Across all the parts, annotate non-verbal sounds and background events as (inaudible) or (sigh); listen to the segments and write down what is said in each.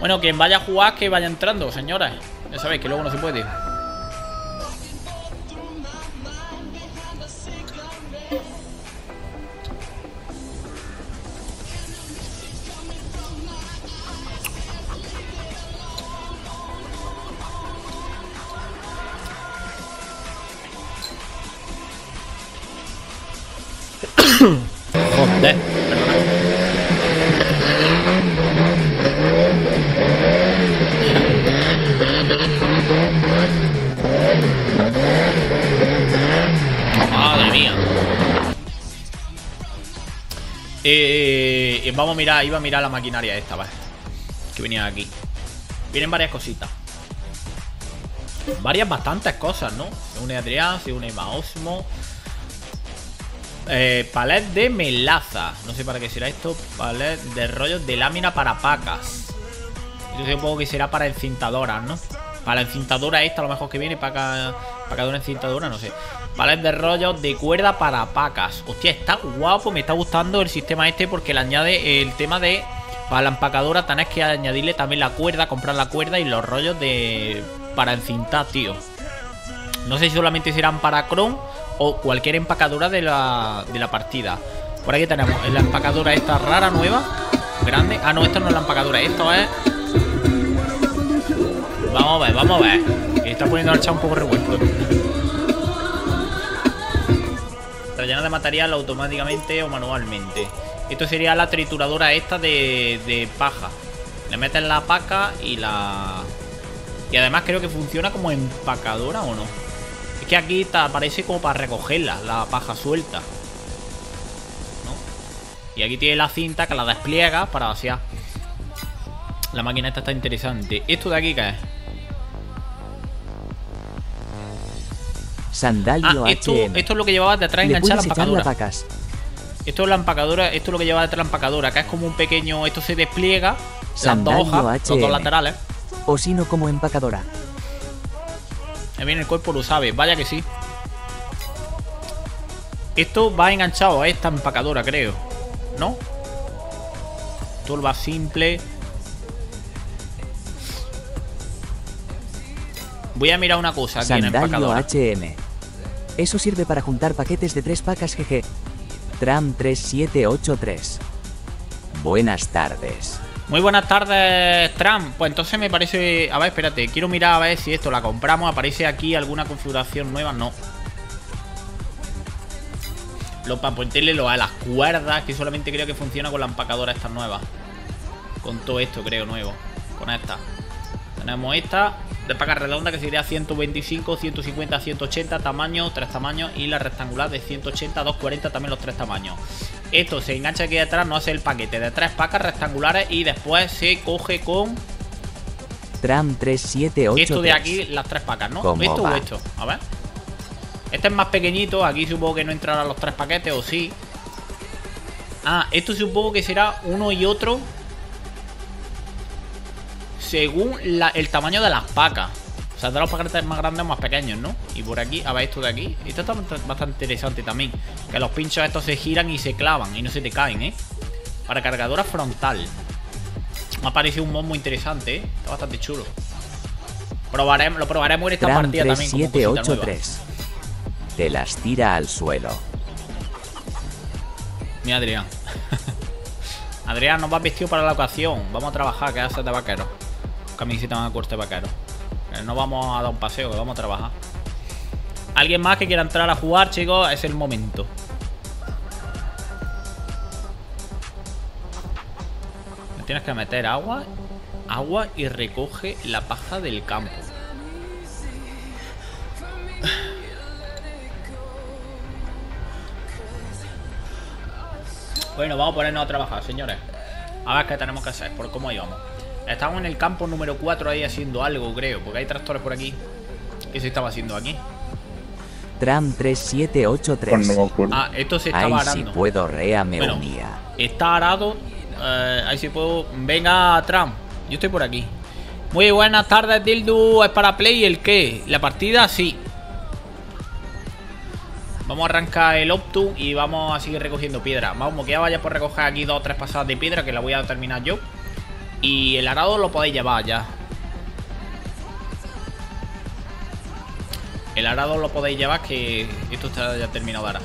Bueno, quien vaya a jugar, que vaya entrando, señores. Ya sabéis que luego no se puede. Vamos a mirar, iba a mirar la maquinaria esta, ¿vale? Que venía aquí. Vienen varias cositas. Varias bastantes cosas, ¿no? Se une Adrián, se une Maosmo. Eh, palet de melaza. No sé para qué será esto. Palet de rollos de lámina para pacas. Yo supongo que será para encintadoras, ¿no? Para la encintadora esta, a lo mejor que viene, para cada, para cada una encintadora, no sé. Palet de rollos de cuerda para pacas. Hostia, está guapo, me está gustando el sistema este porque le añade el tema de. Para la empacadora tenés que añadirle también la cuerda, comprar la cuerda y los rollos de. para encintar, tío. No sé si solamente serán para Chrome o cualquier empacadura de la, de la partida. Por aquí tenemos la empacadura esta rara nueva, grande. Ah, no, esta no es la empacadura, esto es. Vamos a ver, vamos a ver. Está poniendo el chat un poco revuelto. Rellena de material automáticamente o manualmente. Esto sería la trituradora esta de, de paja. Le metes la paca y la. Y además creo que funciona como empacadora o no. Es que aquí te aparece como para recogerla, la paja suelta. ¿No? Y aquí tiene la cinta que la despliega para vaciar. La máquina esta está interesante. ¿Esto de aquí qué es? Sandalio Ah, esto, HM. esto es lo que llevaba detrás Le enganchada la empacadora. Esto es la empacadora, esto es lo que lleva detrás la empacadora, que es como un pequeño. Esto se despliega, las dos Sandalio hojas, los dos laterales. O si no como empacadora. Viene el cuerpo, lo sabe, vaya que sí. Esto va enganchado a esta empacadora, creo. ¿No? Todo va simple. Voy a mirar una cosa aquí en Sandalio empacadora. HM. Eso sirve para juntar paquetes de tres pacas GG. Tram 3783. Buenas tardes. Muy buenas tardes, Trump. Pues entonces me parece. A ver, espérate, quiero mirar a ver si esto la compramos. ¿Aparece aquí alguna configuración nueva? No. Lo para ponerle lo a las cuerdas, que solamente creo que funciona con la empacadora esta nueva. Con todo esto, creo, nuevo. Con esta. Tenemos esta de paca redonda que sería 125, 150, 180 tamaños, tres tamaños y la rectangular de 180, 240 también los tres tamaños. Esto se engancha aquí detrás, no hace el paquete de tres pacas rectangulares y después se coge con Tram 3783. esto de aquí, las tres pacas, ¿no? ¿Cómo ¿Esto va? o esto? A ver. Este es más pequeñito, aquí supongo que no entrarán los tres paquetes, o sí. Ah, esto supongo que será uno y otro según la- el tamaño de las pacas. O sea, de los paquetes más grandes o más pequeños, ¿no? Y por aquí, a ver esto de aquí. Esto está bast- bastante interesante también. Que los pinchos estos se giran y se clavan y no se te caen, ¿eh? Para cargadora frontal. Me ha parecido un mod muy interesante, ¿eh? Está bastante chulo. Probaremos, lo probaremos en esta Tram partida también como cosita nueva. 3783. Te las tira al suelo. Mira, Adrián. (laughs) Adrián, nos vas vestido para la ocasión. Vamos a trabajar, que haces de vaquero. Camiseta más corte vaquero. Eh, No vamos a dar un paseo, que vamos a trabajar. ¿Alguien más que quiera entrar a jugar, chicos? Es el momento. Me tienes que meter agua, agua y recoge la paja del campo. Bueno, vamos a ponernos a trabajar, señores. A ver qué tenemos que hacer, por cómo íbamos. Estamos en el campo número 4 ahí haciendo algo, creo, porque hay tractores por aquí. ¿Qué se estaba haciendo aquí? Tram 3783. Ah, esto se Ay, estaba si arando. puedo, rea me Bueno. unía. Está arado. eh, ahí sí puedo. Venga, Trump. Yo estoy por aquí. Muy buenas tardes, Dildo. ¿Es para play el qué? ¿La partida? Sí. Vamos a arrancar el Optum y vamos a seguir recogiendo piedra. Vamos, que ya vaya por recoger aquí dos o tres pasadas de piedra que la voy a terminar yo. Y el arado lo podéis llevar ya. El arado lo podéis llevar que esto está ya terminado ahora.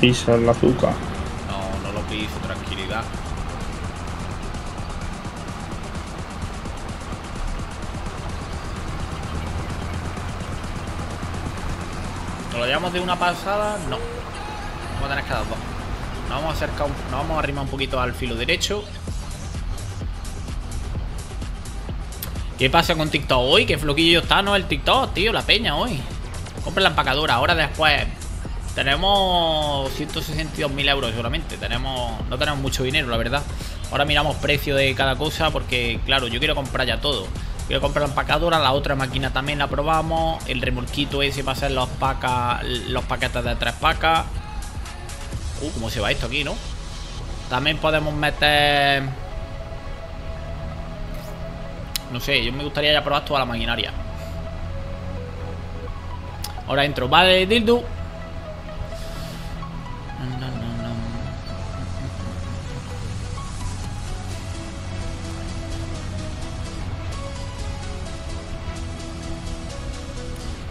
Pisa el azúcar. No, no lo piso, tranquilidad. ¿Nos lo llevamos de una pasada? No. Vamos a tener que dar dos. Nos vamos a acercar un, vamos a arrimar un poquito al filo derecho. ¿Qué pasa con TikTok hoy? ¿Qué floquillo está, no? El TikTok, tío, la peña hoy. Compre la empacadura. Ahora después tenemos 162.000 euros solamente. Tenemos, no tenemos mucho dinero, la verdad. Ahora miramos precio de cada cosa porque, claro, yo quiero comprar ya todo. Quiero comprar la empacadora, la otra máquina también la probamos. El remolquito ese para hacer los, pacas, los paquetes de tres pacas. Uh, cómo se va esto aquí, ¿no? También podemos meter... No sé, yo me gustaría ya probar toda la maquinaria. Ahora entro. Vale, Dildo.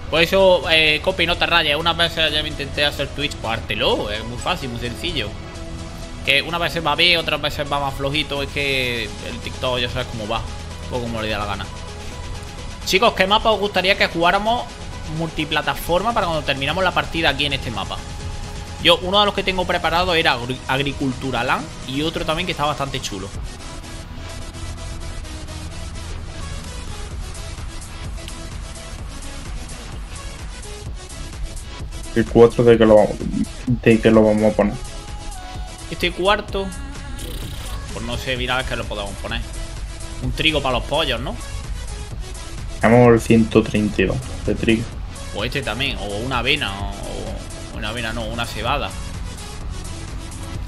Por eso, eh, copy, no te rayes. Unas veces ya me intenté hacer Twitch, pártelo. Es muy fácil, muy sencillo. Que unas veces va bien, otras veces va más flojito. Es que el TikTok ya sabes cómo va. O como le da la gana. Chicos, ¿qué mapa os gustaría que jugáramos multiplataforma para cuando terminamos la partida aquí en este mapa? Yo, uno de los que tengo preparado era Agricultura Land y otro también que está bastante chulo. El 4 de que lo vamos, de que lo vamos a poner. Este cuarto, pues no sé, mira que lo podemos poner. Un trigo para los pollos, ¿no? Tenemos el 132 de trigo. O este también, o una avena, o una avena no, una cebada.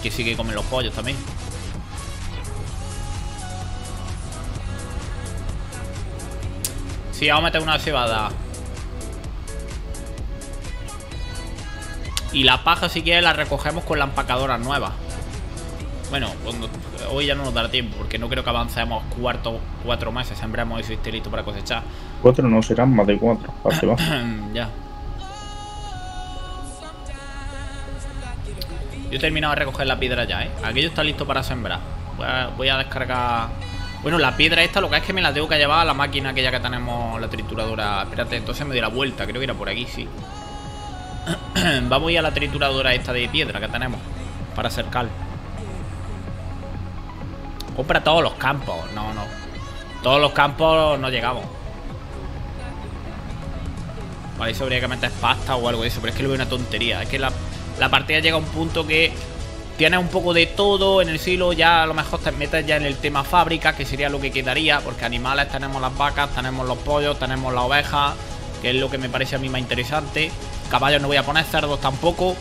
Que sí que comen los pollos también. Sí, vamos a meter una cebada. Y la paja si quieres la recogemos con la empacadora nueva. Bueno, cuando, hoy ya no nos dará tiempo porque no creo que avancemos cuarto, cuatro meses, sembremos eso y esté listo para cosechar. Cuatro no serán más de cuatro. (clears throat) Ya. Yo he terminado de recoger la piedra ya, ¿eh? Aquello está listo para sembrar. Voy a, voy a descargar... Bueno, la piedra esta lo que es que me la tengo que llevar a la máquina aquella que tenemos, la trituradora. Espérate, entonces me doy la vuelta, creo que era por aquí, sí. (clears throat) Vamos a ir a la trituradora esta de piedra que tenemos para acercar. Compra todos los campos. No, no. Todos los campos no llegamos. Vale, eso habría que meter pasta o algo de eso. Pero es que lo veo una tontería. Es que la, la partida llega a un punto que tienes un poco de todo en el silo. Ya a lo mejor te metes ya en el tema fábrica, que sería lo que quedaría. Porque animales tenemos las vacas, tenemos los pollos, tenemos las ovejas. Que es lo que me parece a mí más interesante. Caballos no voy a poner, cerdos tampoco.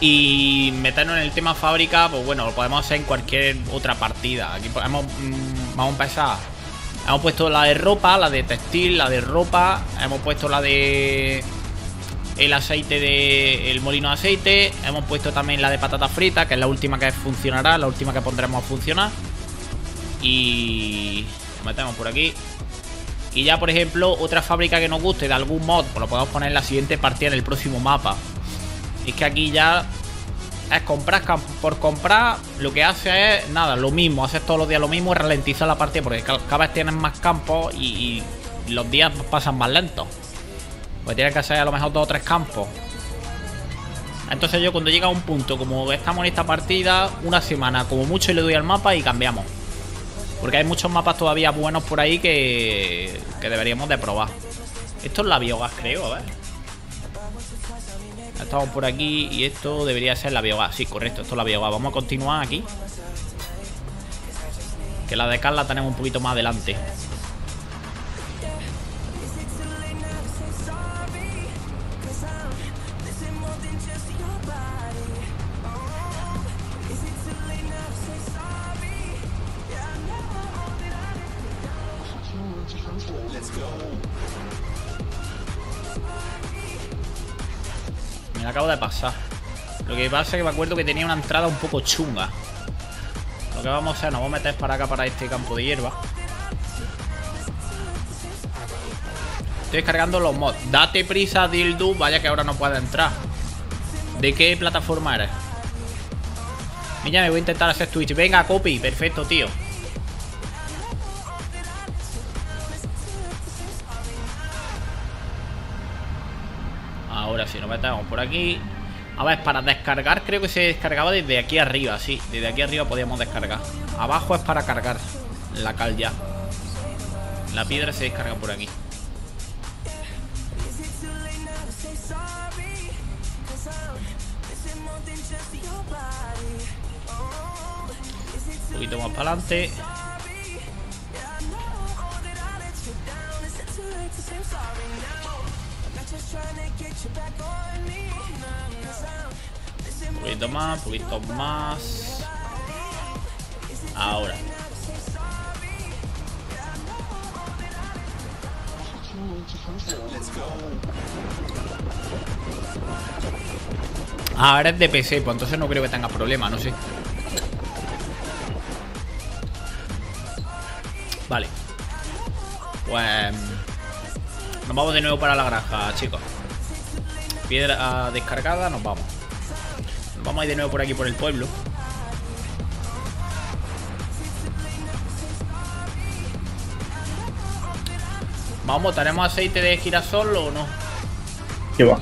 Y meternos en el tema fábrica, pues bueno, lo podemos hacer en cualquier otra partida. Aquí podemos, mmm, vamos a empezar. Hemos puesto la de ropa, la de textil, la de ropa. Hemos puesto la de el aceite de el molino de aceite. Hemos puesto también la de patata frita, que es la última que funcionará, la última que pondremos a funcionar. Y metemos por aquí. Y ya, por ejemplo, otra fábrica que nos guste de algún mod, pues lo podemos poner en la siguiente partida en el próximo mapa. Es que aquí ya es comprar por comprar. Lo que hace es nada, lo mismo. Haces todos los días lo mismo y ralentiza la partida porque cada vez tienes más campos y, y los días pasan más lentos. Pues tienes que hacer a lo mejor dos o tres campos. Entonces yo cuando llega a un punto, como estamos en esta partida, una semana como mucho le doy al mapa y cambiamos. Porque hay muchos mapas todavía buenos por ahí que, deberíamos de probar. Esto es la biogás, creo, a ver. Estamos por aquí y esto debería ser la biogás. Sí, correcto, esto es la biogás. Vamos a continuar aquí. Que la de Cal la tenemos un poquito más adelante. Pasar. Lo que pasa es que me acuerdo que tenía una entrada un poco chunga. Lo que vamos a hacer, nos vamos a meter para acá, para este campo de hierba. Estoy descargando los mods. Date prisa, Dildu. Vaya que ahora no puede entrar. ¿De qué plataforma eres? Mira, me voy a intentar hacer Twitch. Venga, copy. Perfecto, tío. Ahora sí, nos metemos por aquí. A ver, para descargar creo que se descargaba desde aquí arriba, sí. Desde aquí arriba podíamos descargar. Abajo es para cargar la cal ya. La piedra se descarga por aquí. Un poquito más para adelante. Un poquito más, un poquito más. Ahora. Ah, ahora es de PC, pues entonces no creo que tenga problema, no sé. Vale. Pues... Nos vamos de nuevo para la granja, chicos. Piedra ah, descargada, nos vamos. Nos vamos a ir de nuevo por aquí, por el pueblo. Vamos, ¿tenemos aceite de girasol o no? ¿Qué va?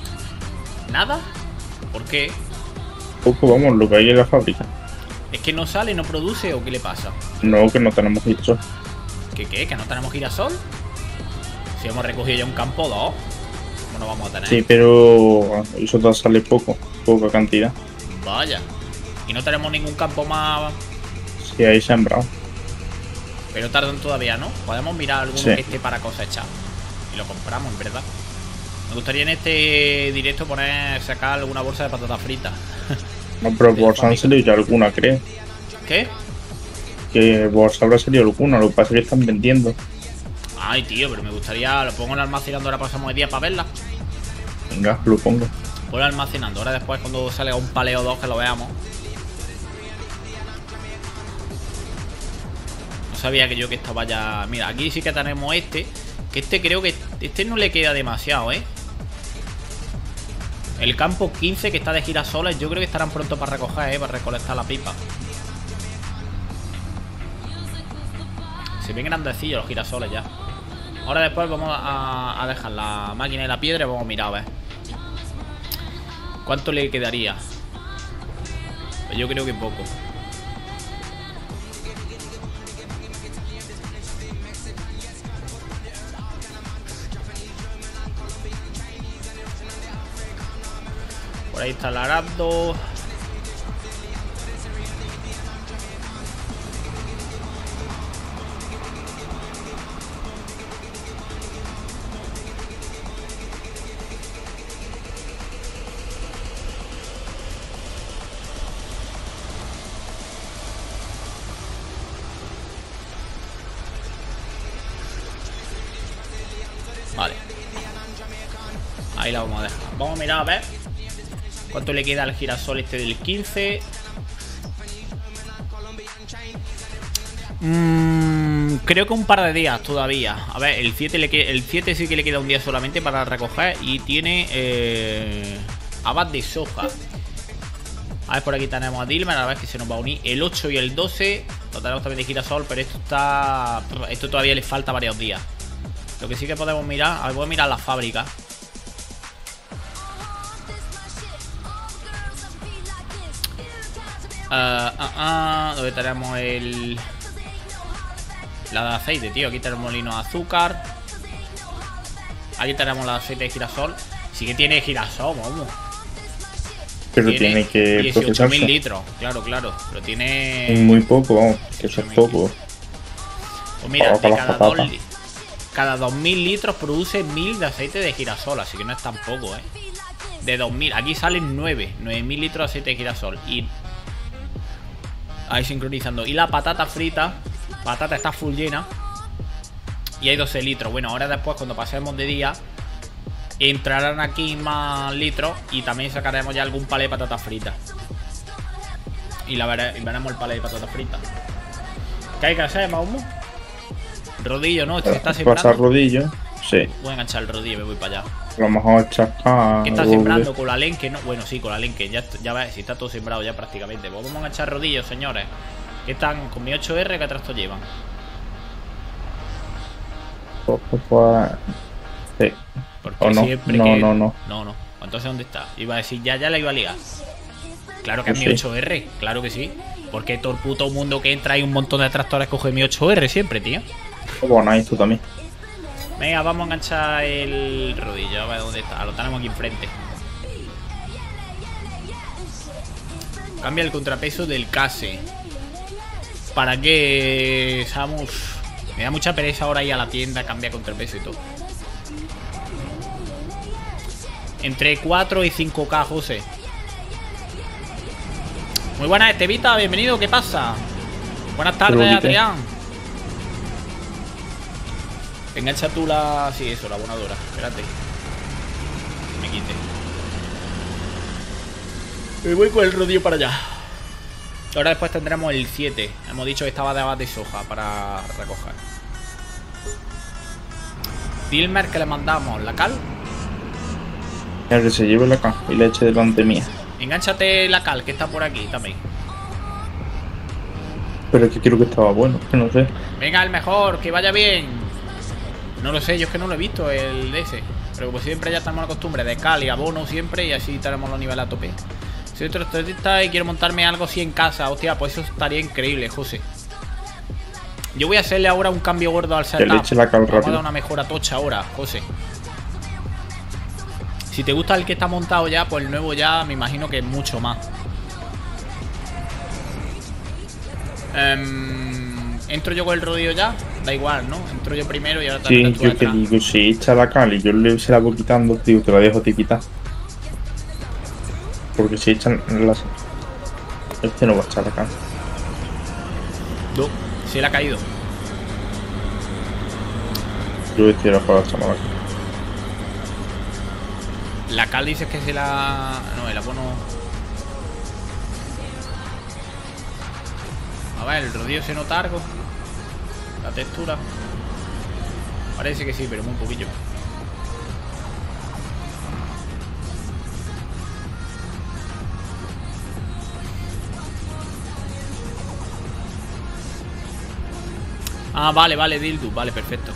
¿Nada? ¿Por qué? Poco, vamos, lo que hay en la fábrica. ¿Es que no sale, no produce o qué le pasa? No, que no tenemos girasol. ¿Qué qué? ¿Que no tenemos girasol? Si hemos recogido ya un campo dos no vamos a tener? Sí, pero eso te sale poco, poca cantidad. Vaya. Y no tenemos ningún campo más. Sí, hay sembrado. Pero tardan todavía, ¿no? Podemos mirar alguno Sí. que esté para cosechar. Y lo compramos, en verdad. Me gustaría en este directo poner, sacar alguna bolsa de patatas fritas. (laughs) No, pero bolsa han salido ya alguna, creo. ¿Qué? Que bolsa habrá salido alguna, lo que pasa es que están vendiendo. Ay, tío, pero me gustaría. Lo pongo en almacenando ahora pasamos el día para verla. Venga, lo pongo. Ponlo almacenando. Ahora después cuando salga un paleo 2 que lo veamos. No sabía que yo que estaba ya. Mira, aquí sí que tenemos este. Que este creo que. Este no le queda demasiado, ¿eh? El campo 15 que está de girasoles, yo creo que estarán pronto para recoger, ¿eh? Para recolectar la pipa. Se ven grandecillos los girasoles ya. Ahora después vamos a, a dejar la máquina y la piedra y vamos a mirar a ver. ¿Cuánto le quedaría? Yo creo que poco. Por ahí está el Vamos a mirar a ver cuánto le queda al girasol este del 15. Mm, creo que un par de días todavía. A ver, el 7, le que- el 7 sí que le queda un día solamente para recoger y tiene eh, de soja. A ver, por aquí tenemos a Dilmer, a ver que se nos va a unir. El 8 y el 12 lo tenemos también de girasol, pero esto está. Esto todavía le falta varios días. Lo que sí que podemos mirar, a ver, voy a mirar la fábrica. Ah, ah, ah, donde tenemos el. La de aceite, tío. Aquí tenemos molino de azúcar. Aquí tenemos la aceite de girasol. Sí que tiene girasol, vamos. Pero tiene, que 18.000 procesarse. litros, claro, claro. Pero tiene. Muy poco, vamos, que eso es 18.000 poco. Pues mira, de cada, dos cada 2000 litros produce 1000 de aceite de girasol, así que no es tan poco, ¿eh? De 2000, aquí salen 9, 9000 litros de aceite de girasol. Y. Ahí sincronizando. Y la patata frita, patata está full llena. Y hay 12 litros. Bueno, ahora después, cuando pasemos de día, entrarán aquí más litros y también sacaremos ya algún palé de patatas fritas. Y, la vere- y veremos el palé de patatas fritas. ¿Qué hay que hacer, Maumo? Rodillo, ¿no? Este está Pasar rodillo. Sí. Voy a enganchar el rodillo y me voy para allá. A lo mejor chascar. ¿Qué está sembrando? Con la lenque, ¿no? Bueno, sí, con la lenque. Ya, ya ves, si está todo sembrado ya prácticamente. Pues vamos a enganchar rodillos, señores. ¿Qué están con mi 8R? ¿Qué trastos llevan? Pues, pues, pues, Sí. Porque ¿O no? siempre No, que... no, no. No, no. Entonces, ¿dónde está? Iba a decir, ya, ya la iba a ligar. Claro que es Pues mi sí. 8R, claro que sí. Porque todo el puto mundo que entra y un montón de tractores coge mi 8R siempre, tío. Bueno, ahí tú también. Venga, vamos a enganchar el rodillo. A ver dónde está. Lo tenemos aquí enfrente. Cambia el contrapeso del case. ¿Para qué, Samus? Me da mucha pereza ahora ir a la tienda, cambia contrapeso y todo. Entre 4 y 5K, José. Muy buenas, Estevita, bienvenido, ¿qué pasa? Buenas tardes. Adrián. Engancha tú la. Sí, eso, la abonadora. Espérate. Me quite. Me voy con el rodillo para allá. Ahora después tendremos el 7. Hemos dicho que estaba de abad de soja para recoger. Dilmer que le mandamos. ¿La cal? Ya que se lleve la caja y le eche delante mía. Engánchate la cal que está por aquí también. Pero es que quiero que estaba bueno, que no sé. Venga, el mejor, que vaya bien. No lo sé, yo es que no lo he visto el de ese. Pero como siempre ya estamos en la costumbre de cal y abono siempre y así tenemos los niveles a tope. Soy tractorista y quiero montarme algo así en casa. Hostia, pues eso estaría increíble, José. Yo voy a hacerle ahora un cambio gordo al setup. le eche la cal Vamos a dar una mejora tocha ahora, José. Si te gusta el que está montado ya, pues el nuevo ya me imagino que es mucho más. Em, ¿Entro yo con el rodillo ya? Da igual, ¿no? Entro yo primero y ahora te Sí, entras tú yo detrás. digo, si echa la cal y yo le, se la voy quitando, digo, te la dejo te quitar. Porque si echan las. Este no va a echar la cal. No, se le ha caído. Yo estoy a para echar la cal. La cal dices que se la. No, el abono. A ver, el rodillo se nota algo. La textura. Parece que sí, pero muy poquillo. Ah, vale, vale, Dildu, vale, perfecto.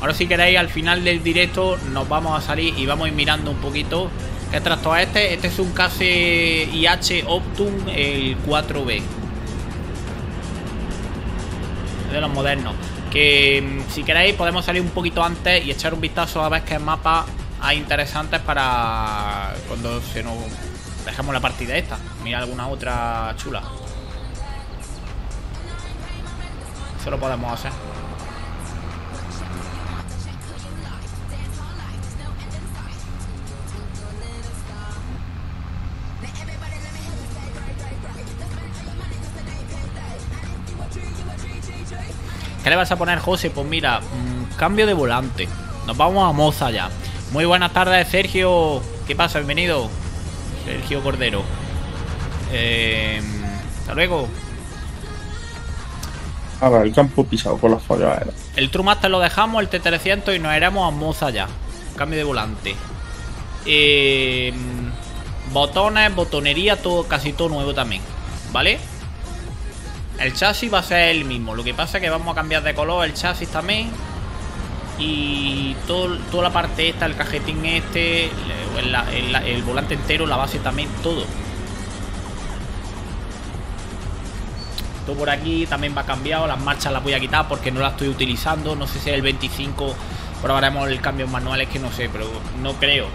Ahora si queréis al final del directo nos vamos a salir y vamos a ir mirando un poquito qué tractor es este. Este es un Case IH Optum el 4B. Es de los modernos. Que mm, si queréis podemos salir un poquito antes y echar un vistazo a ver qué mapas hay interesantes para cuando se nos dejemos la partida esta. Mira alguna otra chula. Eso lo podemos hacer. Le vas a poner, José? Pues mira, mm, cambio de volante. Nos vamos a Moza ya. Muy buenas tardes, Sergio. ¿Qué pasa? Bienvenido. Sergio Cordero. Eh, hasta luego. Ahora, el campo pisado por las folladeras. El Trumaster lo dejamos, el T300 y nos iremos a Moza ya. Cambio de volante. Eh, botones, botonería, todo, casi todo nuevo también. ¿Vale? El chasis va a ser el mismo. Lo que pasa es que vamos a cambiar de color el chasis también. Y todo, toda la parte esta, el cajetín este, el, volante entero, la base también, todo. Todo por aquí también va cambiado. Las marchas las voy a quitar porque no las estoy utilizando. No sé si el 25 probaremos el cambio manual, es que no sé, pero no creo.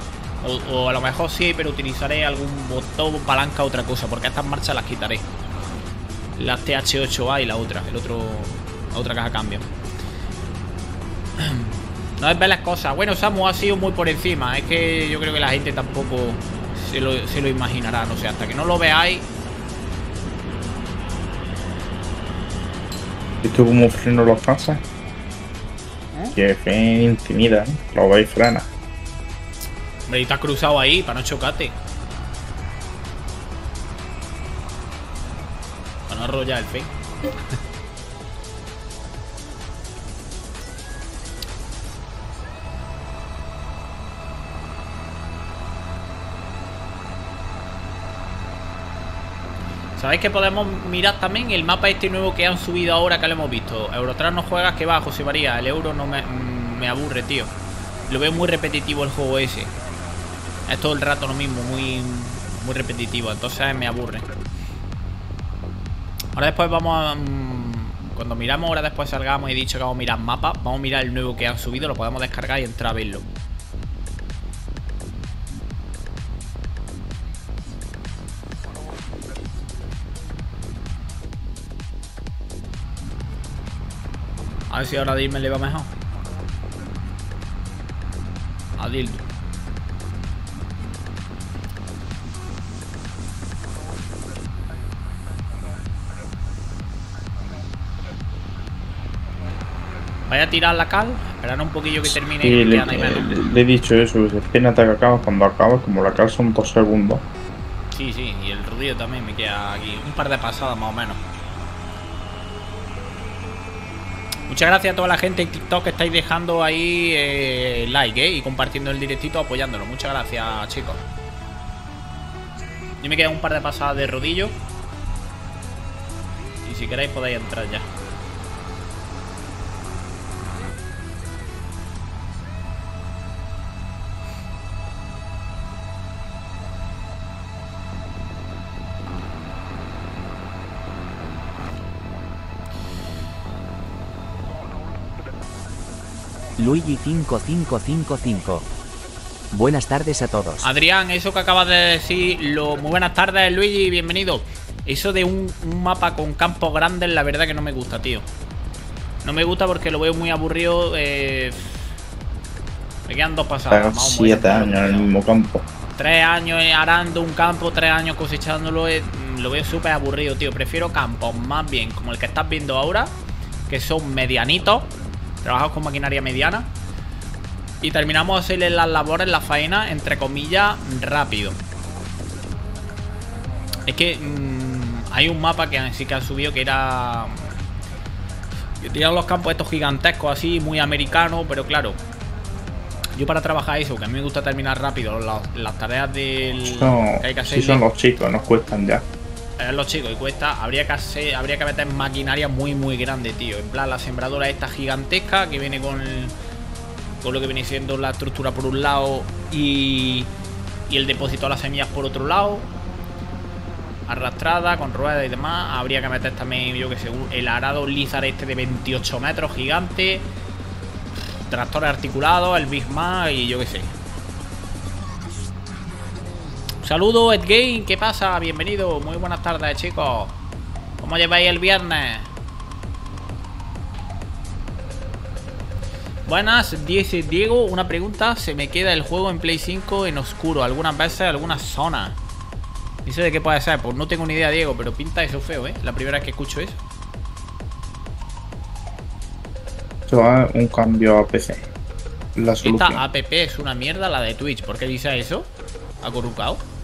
O, o a lo mejor sí, pero utilizaré algún botón, palanca, otra cosa, porque estas marchas las quitaré. La TH8A y la otra, el otro, la otra caja cambio. (clears throat) No es ver las cosas. Bueno, Samu ha sido muy por encima. Es que yo creo que la gente tampoco se lo, se lo imaginará. No sé, hasta que no lo veáis. ¿Esto como freno los casas? que Fen intimida, ¿eh? Lo veis frena. Hombre, y te has cruzado ahí para no chocarte. No arrollar el. ¿Sabéis que podemos mirar también el mapa este nuevo que han subido ahora que lo hemos visto? Eurotrack no juegas, que va, José María. El euro no me, mm, me aburre, tío. Lo veo muy repetitivo el juego ese. Es todo el rato lo mismo, muy, muy repetitivo. Entonces me aburre. Ahora después vamos a... mm, Cuando miramos, ahora después salgamos y he dicho que vamos a mirar mapa. Vamos a mirar el nuevo que han subido, lo podemos descargar y entrar a verlo. A ver si ahora a Dilme le va mejor. A Dildo. Vaya a tirar la cal. Esperar un poquillo que termine Sí, y le, le- le he dicho eso, que espérate que acabas cuando acabas, como la cal son dos segundos. Sí, sí, y el rodillo también me queda aquí. Un par de pasadas más o menos. Muchas gracias a toda la gente en TikTok que estáis dejando ahí eh, like eh, y compartiendo el directito, apoyándolo. Muchas gracias, chicos. Yo me queda un par de pasadas de rodillo. Y si queréis podéis entrar ya. Luigi 5555. Buenas tardes a todos. Adrián, eso que acabas de decir, lo... muy buenas tardes, Luigi, bienvenido. Eso de un, un mapa con campos grandes, la verdad que no me gusta, tío. No me gusta porque lo veo muy aburrido. eh, Me quedan dos pasadas. Siete bien, años en el mismo campo. Tres años arando un campo, tres años cosechándolo, eh, mm, lo veo súper aburrido, tío. Prefiero campos más bien como el que estás viendo ahora, que son medianitos, trabajados con maquinaria mediana. Y terminamos de hacerle las labores, la faena, entre comillas, rápido. Es que mm, hay un mapa que sí que han subido que era... Que tiran los campos estos gigantescos así, muy americanos, pero claro. Yo para trabajar eso, que a mí me gusta terminar rápido las, las tareas del No, que hay que si son los chicos, nos cuestan ya. Es los chicos y cuesta, habría que hacer, habría que meter maquinaria muy muy grande, tío. En plan la sembradora esta gigantesca que viene con con lo que viene siendo la estructura por un lado y, y el depósito de las semillas por otro lado. Arrastrada, con ruedas y demás. Habría que meter también, yo que sé, el arado Lizard este de 28 metros gigante. Tractores articulados, el Big Mac y yo que sé. Saludos, Edgame, ¿qué pasa? Bienvenido, muy buenas tardes, chicos. ¿Cómo lleváis el viernes? Buenas, dice Diego, una pregunta. Se me queda el juego en Play 5 en oscuro, algunas veces, algunas zonas. ¿Eso de qué puede ser? Pues no tengo ni idea, Diego, pero pinta eso feo, ¿eh? La primera vez que escucho eso. Esto va un cambio a PC. La. Esta app es una mierda, la de Twitch. ¿Por qué dice eso? ¿Acurrucado?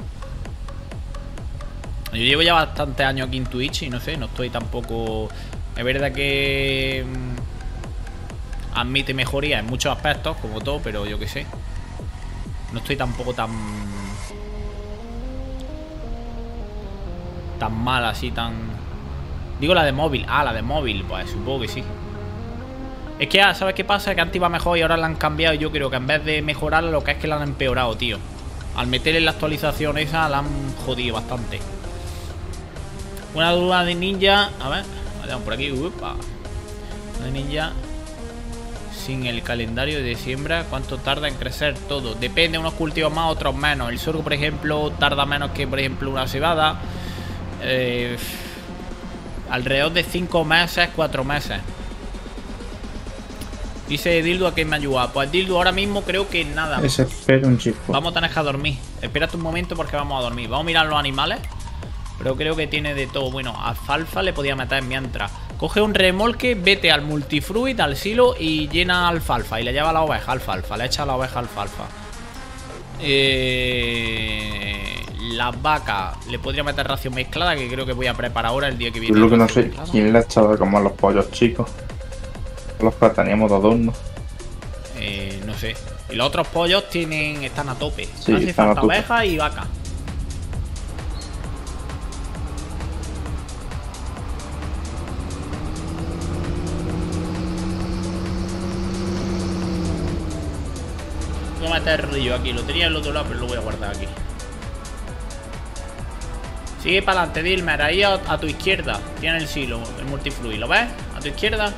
Yo llevo ya bastantes años aquí en Twitch y no sé, no estoy tampoco. Es verdad que. mm, Admite mejoría en muchos aspectos, como todo, pero yo qué sé. No estoy tampoco tan. Tan mal así, tan. Digo la de móvil. Ah, la de móvil, pues supongo que sí. Es que, ah, ¿sabes qué pasa? Que antes iba mejor y ahora la han cambiado. y Yo creo que en vez de mejorarla, lo que es que la han empeorado, tío. Al meterle la actualización esa, la han jodido bastante. Una duda de ninja. A ver, vamos por aquí. Upa. Una de ninja. Sin el calendario de siembra, ¿cuánto tarda en crecer todo? Depende, unos cultivos más, otros menos. El sorgo, por ejemplo, tarda menos que, por ejemplo, una cebada. Eh, alrededor de 5 meses, 4 meses. Dice Dildo a que me ayuda. Pues Dildo ahora mismo creo que nada. Espera un chico. Vamos a tener que dormir. Espérate un momento porque vamos a dormir. Vamos a mirar los animales. Pero creo que tiene de todo. Bueno, alfalfa le podía meter mientras. Coge un remolque, vete al multifruit, al silo y llena alfalfa. Y le lleva la oveja alfalfa. Le echa la oveja alfalfa. Eh, las vacas le podría meter ración mezclada, que creo que voy a preparar ahora el día que viene. Yo lo que no sé, ¿quién le ha echado como a los pollos chicos? Los que teníamos de adorno. Eh, no sé. Y los otros pollos tienen están a tope. Sí, Hace están a falta tope. oveja y vaca. Meter río aquí. Lo tenía al otro lado, pero lo voy a guardar aquí. Sigue para adelante, Dilmer. Ahí a, a tu izquierda. Tiene el silo, el multifluid. ¿Lo ves? A tu izquierda.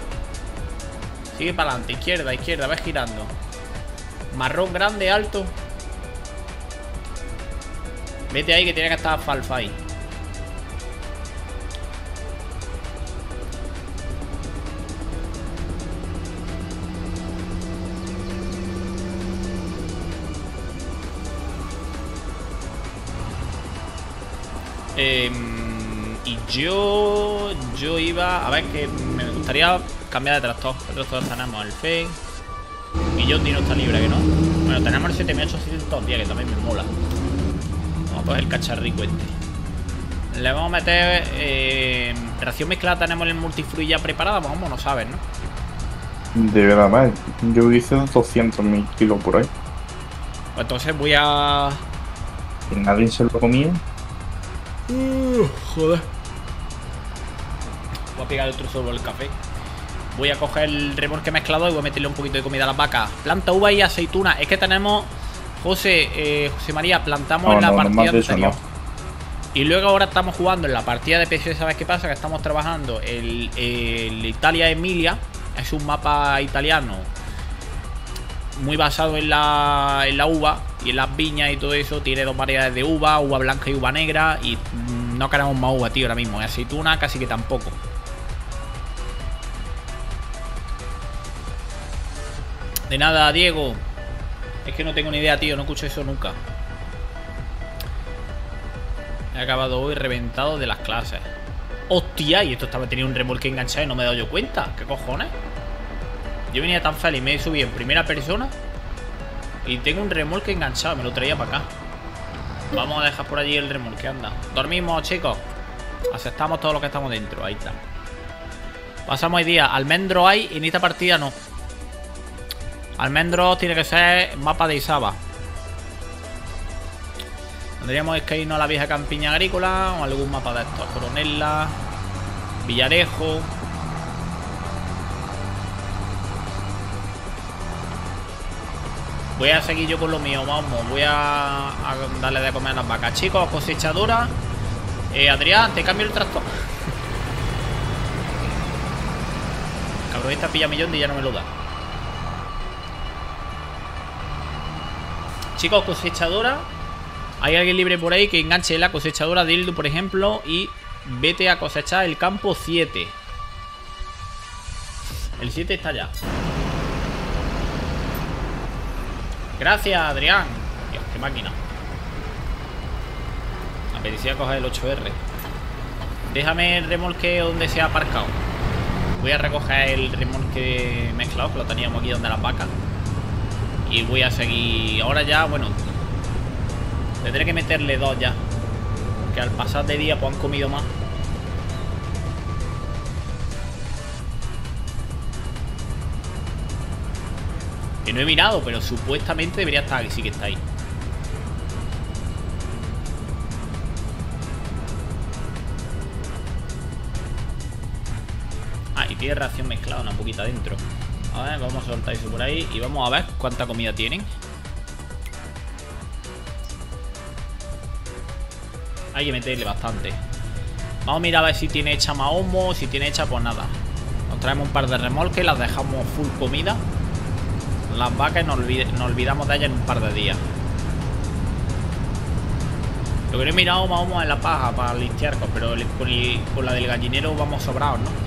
Sigue para adelante, izquierda, izquierda, ves girando. Marrón grande, alto. Vete ahí que tiene que estar alfalfa ahí. Em, y yo yo iba a ver que me gustaría cambiar de tractor. ¿Qué tractor tenemos? El FEI. Y yo no está libre, que no. Bueno, tenemos el 7810, que también me mola. Vamos a coger el cacharrico este. Le vamos a meter eh, ración mezclada. Tenemos el multifruit ya preparada. Vamos, no sabes, ¿no? De verdad, más. Yo hice 200.000 kilos por ahí. Pues entonces voy a. Nadie se lo comía. Joder. Voy a pegar el trozo del café. Voy a coger el remolque mezclado y voy a meterle un poquito de comida a las vacas. Planta uva y aceituna. Es que tenemos. José, eh, José María, plantamos No, en la no, partida anterior. no. Y luego ahora estamos jugando en la partida de PC, ¿sabes qué pasa? Que estamos trabajando el, el Italia Emilia. Es un mapa italiano muy basado en la, en la uva y en las viñas y todo eso. Tiene dos variedades de uva, uva blanca y uva negra. Y mm, no queremos más uva, tío, ahora mismo. Y aceituna casi que tampoco. De nada, Diego. Es que no tengo ni idea, tío. No escucho eso nunca. He acabado hoy reventado de las clases. ¡Hostia! Y esto estaba teniendo un remolque enganchado y no me he dado yo cuenta. ¿Qué cojones? Yo venía tan feliz, me he subido en primera persona y tengo un remolque enganchado, me lo traía para acá. Vamos a dejar por allí el remolque, anda. Dormimos, chicos. Aceptamos todo lo que estamos dentro, ahí está. Pasamos el día. Almendro hay y en esta partida no. Almendro tiene que ser mapa de Isaba. Tendríamos que irnos a la vieja campiña agrícola o algún mapa de estos. Coronella, Villarejo. Voy a seguir yo con lo mío, vamos. Voy a, darle de comer a las vacas. Chicos, cosechadora. Eh, Adrián, te cambio el tractor. (laughs) Cabrón, esta pilla millón y ya no me lo da. Chicos, cosechadora. Hay alguien libre por ahí que enganche la cosechadora de Ildu, por ejemplo, y vete a cosechar el campo 7. El 7 está ya. Gracias, Adrián. Dios, qué máquina. Apetecía coger el 8R. Déjame el remolque donde se ha aparcado. Voy a recoger el remolque mezclado, que lo teníamos aquí donde las vacas. Y voy a seguir. Ahora ya, bueno. Tendré que meterle dos ya. Que al pasar de día pues han comido más. Que no he mirado, pero supuestamente debería estar aquí, sí que está ahí. Ah, y tiene ración mezclada una poquita dentro. A ver, vamos a soltar eso por ahí y vamos a ver cuánta comida tienen. Hay que meterle bastante. Vamos a mirar a ver si tiene hecha mahomo, si tiene hecha pues nada. Nos traemos un par de remolques, las dejamos full comida. Las vacas nos, olvidamos de ellas en un par de días. Lo que no he mirado mahomo en la paja para el estiércol, pero con, el- con la del gallinero vamos sobrados, ¿no?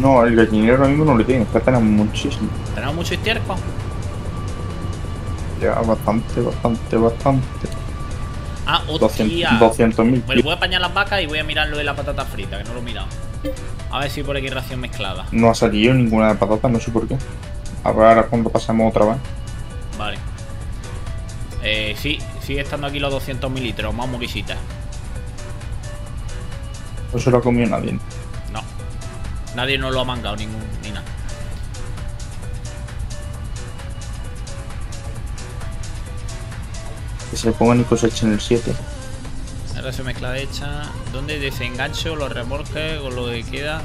No, el gallinero ahora mismo no le tiene, que tenemos muchísimo. ¿Tenemos mucho estiércol? Ya bastante, bastante, bastante. Ah, hostia. 200.000 Bueno, voy a apañar las vacas y voy a mirar lo de la patata frita, que no lo he mirado. A ver si por aquí ración mezclada. No ha salido ninguna de patatas, no sé por qué. Ahora cuando pasemos otra vez. Vale. Eh, sí, sigue estando aquí los 200 mililitros, más moquisitas. No se lo ha comido nadie. No. Nadie nos lo ha mangado ningún, ni nada. Que se pongan y cosechen el 7. Ahora se mezcla hecha. ¿Dónde desengancho los remolques con lo que queda?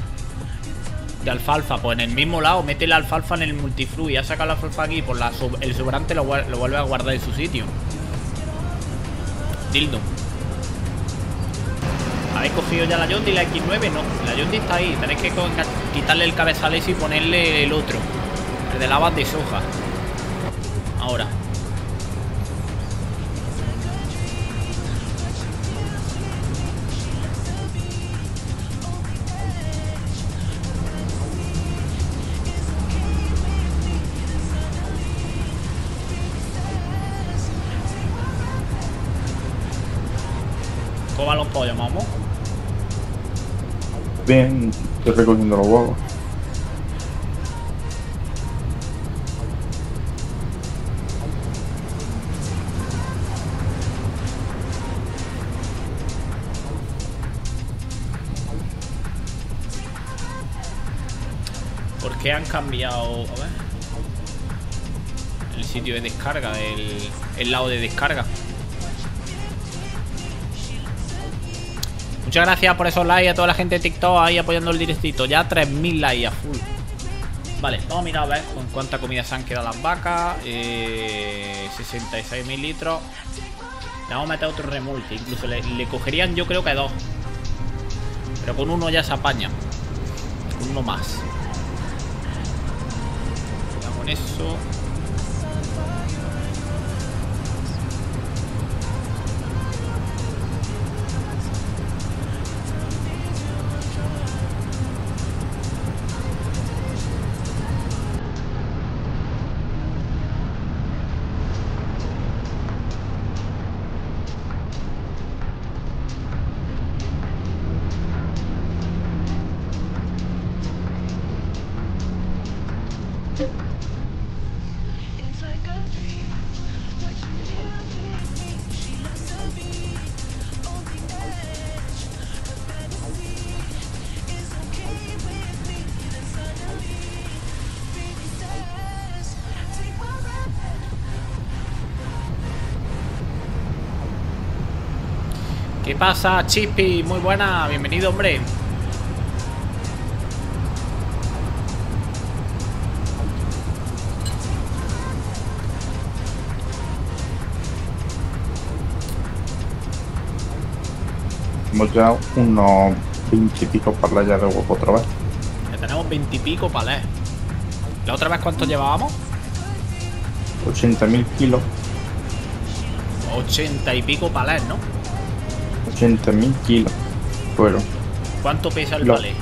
De alfalfa, pues en el mismo lado, mete la alfalfa en el multiflu y ha sacado la alfalfa aquí, por la sob- el sobrante lo, vuelve a guardar en su sitio. Dildo. ¿Habéis cogido ya la Yondi la X9? No, la Yondi está ahí. Tenéis que quitarle el cabezal ese y ponerle el otro. El de lavas de soja. Ahora. Bien, estoy recogiendo los huevos. ¿Por qué han cambiado? El sitio de descarga, el, el lado de descarga. Muchas gracias por esos likes a toda la gente de TikTok ahí apoyando el directito. Ya 3.000 likes a full. Vale, vamos a mirar a ver con cuánta comida se han quedado las vacas. Eh, 66.000 litros. Le vamos a meter otro remolque. Incluso le, cogerían yo creo que dos. Pero con uno ya se apaña. Uno más. Con eso. Pasa, Chippy? Muy buena, bienvenido, hombre. Hemos ya unos 20 y pico ya de huevo otra vez. Ya tenemos veintipico palés. ¿La otra vez cuánto llevábamos? 80.000 kilos. Ochenta y pico palés, ¿no? 80.000 kilos. Fueron. ¿Cuánto pesa el Lo- palé?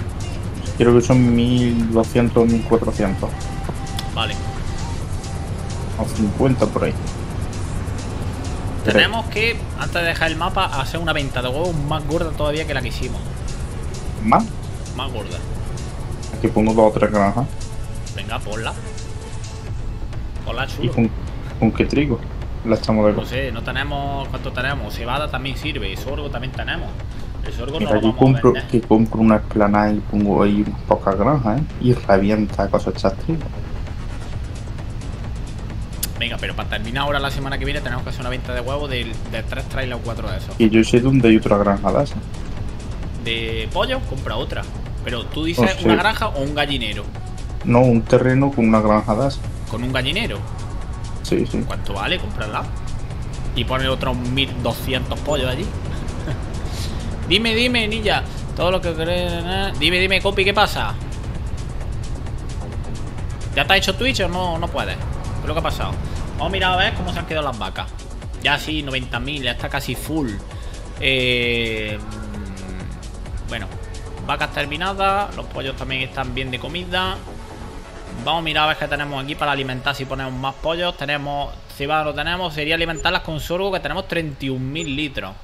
Creo que son 1200 1400. Vale. O 50 por ahí. Tenemos que, antes de dejar el mapa, hacer una venta de huevos más gorda todavía que la que hicimos. Más. Más gorda. Aquí pongo dos o tres granjas. Venga, ponla. Ponla, ¿Y chulo. con, con qué trigo? La echamos de No sé, no tenemos. ¿Cuánto tenemos? Cebada también sirve. Y sorgo también tenemos. El sorgo no Mira, lo yo vamos a compro, vender. que compro una esplanada y pongo ahí unas pocas granjas, ¿eh? Y revienta cosechar trigo. Venga, pero para terminar ahora la semana que viene tenemos que hacer una venta de huevos de, de 3 trailers o 4 de esos. Y yo sé dónde hay otra granja de esas. De pollo, compra otra. Pero tú dices una granja o un gallinero. No, un terreno con una granja de esas. Con un gallinero. Sí, sí. ¿Cuánto vale comprarla? Y poner otros 1200 pollos allí. (laughs) dime, dime, Nilla. Todo lo que eh. Dime, dime, Copi, ¿qué pasa? ¿Ya te has hecho Twitch o no, no puedes? ¿Qué lo que ha pasado? Vamos a mirar a ver cómo se han quedado las vacas. Ya sí, 90.000, ya está casi full. Eh, mm, bueno, vacas terminadas. Los pollos también están bien de comida. Vamos a mirar a ver qué tenemos aquí para alimentar si ponemos más pollos. Tenemos cebada no tenemos. Sería alimentarlas con sorgo, que tenemos 31.000 litros.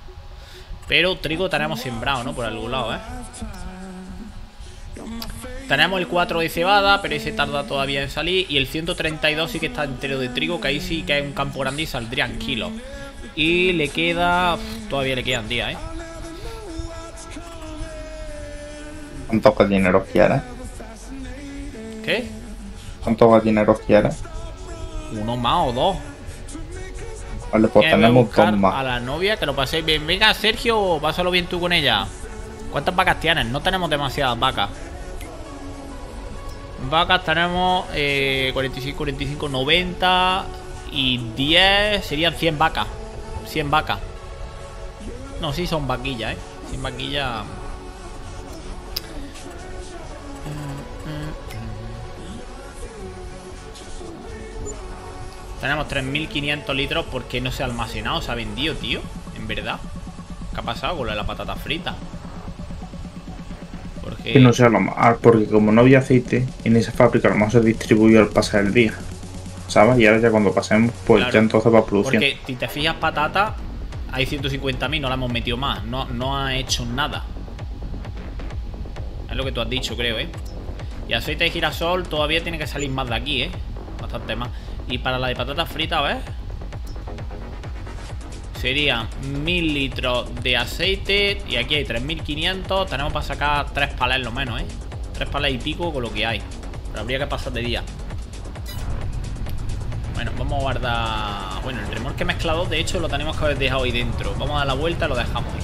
Pero trigo tenemos sembrado, ¿no? Por algún lado, ¿eh? Tenemos el 4 de cebada, pero ese tarda todavía en salir. Y el 132 sí que está entero de trigo, que ahí sí que es un campo grande y saldrían kilos. Y le queda... uf, todavía le quedan días, ¿eh? ¿Cuántos gallineros quieres? ¿Qué? ¿Cuántos gallineros quieres? ¿Uno más o dos? Vale, pues a tenemos dos A más. la novia, que lo paséis bien. Venga, Sergio, pásalo bien tú con ella. ¿Cuántas vacas tienes? No tenemos demasiadas vacas. Vacas tenemos eh, 45, 45, 90 y 10 serían 100 vacas. 100 vacas. No, sí son vaquillas, ¿eh? 100 vaquillas. Tenemos 3.500 litros porque no se ha almacenado, se ha vendido, tío. En verdad. ¿Qué ha pasado con lo de la patata frita? Porque... Que no sea lo más. Porque como no había aceite en esa fábrica, lo mejor se distribuyó al pasar el día. ¿Sabes? Y ahora ya cuando pasemos, pues Claro. ya entonces va a producción. Porque si te fijas, patata, hay 150.000, no la hemos metido más. No, no ha hecho nada. Es lo que tú has dicho, creo, ¿eh? Y aceite de girasol todavía tiene que salir más de aquí, ¿eh? Bastante más. Y para la de patata frita, a ver. Serían 1000 litros de aceite. Y aquí hay 3500. Tenemos para sacar 3 palés lo menos, ¿eh? 3 palés y pico con lo que hay. Pero habría que pasar de día. Bueno, vamos a guardar... Bueno, el remolque mezclado, de hecho, lo tenemos que haber dejado ahí dentro. Vamos a dar la vuelta y lo dejamos ahí.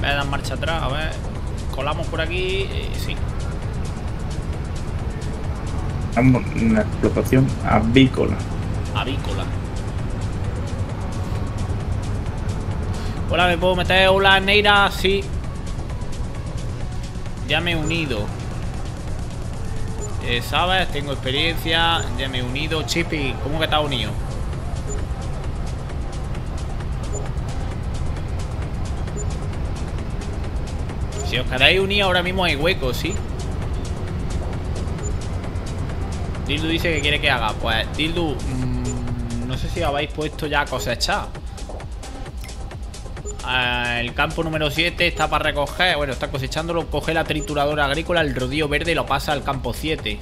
Voy a dar marcha atrás, a ver. Colamos por aquí. eh, sí. Una explotación avícola. Avícola. Hola, ¿me puedo meter? Hola, Neira, sí. Ya me he unido. Eh, ¿Sabes? Tengo experiencia. Ya me he unido. Chippy, ¿cómo que has unido? Si os quedáis unidos ahora mismo hay hueco, ¿sí? Dildu dice que quiere que haga. Pues, Dildu, mm, no sé si habéis puesto ya a cosechar. Ah, El campo número 7 está para recoger. Bueno, está cosechándolo. Coge la trituradora agrícola, el rodillo verde y lo pasa al campo 7.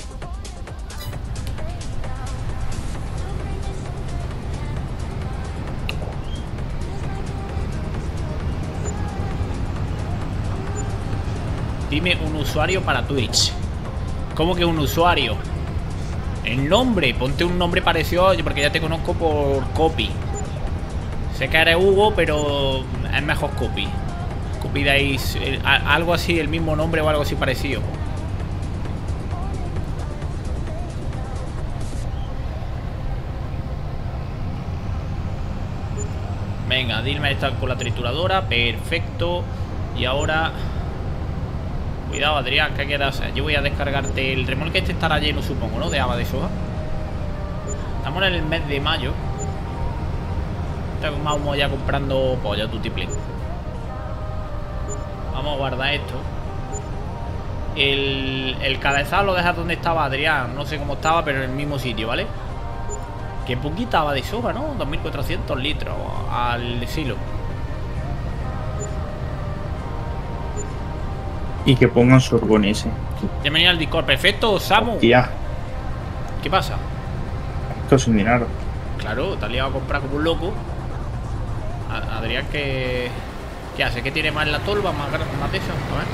Dime un usuario para Twitch. ¿Cómo que un usuario? El nombre, ponte un nombre parecido, porque ya te conozco por copy. Sé que eres Hugo, pero es mejor copy. Copy dais algo así, el mismo nombre o algo así parecido. Venga, Dilma está con la trituradora, perfecto. Y ahora Cuidado, Adrián, ¿qué quieras hacer? Yo voy a descargarte el remolque. Este estará lleno, supongo, ¿no? De haba de soja. Estamos en el mes de mayo. Estamos ya comprando pollo, tutiplén. Vamos a guardar esto. El, el cabezal lo dejas donde estaba Adrián. No sé cómo estaba, pero en el mismo sitio, ¿vale? Qué poquita haba de soja, ¿no? 2.400 litros al silo. Y que pongan sorgo en ese. Bienvenido al Discord. Perfecto, Samu. Ya, ¿Qué pasa? esto sin dinero. Claro, te has liado a comprar como un loco. A- Adrián, que. ¿Qué hace? ¿Qué tiene más en la tolva? ¿Más, más de eso? A ver.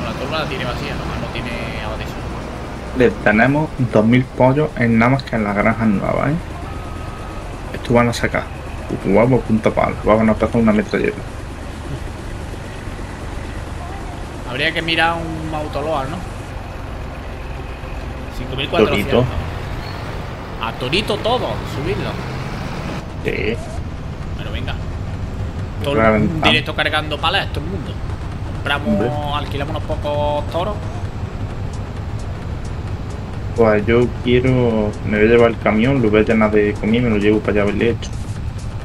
No, la tolva la tiene vacía, nomás no tiene agua de eso. Le tenemos 2.000 pollos en nada más que en las granjas nuevas, ¿eh? Esto van a sacar. Guapo, punta palo. Van a empezar una metralleta. Habría que mirar un autoloa, ¿no? 5400. Torito. A Torito todo, subirlo. Sí. Bueno, venga. Todo directo cargando palas, todo el mundo. Compramos, alquilamos unos pocos toros. Pues yo quiero. Me voy a llevar el camión, lo voy a llenar de comida y me lo llevo para allá a verle hecho.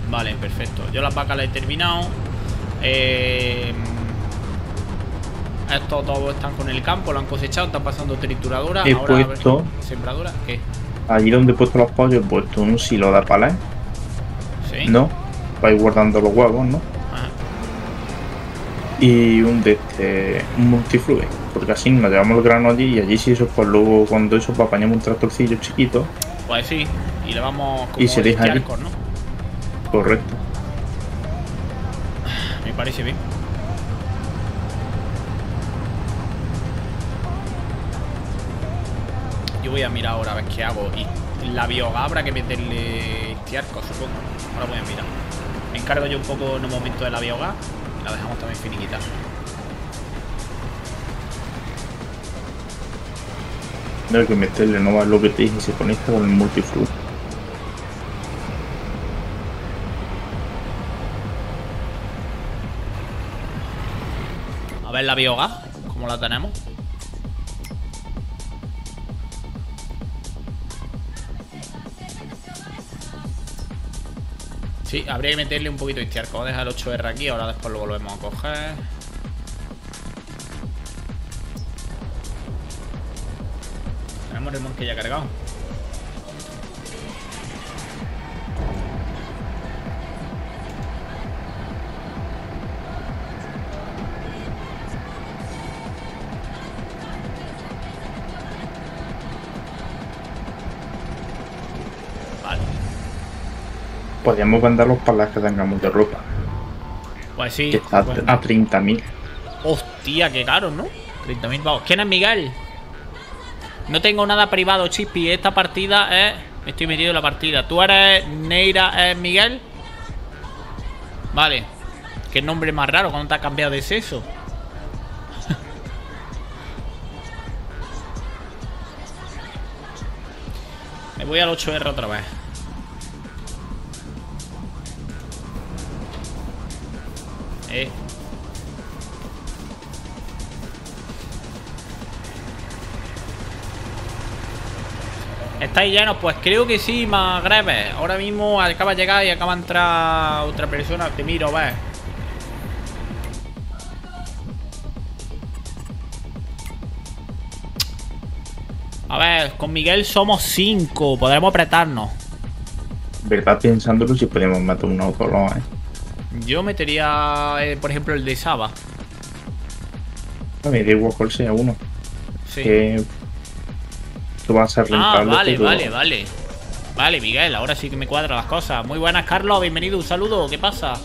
Vale, perfecto. Yo las vacas las he terminado. Eh, estos todos están con el campo, lo han cosechado, están pasando trituradora. He ahora a ver- puesto- sembradora. ¿Qué? Allí donde he puesto los pollos he puesto un silo de palés, Sí. ¿no? Para ir guardando los huevos, ¿no? Ajá. Y un de este, un multifluid. Porque así nos llevamos el grano allí y allí sí eso pues luego cuando eso pues apañamos un tractorcillo chiquito. Pues sí. Y le vamos como Y se deja ¿no? Correcto. Me parece bien. Yo voy a mirar ahora a ver qué hago. Y la biogá habrá que meterle estiarco, supongo. Ahora voy a mirar. Me encargo yo un poco en un momento de la biogá. Y la dejamos también finiquita. Hay que meterle no lo que te dije y se conecta con el multifluid. A ver la biogá. ¿Cómo la tenemos? Sí, habría que meterle un poquito de estiarco. Vamos a dejar el 8R aquí, ahora después lo volvemos a coger. Tenemos remolque ya cargado. Podríamos vender los palas que tengamos de ropa. Pues sí. Que está pues- a 30.000. Hostia, qué caro, ¿no? 30.000 pavos. ¿Quién es Miguel? No tengo nada privado, Chippy. Esta partida es... Estoy metido en la partida. ¿Tú eres Neira Miguel? Vale. Qué nombre más raro. ¿Cuándo te has cambiado de sexo? (laughs) Me voy al 8R otra vez. Eh. ¿Estáis llenos? Pues creo que sí, más grave. Ahora mismo acaba de llegar y acaba de entrar otra persona. Te miro, ves. A ver, con Miguel somos cinco. Podremos apretarnos. ¿Verdad? Pensándolo si podemos matar un auto, ¿no? ¿eh? Yo metería, eh, por ejemplo, el de Saba. A mí igual cuál sea uno. Sí. Que tú vas a Ah, vale, vale, vale. Vale, Miguel, ahora sí que me cuadran las cosas. Muy buenas, Carlos, bienvenido, un saludo, ¿qué pasa?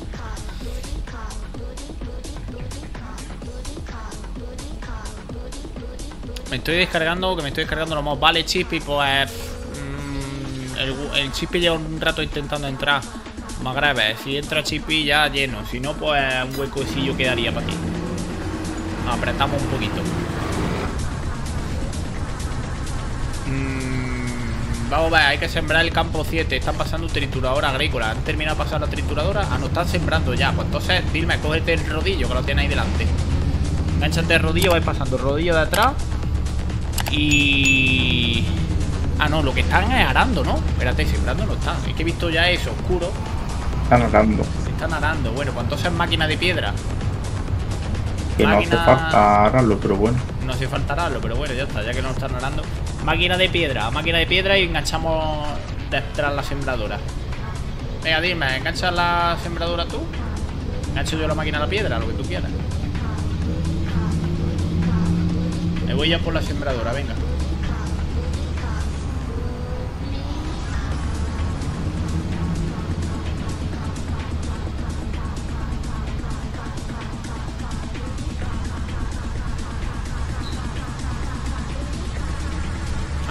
Me estoy descargando, que me estoy descargando los mods. Vale, Chippy, pues... mm, el, el Chippy lleva un rato intentando entrar. Más grave, si entra Chippy ya lleno. Si no, pues un huecocillo quedaría para ti. Apretamos un poquito. Mm, vamos a ver, hay que sembrar el campo 7. Están pasando trituradora agrícola. ¿Han terminado de pasar la trituradora? Ah, no, están sembrando ya. Pues entonces, dime, cógete el rodillo que lo tienes ahí delante. Enganchate el rodillo, vais pasando el rodillo de atrás. Y. Ah, no, lo que están es arando, ¿no? Espérate, sembrando no están. Es que he visto ya eso, oscuro. Están hablando. Están arando. Bueno, pues entonces máquina de piedra. Que no hace falta ararlo, pero bueno. No hace falta ararlo, pero bueno, ya está, ya que no lo están arando. Máquina de piedra, máquina de piedra y enganchamos detrás la sembradora. Venga, dime, ¿enganchas la sembradora tú? Engancho yo la máquina a la piedra, lo que tú quieras. Me voy ya por la sembradora, venga.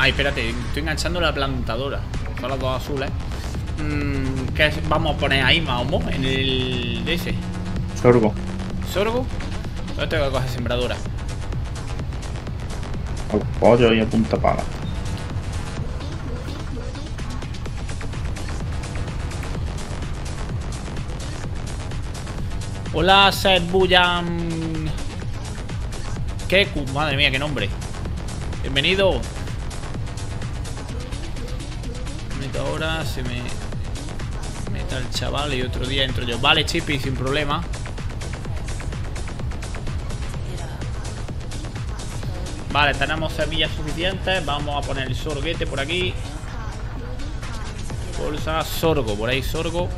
Ay, espérate, estoy enganchando la plantadora. Son las dos azules. Mm, ¿Qué es- vamos a poner ahí, Mahomo? En el de ese. Sorgo. ¿Sorgo? Yo tengo que coger sembradora. A los pollos y a punta pala. Hola, Seth Buyan. Keku, madre mía, qué nombre. Bienvenido. Ahora, se me. Meta el chaval y otro día entro yo. Vale, Chippy, sin problema. Vale, tenemos semillas suficientes. Vamos a poner el sorguete por aquí. Bolsa, sorgo, por ahí sorgo.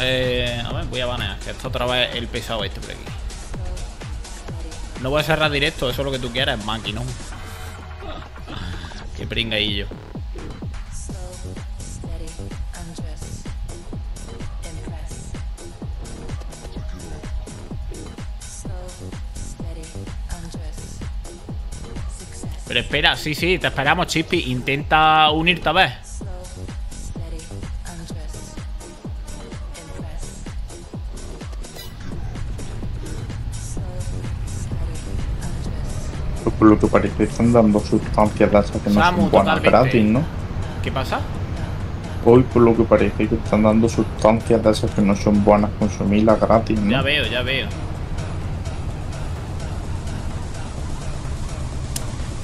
Eh, a ver, voy a banear, que está otra vez el pesado este por aquí. No voy a cerrar directo, eso es lo que tú quieras, es maquinón. Qué pringaillo. Pero espera, sí, sí, te esperamos, Chippy. Intenta unirte a ver. Que parece están dando sustancias de esas que no son buenas totalmente. gratis, ¿no? ¿Qué pasa? Hoy por lo que parece que están dando sustancias de esas que no son buenas consumirlas gratis, ¿no? Ya veo, ya veo.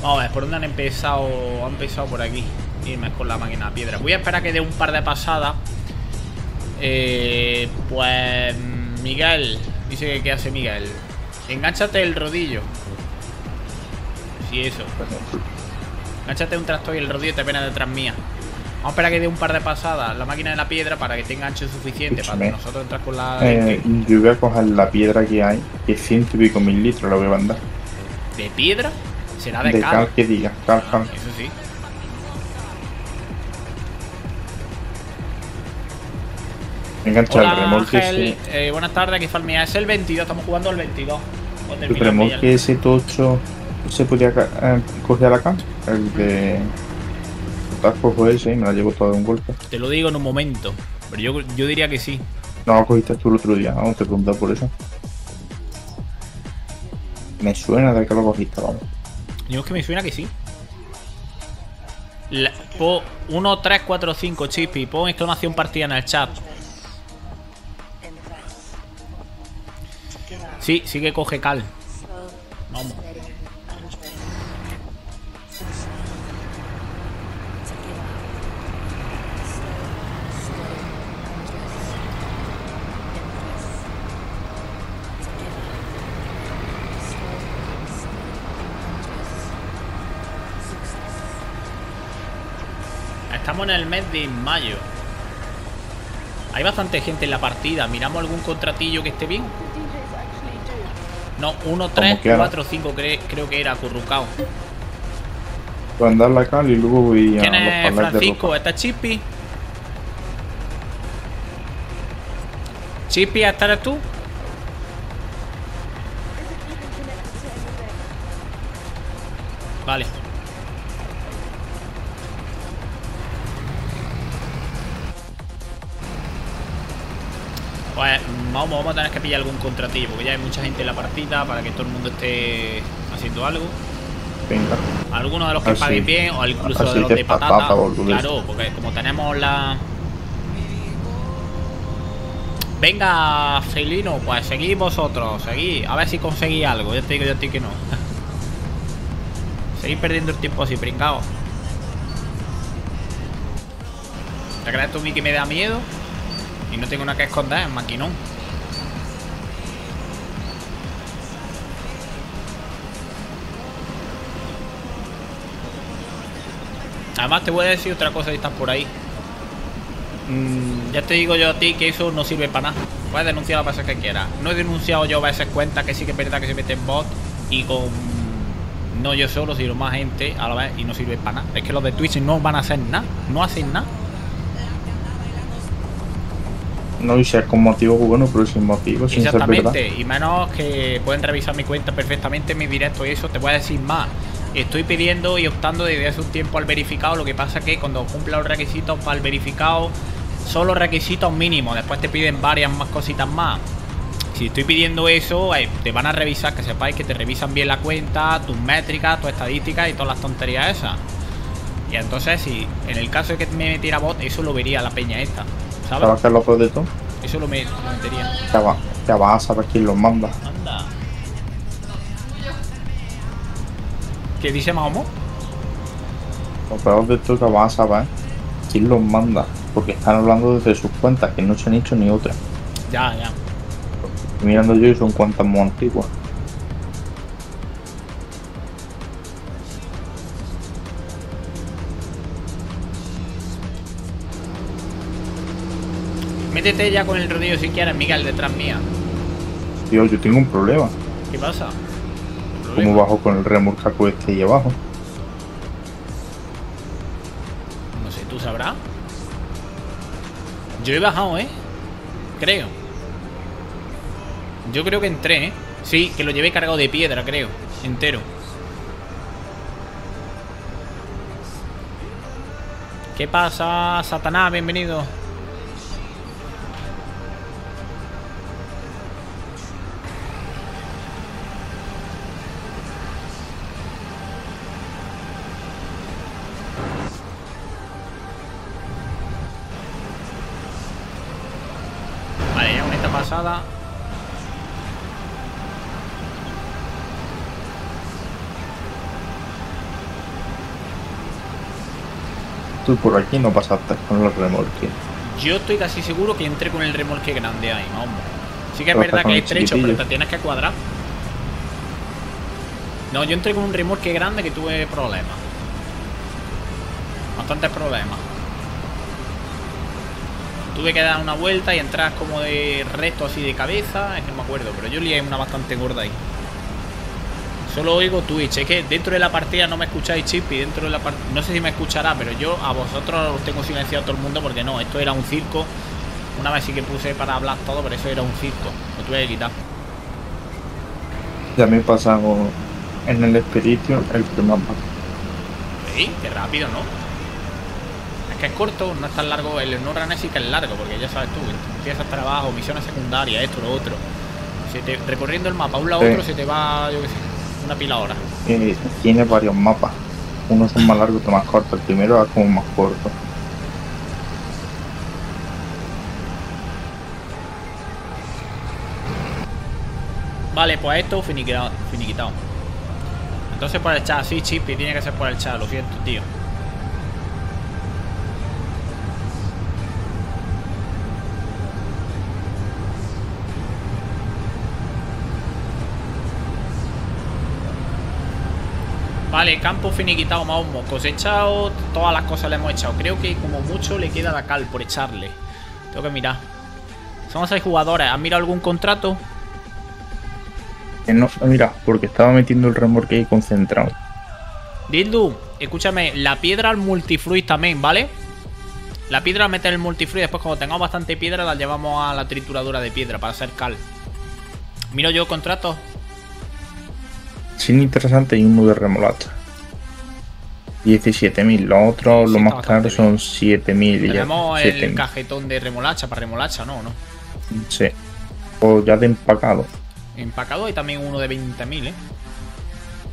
Vamos a ver, ¿por dónde han empezado? Han empezado por aquí. Irme con la máquina de piedra. Voy a esperar que dé un par de pasadas. Eh, pues Miguel. Dice que qué hace Miguel. Engánchate el rodillo. Sí, eso. Engánchate un tractor y el rodillo te pena detrás mía. Vamos a esperar que dé un par de pasadas la máquina de la piedra para que tenga ancho suficiente para que nosotros entrar con la Eh, yo voy a coger la piedra que hay, que es ciento y pico mil litros, la voy a mandar. de piedra. Será de, De cal. cal que diga, cal, cal. Eso sí. Engancha el remolque Ángel, ese. Eh, buenas tardes, aquí Falmia. Es el 22, estamos jugando el 22. Cuando El remolque ese tocho se podía eh, coger la cal. El de. Total, cojo ese y me la llevo toda de un golpe. Te lo digo en un momento. Pero yo, yo diría que sí. No lo cogiste tú el otro día, vamos, te pregunté por eso. Me suena de que lo cogiste, vamos. Digo que me suena que sí. La- po 1, 3, 4, 5, Chippy. Pon exclamación partida en el chat. Sí, sí que coge cal. Vamos. En el mes de mayo. Hay bastante gente en la partida. ¿Miramos algún contratillo que esté bien? No, 1, 3, quiera. 4, 5 creo que era acurrucado. Voy a andar la cal y luego voy a ¿Quién es Francisco? ¿Está Chippy? ¿Chippy, esta eres tú? Vale. Pues vamos, vamos a tener que pillar algún contratillo porque ya hay mucha gente en la partida para que todo el mundo esté haciendo algo. Venga. Algunos de los que Así- paguen bien o incluso de los de patata. Claro, porque como tenemos la. Venga, Felino, pues seguid vosotros, seguid. A ver si conseguís algo. Ya te digo yo a ti que no. (laughs) Seguid perdiendo el tiempo así, pringao. ¿Te crees tú a mí que me da miedo? Y no tengo nada que esconder, maquinón. Además te voy a decir otra cosa si estás por ahí. Mm, ya te digo yo a ti que eso no sirve para nada. Puedes denunciar las veces que quieras. No he denunciado yo a veces cuentas que sí que es verdad que se meten bot y con no yo solo, sino más gente a la vez y no sirve para nada. Es que los de Twitch no van a hacer nada, no hacen nada. No, y sea con motivo bueno, pero sin motivo, sin ser. Exactamente, y menos que pueden revisar mi cuenta perfectamente, mi directo y eso, te voy a decir más. Estoy pidiendo y optando desde hace un tiempo al verificado, lo que pasa que cuando cumpla los requisitos para el verificado, son los requisitos mínimos, después te piden varias más cositas más. Si estoy pidiendo eso, eh, te van a revisar, que sepáis que te revisan bien la cuenta, tus métricas, tus estadísticas y todas las tonterías esas. Y entonces, si en el caso de que me metiera bot, eso lo vería la peña esta, ¿Sabes ¿sabes? que es lo peor de todo? Eso lo, me- metería. Ya va, ya vas a saber quién los manda. Anda. ¿Qué dice Mahomo? Lo peor de todo que vas a saber quién los manda. Porque están hablando desde sus cuentas, que no se han hecho ni otra. Ya, ya. Estoy mirando yo y son cuentas muy antiguas. Métete ya con el rodillo si quieres, Miguel, detrás mía. Tío, yo tengo un problema. ¿Qué pasa? ¿Cómo bajo con el remolcaco este ahí abajo? No sé, tú sabrás. Yo he bajado, ¿eh? Creo. Yo creo que entré, ¿eh? Sí, que lo llevé cargado de piedra, creo. Entero. ¿Qué pasa, Satanás? Bienvenido. Tú por aquí no pasaste con el remolque. Yo estoy casi seguro que entré con el remolque grande ahí, vamos. Sí que es verdad que con hay el trecho, pero te tienes que cuadrar. No, yo entré con un remolque grande que tuve problemas. Bastantes problemas. Tuve que dar una vuelta y entrar como de recto así de cabeza. Es que no me acuerdo, pero yo lié una bastante gorda ahí. Solo oigo Twitch. Es que dentro de la partida no me escucháis, Chippy. Dentro de la partida. No sé si me escuchará, pero yo a vosotros os tengo silenciado todo el mundo porque no, esto era un circo. Una vez sí que puse para hablar todo, pero eso era un circo. Lo tuve que quitar. Ya me he pasado en el Expedition el primer mapa. Sí, qué rápido, ¿no? Es que es corto, no es tan largo. El no run sí que es largo, porque ya sabes tú, empiezas trabajo, misiones secundarias, esto, lo otro. Se te- recorriendo el mapa, un lado a Sí. otro, se te va, yo qué sé, una pila hora. Eh, tiene varios mapas. Unos son más largos, otros más cortos. El primero es como más corto. Vale, pues esto finiquitado. finiquitado. Entonces por el chat, sí, Chippy, tiene que ser por el chat, lo siento, tío. Vale, campo finiquitado, Mahombo. Cosechado, todas las cosas le hemos echado. Creo que como mucho le queda la cal por echarle. Tengo que mirar. Somos seis jugadores. ¿Has mirado algún contrato? No, mira, porque estaba metiendo el remolque ahí concentrado. Dildu, escúchame, la piedra al multifruit también, ¿vale? La piedra la mete en el multifruit, después cuando tengamos bastante piedra la llevamos a la trituradora de piedra para hacer cal. Miro yo contratos. Sin interesante y uno de remolacha. 17.000. Los otros, Sí, lo más caro son 7.000 y ya. Tenemos el 7.000. cajetón de remolacha para remolacha, ¿no? ¿no? Sí. O ya de empacado. Empacado hay también uno de 20.000, ¿eh?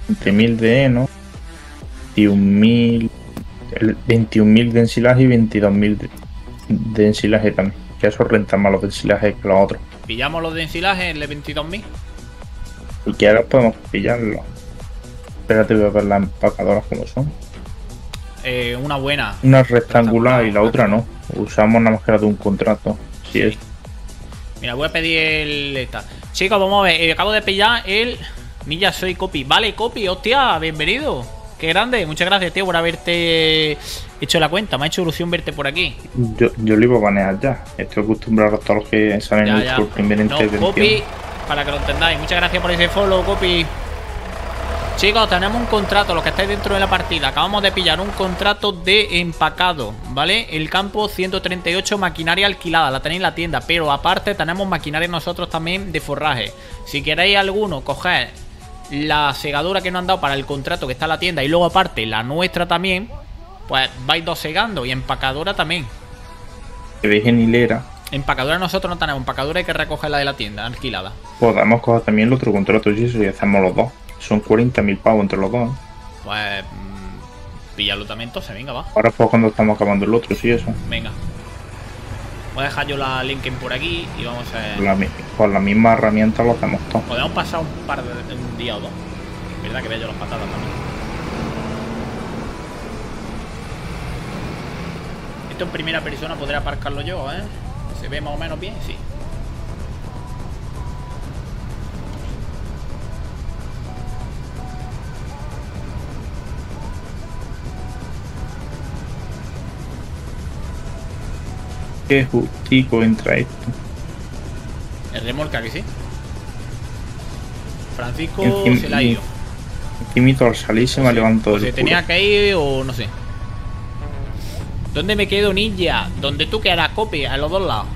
20.000 de heno. 21.000. el 21.000 de ensilaje y 22.000 de, de ensilaje también. Que eso renta más los de ensilaje que los otros. Pillamos los de ensilaje, el de 22.000. Y que ahora podemos pillarlo. Espérate, voy a ver las empacadoras como son. Eh, una buena. Una rectangular y la otra no. Usamos nada más que la de un contrato. Si es. Mira, voy a pedir el. Esta. Chicos, vamos a ver. eh, acabo de pillar el. Milla soy copy. Vale, copy, hostia, bienvenido. Qué grande. Muchas gracias, tío, por haberte hecho la cuenta. Me ha hecho ilusión verte por aquí. Yo, yo lo iba a banear ya. Estoy acostumbrado a todos los que salen en ya. por primera No, copy, para que lo entendáis. Muchas gracias por ese follow, copy. Chicos, tenemos un contrato, los que estáis dentro de la partida. Acabamos de pillar un contrato de empacado, ¿vale? El campo 138, maquinaria alquilada, la tenéis en la tienda. Pero aparte tenemos maquinaria nosotros también de forraje. Si queréis alguno, coger la segadora que nos han dado para el contrato que está en la tienda y luego aparte la nuestra también, pues vais dos segando y empacadora también. Que dejen hilera. Empacadora nosotros no tenemos, empacadora hay que recogerla de la tienda alquilada. Podemos coger también el otro contrato y eso y hacemos los dos. Son 40.000 pavos entre los dos. Pues. mm, Píllalo también entonces, venga, va. Ahora pues cuando estamos acabando el otro, sí, eso. Venga. Voy a dejar yo la Lincoln por aquí y vamos a. Con la, con la misma herramienta lo hacemos todo. Podemos pasar un par de. un día o dos. Verdad que veo yo las patatas también. Esto en primera persona podré aparcarlo yo, ¿eh? ¿Se ve más o menos bien? Sí. que justico entra esto. El remolca que sí. Francisco Encima- se la ha ido. Se me levantó se tenía que ir o no sé. ¿Dónde me quedo, ninja? Donde tú quieras, copy, a los dos lados.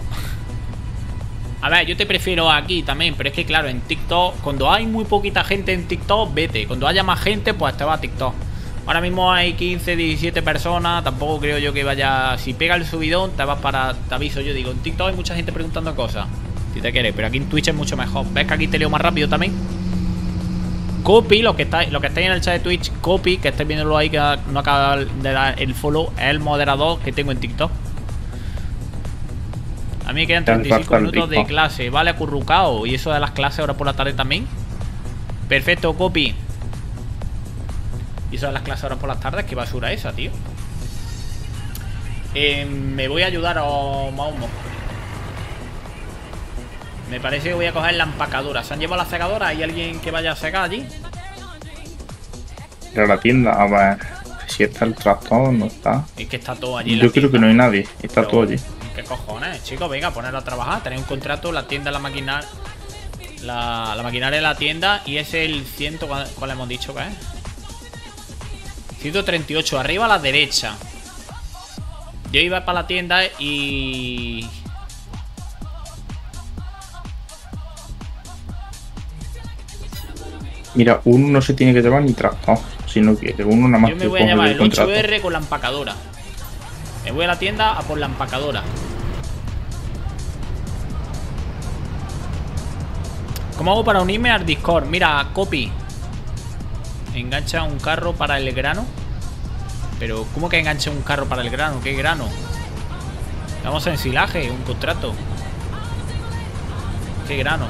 A ver, yo te prefiero aquí también, pero es que claro, en TikTok, cuando hay muy poquita gente en TikTok, vete. Cuando haya más gente, pues te va a TikTok. Ahora mismo hay 15, 17 personas, tampoco creo yo que vaya... Si pega el subidón, te vas para... Te aviso, yo digo, en TikTok hay mucha gente preguntando cosas. Si te quieres, pero aquí en Twitch es mucho mejor. ¿Ves que aquí te leo más rápido también? Copy, lo que estáis, lo que estáis en el chat de Twitch, copy, que estáis viéndolo ahí, que no acaba de dar el follow, es el moderador que tengo en TikTok. A mí me quedan Te hace 35 falta el minutos de clase, vale, acurrucado. Y eso de las clases ahora por la tarde también. Perfecto, copy. Y eso de las clases ahora por las tardes, qué basura esa, tío. Eh, me voy a ayudar a Maumo. Me parece que voy a coger la empacadora. ¿Se han llevado la segadora? ¿Hay alguien que vaya a segar allí? Pero la tienda, a ver, si está el tractor, no está. Es que está todo allí. Yo creo que no hay nadie, está Pero, todo allí. ¿Qué cojones, chicos? Venga, ponerlo a trabajar. Tenéis un contrato, la tienda, la maquinaria. La, la maquinaria de la tienda y es el 100. ¿Cuál, cuál hemos dicho que es? 138, arriba a la derecha. Yo iba para la tienda y. Mira, uno no se tiene que llevar ni tractor, sino que uno nada más Yo me voy a llevar el el contrato. 8R con la empacadora. Me voy a la tienda a por la empacadora. ¿Cómo hago para unirme al Discord? Mira, copy. Engancha un carro para el grano. Pero, ¿cómo que engancha un carro para el grano? ¿Qué grano? Vamos a ensilaje, un contrato. ¿Qué grano?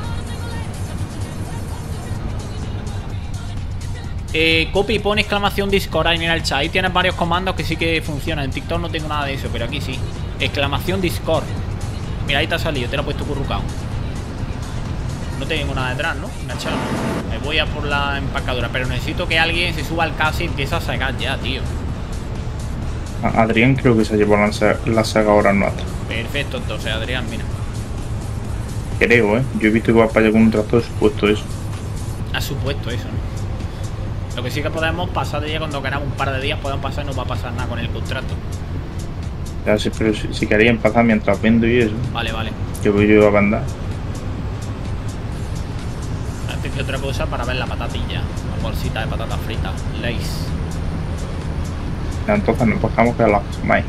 Eh, copy, pone exclamación Discord ahí en el chat. Ahí tienes varios comandos que sí que funcionan. En TikTok no tengo nada de eso, pero aquí sí. Exclamación Discord. Mira, ahí te ha salido, te lo he puesto currucado. No tengo nada detrás, ¿no? Enganchado. Me voy a por la empacadora, pero necesito que alguien se suba al casi y empiece a sacar ya, tío. Adrián creo que se llevó la, la saga ahora nuestra. Perfecto, entonces, Adrián, mira. Creo, ¿eh? Yo he visto que va para allá con un tractor supuesto eso. Ha supuesto eso, ¿no? Lo que sí que podemos pasar de día cuando queramos un par de días, podemos pasar y no va a pasar nada con el contrato. Ya sé, pero si, si queréis empezar mientras vendo y eso, Vale, vale. que voy yo a mandar. Antes que otra cosa para ver la patatilla. La bolsita de patatas fritas. Lace. Entonces nos bajamos que las más.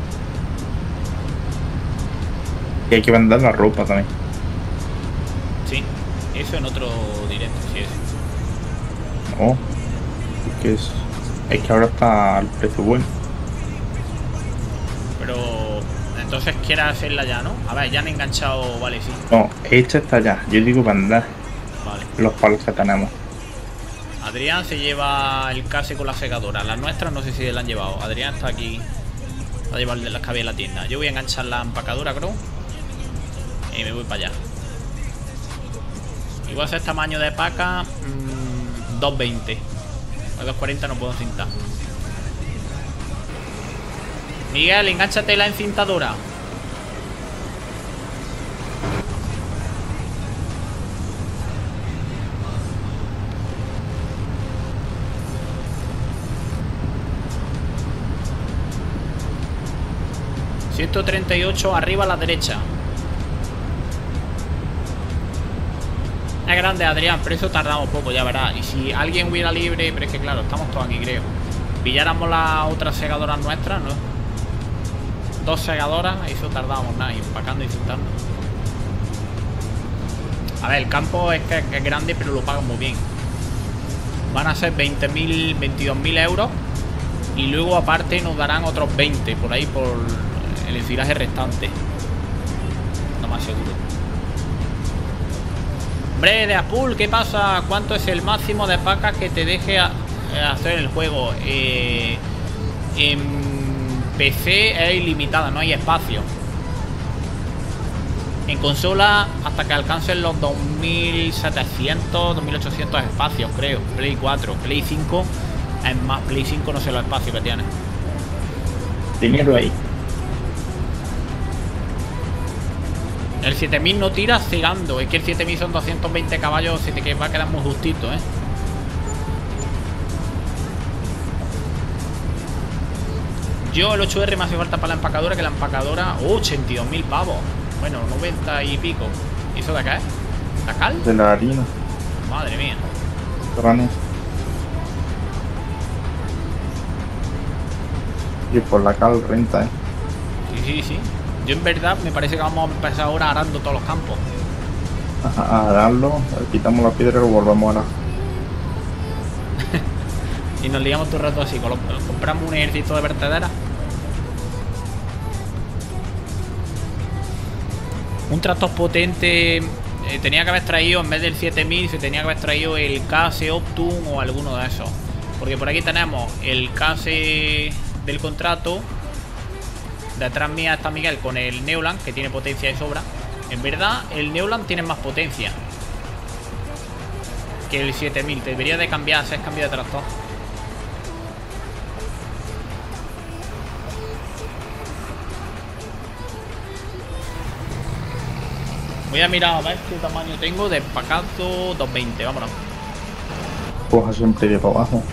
Y hay que vender la ropa también. Sí. Eso en otro directo, sí es. No. Es que, es, es que ahora está el precio bueno. Pero. Entonces quieras hacerla ya, ¿no? A ver, ya han enganchado. Vale, sí. No, esta está ya. Yo digo vender Vale. los palos que tenemos. Adrián se lleva el case con la secadora. Las nuestras no sé si la han llevado. Adrián está aquí. Va a llevar de las que había en la tienda. Yo voy a enganchar la empacadora, creo. Y me voy para allá. Igual es tamaño de paca. mm, 220. A 240 no puedo cintar. Miguel, enganchate la encintadora. ...138 arriba a la derecha... Grande, Adrián, pero eso tardamos poco, ya verás. Y si alguien hubiera libre, pero es que claro, estamos todos aquí, creo. Pilláramos las otras segadoras nuestras, ¿no? Dos segadoras, eso tardábamos nada, empacando y cintando. A ver, el campo es que es grande, pero lo pagan muy bien. Van a ser 20.000, 22.000 euros. Y luego aparte nos darán otros 20 por ahí por el enfilaje restante. No más seguro. Hombre, de Apul, ¿qué pasa? ¿Cuánto es el máximo de pacas que te deje hacer el juego? Eh, en PC es ilimitada, no hay espacio. En consola, hasta que alcancen los 2700, 2800 espacios, creo. Play 4, Play 5 es más. Play 5 no sé los espacios que tiene. Dinero ahí. El 7000 no tira cegando. Es que el 7000 son 220 caballos. Se te que- va a quedar muy justito, ¿eh? Yo el 8R me hace falta para la empacadora. Que la empacadora. ¡Oh! 82.000 pavos. Bueno, 90 y pico. ¿Y eso de acá es? ¿La cal? De la harina. Madre mía. Granes. Y por la cal renta, eh. Sí, sí, sí. Yo en verdad me parece que vamos a empezar ahora arando todos los campos. A, ararlo, quitamos la piedra y lo volvemos a arar. (laughs) Y nos liamos todo el rato así. Compramos un ejército de vertederas. Un tractor potente. eh, tenía que haber traído, en vez del 7000, se tenía que haber traído el KS Optum o alguno de esos. Porque por aquí tenemos el KS del contrato. Detrás mía está Miguel con el Neuland, que tiene potencia de sobra. En verdad, el Neuland tiene más potencia que el 7000. Debería de cambiar, se cambio de tractor. Voy a mirar a ver qué tamaño tengo de empacado 220, vámonos. Coja siempre de para abajo.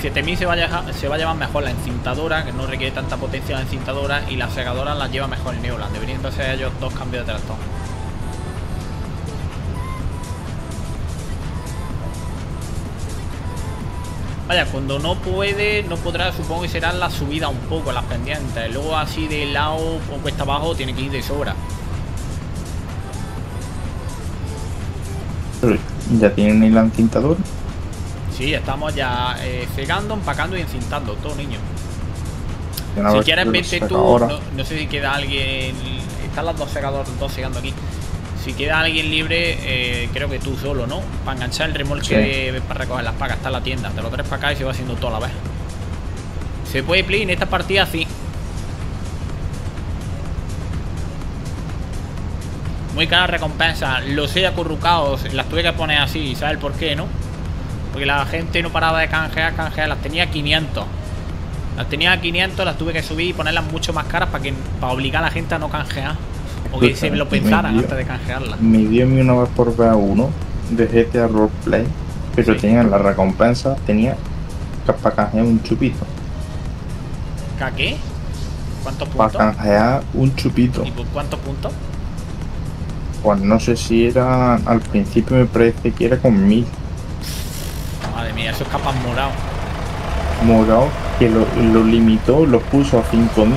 7000 se va, a llevar, se va a llevar mejor la encintadora, que no requiere tanta potencia la encintadora, y la segadora la lleva mejor el Neoland. Deberían de ser ellos dos cambios de tractor. Vaya, cuando no puede, no podrá, supongo que será la subida un poco, las pendientes. Luego así de lado o cuesta abajo tiene que ir de sobra. Ya tienen el encintador. Sí, estamos ya eh, cegando, empacando y encintando, todo niño. Si quieres vete tú, no, no sé si queda alguien. Están los dos segadores, dos segando aquí. Si queda alguien libre, eh, creo que tú solo, ¿no? Para enganchar el remolque Sí. para recoger las pacas, está en la tienda. Te lo traes para acá y se va haciendo todo a la vez. Se puede play en esta partida, sí. Muy cara recompensa. Los he acurrucados, las tuve que poner así, ¿sabes por qué, no? Porque la gente no paraba de canjear, canjear, las tenía 500. Las tenía a 500, las tuve que subir y ponerlas mucho más caras para que para obligar a la gente a no canjear. O que se lo pensaran dio- antes de canjearlas. Me dio mí una vez por BA1 de GTA Roleplay, pero Sí. tenía la recompensa, tenía para canjear un chupito. ¿Ca qué? ¿Cuántos Para puntos? canjear un chupito. ¿Y por cuántos puntos? Pues no sé si era, al principio me parece que era con mil mía, esos capas morados. morado, que lo, lo limitó, lo puso a 5000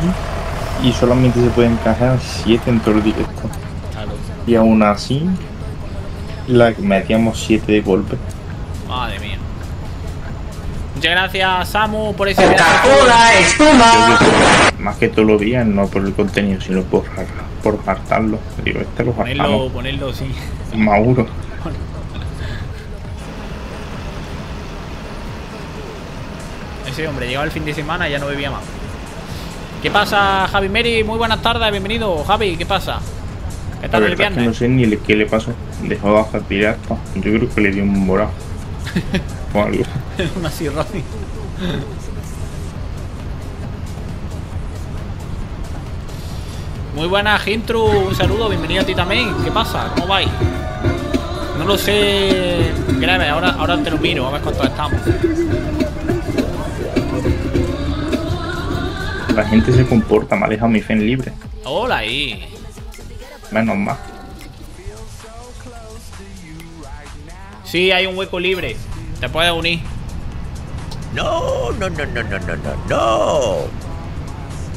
y solamente se pueden canjear 7 en todo el directo. Claro. Y aún así, la metíamos 7 de golpe. Madre mía. Muchas gracias, Samu, por ese Más que todos los días, no por el contenido, sino por, por hartarlo. Digo, este lo Ponerlo, ponerlo, sí. Mauro. (laughs) Ese hombre llegaba el fin de semana y ya no bebía más. ¿Qué pasa, Javi Meri? Muy buenas tardes, bienvenido, Javi, ¿qué pasa? ¿Qué tal el verdad es que no viernes? sé ni le- qué le pasó. Dejó de bajar directo. Yo creo que le dio un morado. (laughs) o algo. (laughs) Una cirrosis. Muy buenas, Gintru, un saludo, bienvenido a ti también. ¿Qué pasa? ¿Cómo vais? No lo sé, grave, ahora, ahora te lo miro, a ver cuántos estamos. La gente se comporta, me ha dejado mi fe en libre. Hola ahí. Menos mal. Sí, hay un hueco libre. Te puedes unir. No, no, no, no, no, no, no, no.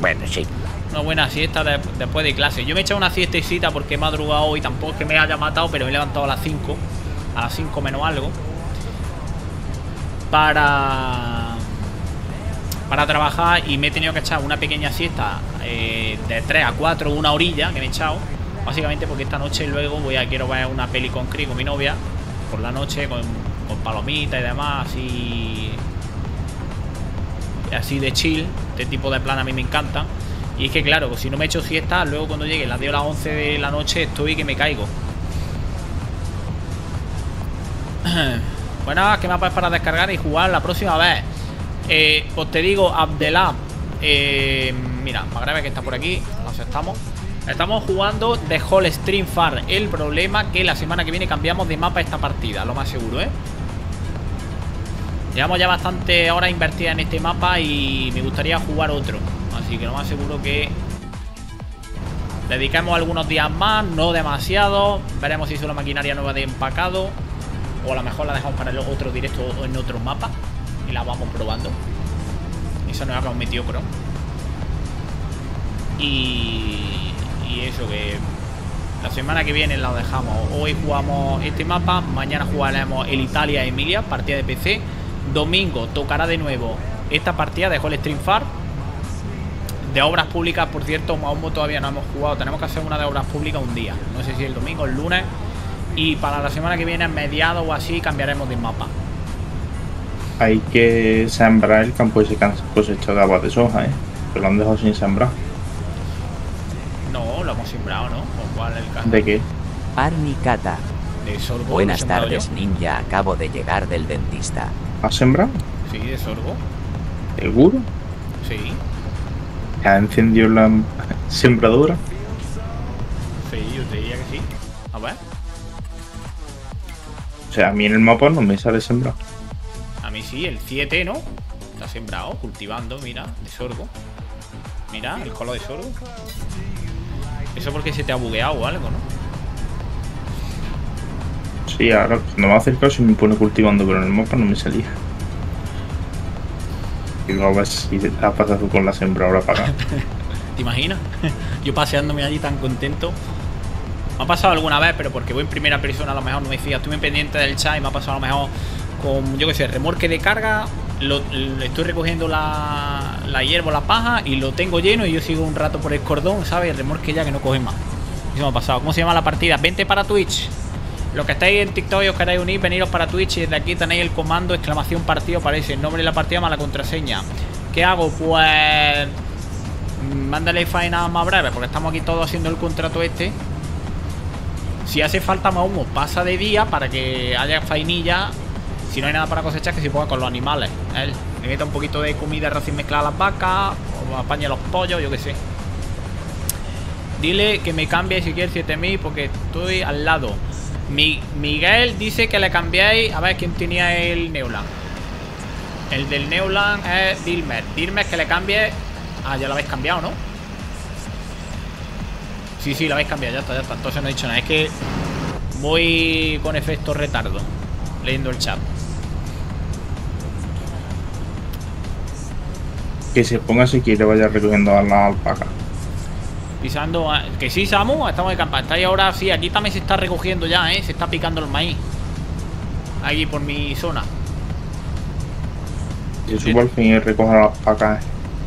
Bueno, sí. Una buena siesta de- después de clase. Yo me he echado una siestecita porque he madrugado hoy. Tampoco es que me haya matado, pero me he levantado a las 5. A las 5 menos algo. Para. Para trabajar y me he tenido que echar una pequeña siesta eh, de 3 a 4, una orilla que me he echado. Básicamente porque esta noche luego voy a quiero ver una peli con Cri, con mi novia. Por la noche con, con palomitas y demás. Así. Así de chill. Este tipo de plan a mí me encanta. Y es que claro, pues si no me echo siesta, luego cuando llegue las 10 o las 11 de la noche estoy que me caigo. (clears throat) Bueno, ¿qué mapas para descargar y jugar la próxima vez? Eh, pues te digo, Abdelab, Eh, mira, Magrebe que está por aquí. Lo aceptamos. Estamos jugando de Hall Stream Far. El problema que la semana que viene cambiamos de mapa esta partida, lo más seguro, ¿eh? Llevamos ya bastante horas invertidas en este mapa y me gustaría jugar otro. Así que lo más seguro que dediquemos algunos días más, no demasiado. Veremos si es una maquinaria nueva de empacado. O a lo mejor la dejamos para el otro directo en otro mapa. Y la vamos probando. Esa que hemos metido, creo. Y, y eso que la semana que viene la dejamos. Hoy jugamos este mapa, mañana jugaremos el Italia Emilia, partida de PC. Domingo tocará de nuevo esta partida de Hall Stream Far. De obras públicas, por cierto, aún todavía no hemos jugado. Tenemos que hacer una de obras públicas un día. No sé si el domingo el lunes. Y para la semana que viene, a mediados o así, cambiaremos de mapa. Hay que sembrar el campo ese can- cosechado de agua de soja, ¿eh? Que lo han dejado sin sembrar. No, lo hemos sembrado, ¿no? ¿O cuál es el caso? ¿De qué? Arni Kata. De sorgo. Buenas tardes, yo. ninja. Acabo de llegar del dentista. ¿Has sembrado? Sí, de sorgo. ¿Seguro? Sí, ¿Que ha encendido la (laughs) sembradura? sí, yo te diría que sí. A ver, O sea, a mí en el mapa no me sale sembrado. Mí sí, el 7, ¿no? Está sembrado, cultivando, mira, de sorgo. Mira, el colo de sorgo. Eso porque se te ha bugueado o algo, ¿no? Sí, ahora cuando me ha acercado se me pone cultivando, pero en el mapa no me salía. Y luego a ver si te ha pasado con la sembradora apagada. (laughs) ¿Te imaginas? (laughs) Yo paseándome allí tan contento. Me ha pasado alguna vez, pero porque voy en primera persona, a lo mejor no me fío. Estuve en pendiente del chat y me ha pasado a lo mejor con, yo qué sé, remorque de carga. Lo, estoy recogiendo la, la hierba la paja y lo tengo lleno y yo sigo un rato por el cordón, ¿sabes? El remorque ya que no coge más. Eso me ha pasado. ¿Cómo se llama la partida? Vente para Twitch. Los que estáis en TikTok y os queráis unir, veniros para Twitch y desde aquí tenéis el comando exclamación partido, aparece el nombre de la partida más la contraseña. ¿Qué hago? Pues Mm, Mándale faena más breve, porque estamos aquí todos haciendo el contrato este. Si hace falta más humo, pasa de día para que haya fainilla. Si no hay nada para cosechar, que se ponga con los animales. Él le meta un poquito de comida recién mezclada a las vacas, o apañe los pollos, yo qué sé. Dile que me cambie si quiere 7000 porque estoy al lado. Mi- Miguel dice que le cambiéis. A ver quién tenía el Neuland. El del Neuland es Dilmer. Dilmer que le cambie. Ah, ya lo habéis cambiado, ¿no? Sí, sí, lo habéis cambiado, ya está, ya está. Entonces no he dicho nada. Es que voy con efecto retardo. Leyendo el chat. Que se ponga si quiere vaya recogiendo a la alpaca. Pisando. a- Que sí, Samu, estamos de campaña. Está ahí ahora, sí, aquí también se está recogiendo ya, ¿eh? Se está picando el maíz. Aquí por mi zona. Si subo al fin y recojo a las alpacas,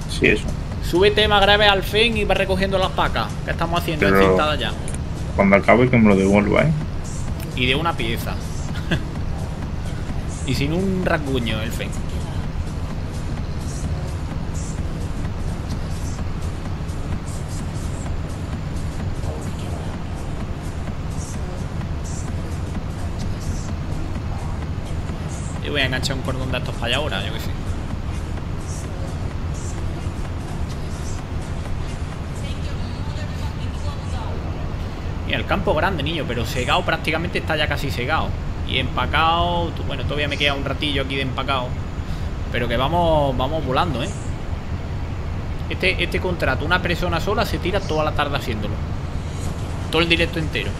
sí, eso. Súbete más grave al fin y va recogiendo las pacas que estamos haciendo Pero- ya. Cuando acabe que me lo devuelva, ¿eh? Y de una pieza. (laughs) y sin un rasguño el fin. Voy a enganchar un cordón de estos para ahora, yo que sé. Y el campo grande, niño, pero segado prácticamente está ya casi segado. Y empacado, bueno, todavía me queda un ratillo aquí de empacado. Pero que vamos, vamos volando, ¿eh? Este, este contrato, una persona sola se tira toda la tarde haciéndolo. Todo el directo entero.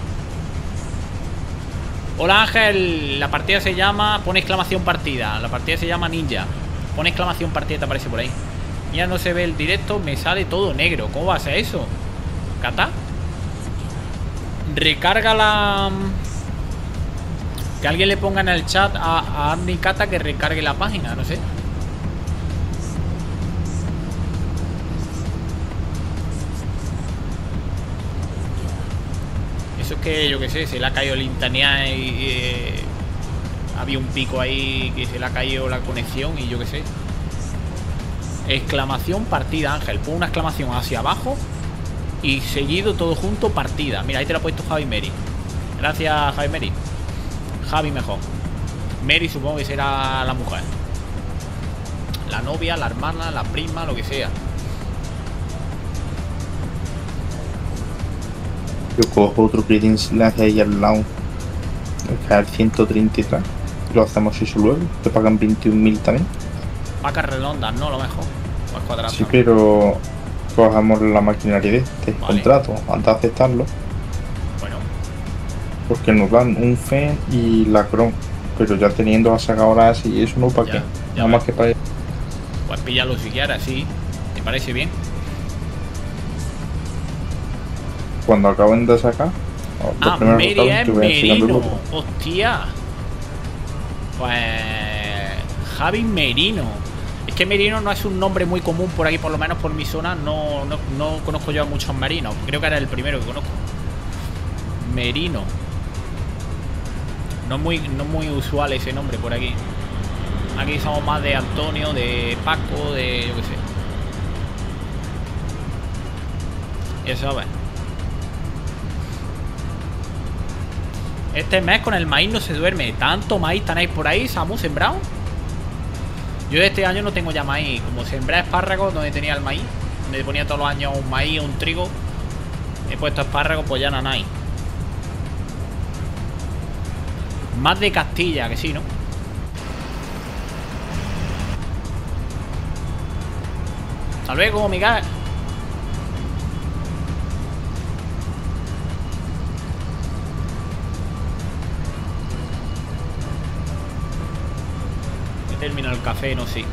Hola Ángel, la partida se llama. Pone exclamación partida. La partida se llama Ninja. Pone exclamación partida, te aparece por ahí. Ya no se ve el directo, me sale todo negro. ¿Cómo va a ser eso? ¿Cata? Recarga la. Que alguien le ponga en el chat a, a Andy Cata que recargue la página, no sé. Que yo que sé, se le ha caído el internet y eh, había un pico ahí que se le ha caído la conexión y yo que sé. Exclamación partida, Ángel. Pon una exclamación hacia abajo y seguido todo junto partida. Mira, ahí te lo ha puesto Javi Meri. Gracias, Javi Meri. Javi mejor. Mary supongo que será la mujer. La novia, la hermana, la prima, lo que sea. Yo cojo otro ensilaje ahí al lado. El que el 133. y Lo hacemos eso luego. Te pagan 21.000 también. Vacas redondas, ¿no? Lo mejor. O es cuadrado. Sí, pero cojamos la maquinaria de este Vale. contrato antes de aceptarlo. Bueno, Porque nos dan un FEN y la CRON. Pero ya teniendo las sacadoras y eso no para Ya, qué. ya Nada más que para pues píllalo si quieres, sí. ¿Te parece bien? Cuando acaben de sacar. Ah, resultados es a Merino. Hostia. Pues. Javi Merino. Es que Merino no es un nombre muy común por aquí, por lo menos por mi zona. No, no, no conozco yo a muchos marinos. Creo que era el primero que conozco. Merino. No es muy, no muy usual ese nombre por aquí. Aquí somos más de Antonio, de Paco, de yo qué sé. Ya sabes. Este mes con el maíz no se duerme. ¿Tanto maíz tenéis por ahí, Samu, sembrado? Yo este año no tengo ya maíz. Como sembré espárragos donde tenía el maíz, donde ponía todos los años un maíz o un trigo, he puesto espárragos, pues ya no hay. Más de Castilla, que sí, ¿no? Hasta luego, Miguel. El café, no sé.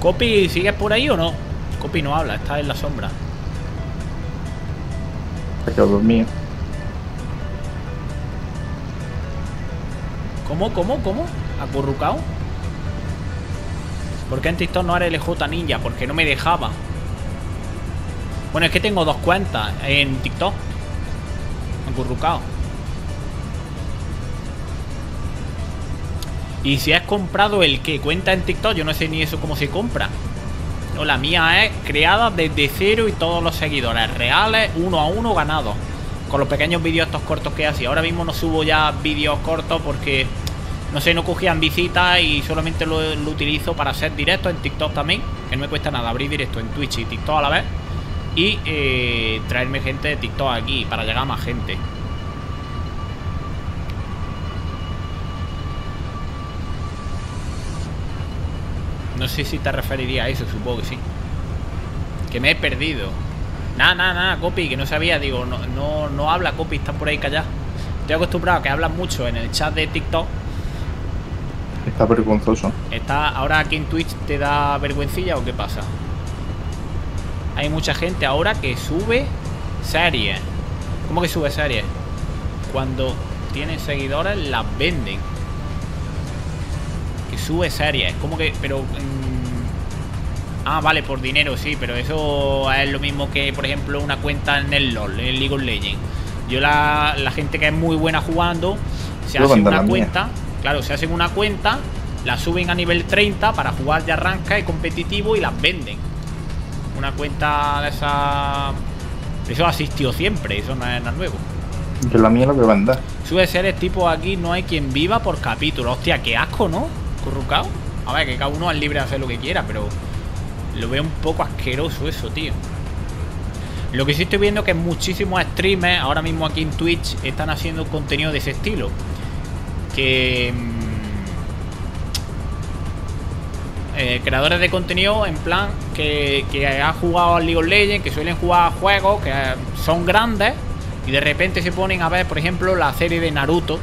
Copi, ¿sigues por ahí o no? Copi no habla, está en la sombra. Dormido. ¿Cómo, cómo, cómo? ¿Acurrucado? ¿Por qué en TikTok no haré LJ Ninja? Porque no me dejaba. Bueno, es que tengo dos cuentas en TikTok. Acurrucado. Y si has comprado el que cuenta en TikTok, yo no sé ni eso cómo se compra. No, la mía es creada desde cero y todos los seguidores reales, uno a uno ganados. Con los pequeños vídeos estos cortos que hacía. Ahora mismo no subo ya vídeos cortos porque, no sé, no cogían visitas y solamente lo, utilizo para hacer directos en TikTok también. Que no me cuesta nada abrir directo en Twitch y TikTok a la vez. Y eh, traerme gente de TikTok aquí para llegar a más gente. No sé si te referiría a eso, supongo que sí. Que me he perdido. Nada, nada, nada, Copy, que no sabía. Digo, no, no, no habla Copy, está por ahí callado. Estoy acostumbrado a que hablan mucho en el chat de TikTok. Está vergonzoso. Está ahora aquí en Twitch te da vergüencilla o qué pasa? Hay mucha gente ahora que sube series. ¿Cómo que sube series? Cuando tienen seguidores las venden. Que sube series. ¿Cómo que? Pero. Ah, vale, por dinero, sí, pero eso es lo mismo que, por ejemplo, una cuenta en el LOL, en League of Legends. Yo la, la gente que es muy buena jugando, se hace una mía. cuenta. Claro, se hacen una cuenta, la suben a nivel 30 para jugar de arranca y competitivo y las venden. Una cuenta de esa. Eso ha asistido siempre, eso no es nada nuevo. Yo la mía la voy a mandar. Sube seres tipo aquí no hay quien viva por capítulo. Hostia, qué asco, ¿no? Currucao. A ver, que cada uno es libre de hacer lo que quiera, pero lo veo un poco asqueroso eso, tío. Lo que sí estoy viendo que muchísimos streamers ahora mismo aquí en Twitch están haciendo contenido de ese estilo. Que... mm, eh, creadores de contenido en plan que, que ha jugado al League of Legends, que suelen jugar juegos que eh, son grandes y de repente se ponen a ver, por ejemplo, la serie de Naruto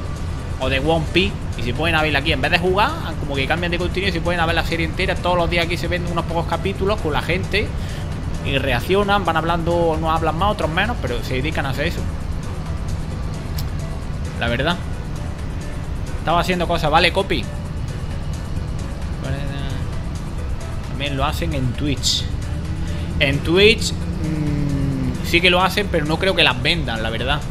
o de One Piece y se ponen a verla aquí. En vez de jugar, como que cambian de contenido ponen a ver la serie entera. Todos los días aquí se ven unos pocos capítulos con la gente y reaccionan, van hablando, unos hablan más, otros menos, pero se dedican a hacer eso. La verdad. Estaba haciendo cosas, vale, copy. También lo hacen en Twitch. En Twitch mm, sí que lo hacen, pero no creo que las vendan, la verdad.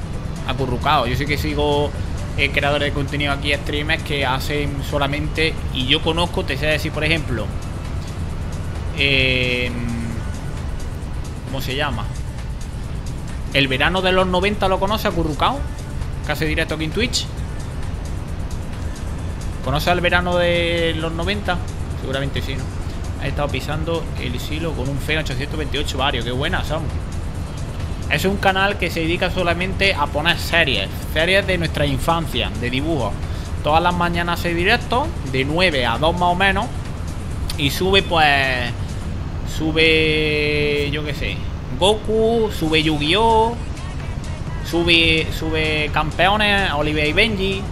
Acurrucado. Yo sí que sigo eh, creadores de contenido aquí, streamers que hacen solamente. Y yo conozco, te sé decir, por ejemplo. eh, ¿Cómo se llama? El verano de los 90 lo conoce, acurrucado. Que hace directo aquí en Twitch. ¿Conoce el verano de los 90? Seguramente sí, ¿no? Ha estado pisando el silo con un FEN 828 varios. Qué buenas son. Es un canal que se dedica solamente a poner series. Series de nuestra infancia, de dibujos. Todas las mañanas hace directo, de 9 a 2 más o menos. Y sube pues... Sube... Yo qué sé. Goku, sube Yu-Gi-Oh! Sube, sube campeones, Oliver y Benji.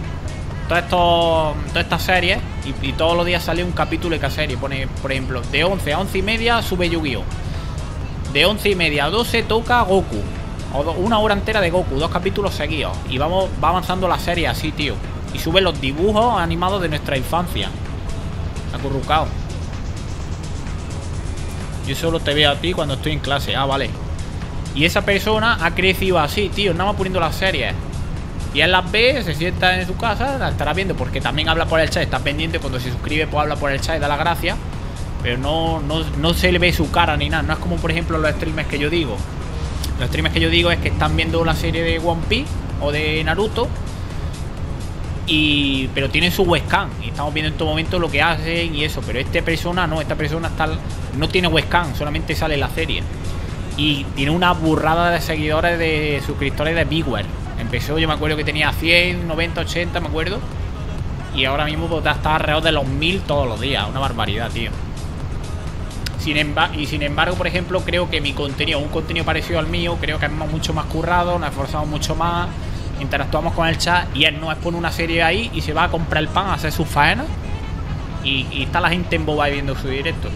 Todas estas series. Y, y todos los días sale un capítulo de cada serie. Pone, por ejemplo, de 11 a 11 y media sube Yu-Gi-Oh! De 11 y media a 12 toca Goku. Una hora entera de Goku, dos capítulos seguidos. Y vamos, va avanzando la serie así, tío. Y sube los dibujos animados de nuestra infancia. Acurrucado. Yo solo te veo a ti cuando estoy en clase. Ah, vale. Y esa persona ha crecido así, tío. Nada más poniendo las series. Y él las ve, se sienta en su casa, la estará viendo porque también habla por el chat, está pendiente. Cuando se suscribe, pues habla por el chat y da la gracia. Pero no, no, no se le ve su cara ni nada. No es como, por ejemplo, los streamers que yo digo. Los streamers que yo digo es que están viendo la serie de One Piece o de Naruto. Y, pero tienen su webcam y estamos viendo en todo momento lo que hacen y eso. Pero esta persona no, esta persona está, no tiene webcam, solamente sale la serie. Y tiene una burrada de seguidores, de suscriptores de Bigware. Empezó, yo me acuerdo que tenía 100, 90, 80, me acuerdo. Y ahora mismo pues, está alrededor de los 1000 todos los días. Una barbaridad, tío. Y sin embargo, por ejemplo, creo que mi contenido, un contenido parecido al mío, creo que es mucho más currado, nos esforzamos mucho más, interactuamos con el chat y él no es poner una serie ahí y se va a comprar el pan, a hacer sus faenas y, está la gente en boba viendo su directo.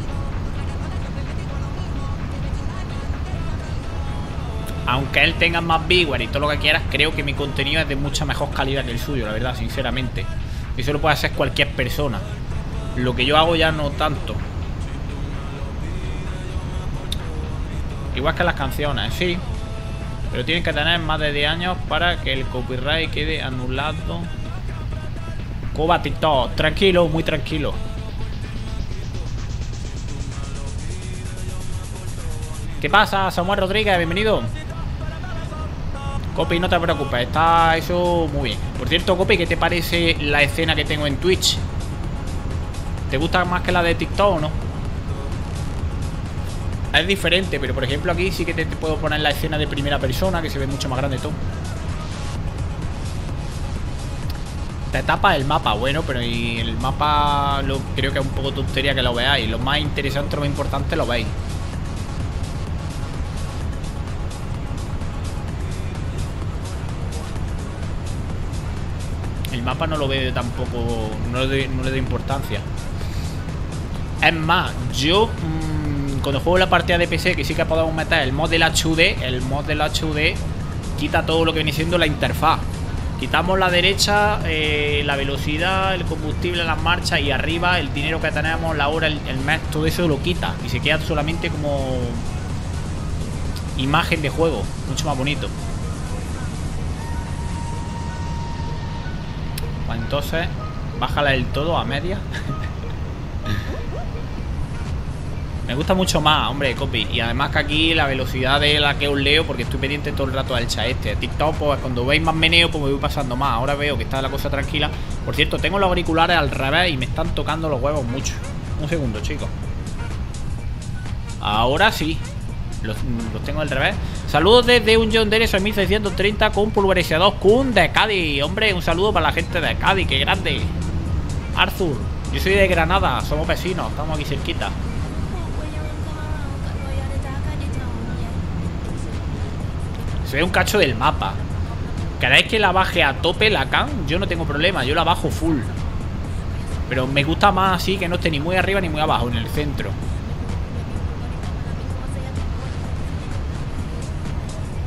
Aunque él tenga más viewer y todo lo que quieras, creo que mi contenido es de mucha mejor calidad que el suyo, la verdad, sinceramente. Eso lo puede hacer cualquier persona. Lo que yo hago ya no tanto. Igual que las canciones, sí. Pero tienen que tener más de 10 años para que el copyright quede anulado. Cuba TikTok, tranquilo, muy tranquilo. ¿Qué pasa, Samuel Rodríguez? Bienvenido. Copi, no te preocupes, está eso muy bien. Por cierto, Copi, ¿qué te parece la escena que tengo en Twitch? ¿Te gusta más que la de TikTok o no? Es diferente, pero por ejemplo aquí sí que te, puedo poner la escena de primera persona, que se ve mucho más grande todo. Te tapa el mapa, bueno, pero el mapa creo que es un poco tontería que lo veáis. Lo más interesante, lo más importante lo veis. El mapa no lo veo tampoco, no le doy, no le doy importancia. Es más, yo mmm, cuando juego la partida de PC, que sí que podemos meter el mod del HUD, el mod del HUD quita todo lo que viene siendo la interfaz. Quitamos la derecha, eh, la velocidad, el combustible, las marchas y arriba el dinero que tenemos, la hora, el, el mes, todo eso lo quita y se queda solamente como imagen de juego, mucho más bonito. Pues entonces, bájala del todo a media. (laughs) Me gusta mucho más, hombre, copy. Y además que aquí la velocidad de la que os leo, porque estoy pendiente todo el rato del chat este. TikTok, pues cuando veis más meneo, pues me voy pasando más. Ahora veo que está la cosa tranquila. Por cierto, tengo los auriculares al revés y me están tocando los huevos mucho. Un segundo, chicos. Ahora sí. Los, tengo al revés. Saludos desde un John Deere 1630 con pulverizador Kun de Cádiz. Hombre, un saludo para la gente de Cádiz, qué grande. Arthur, yo soy de Granada, somos vecinos, estamos aquí cerquita. Se ve un cacho del mapa. ¿Queréis que la baje a tope la can? Yo no tengo problema, yo la bajo full. Pero me gusta más así que no esté ni muy arriba ni muy abajo, en el centro.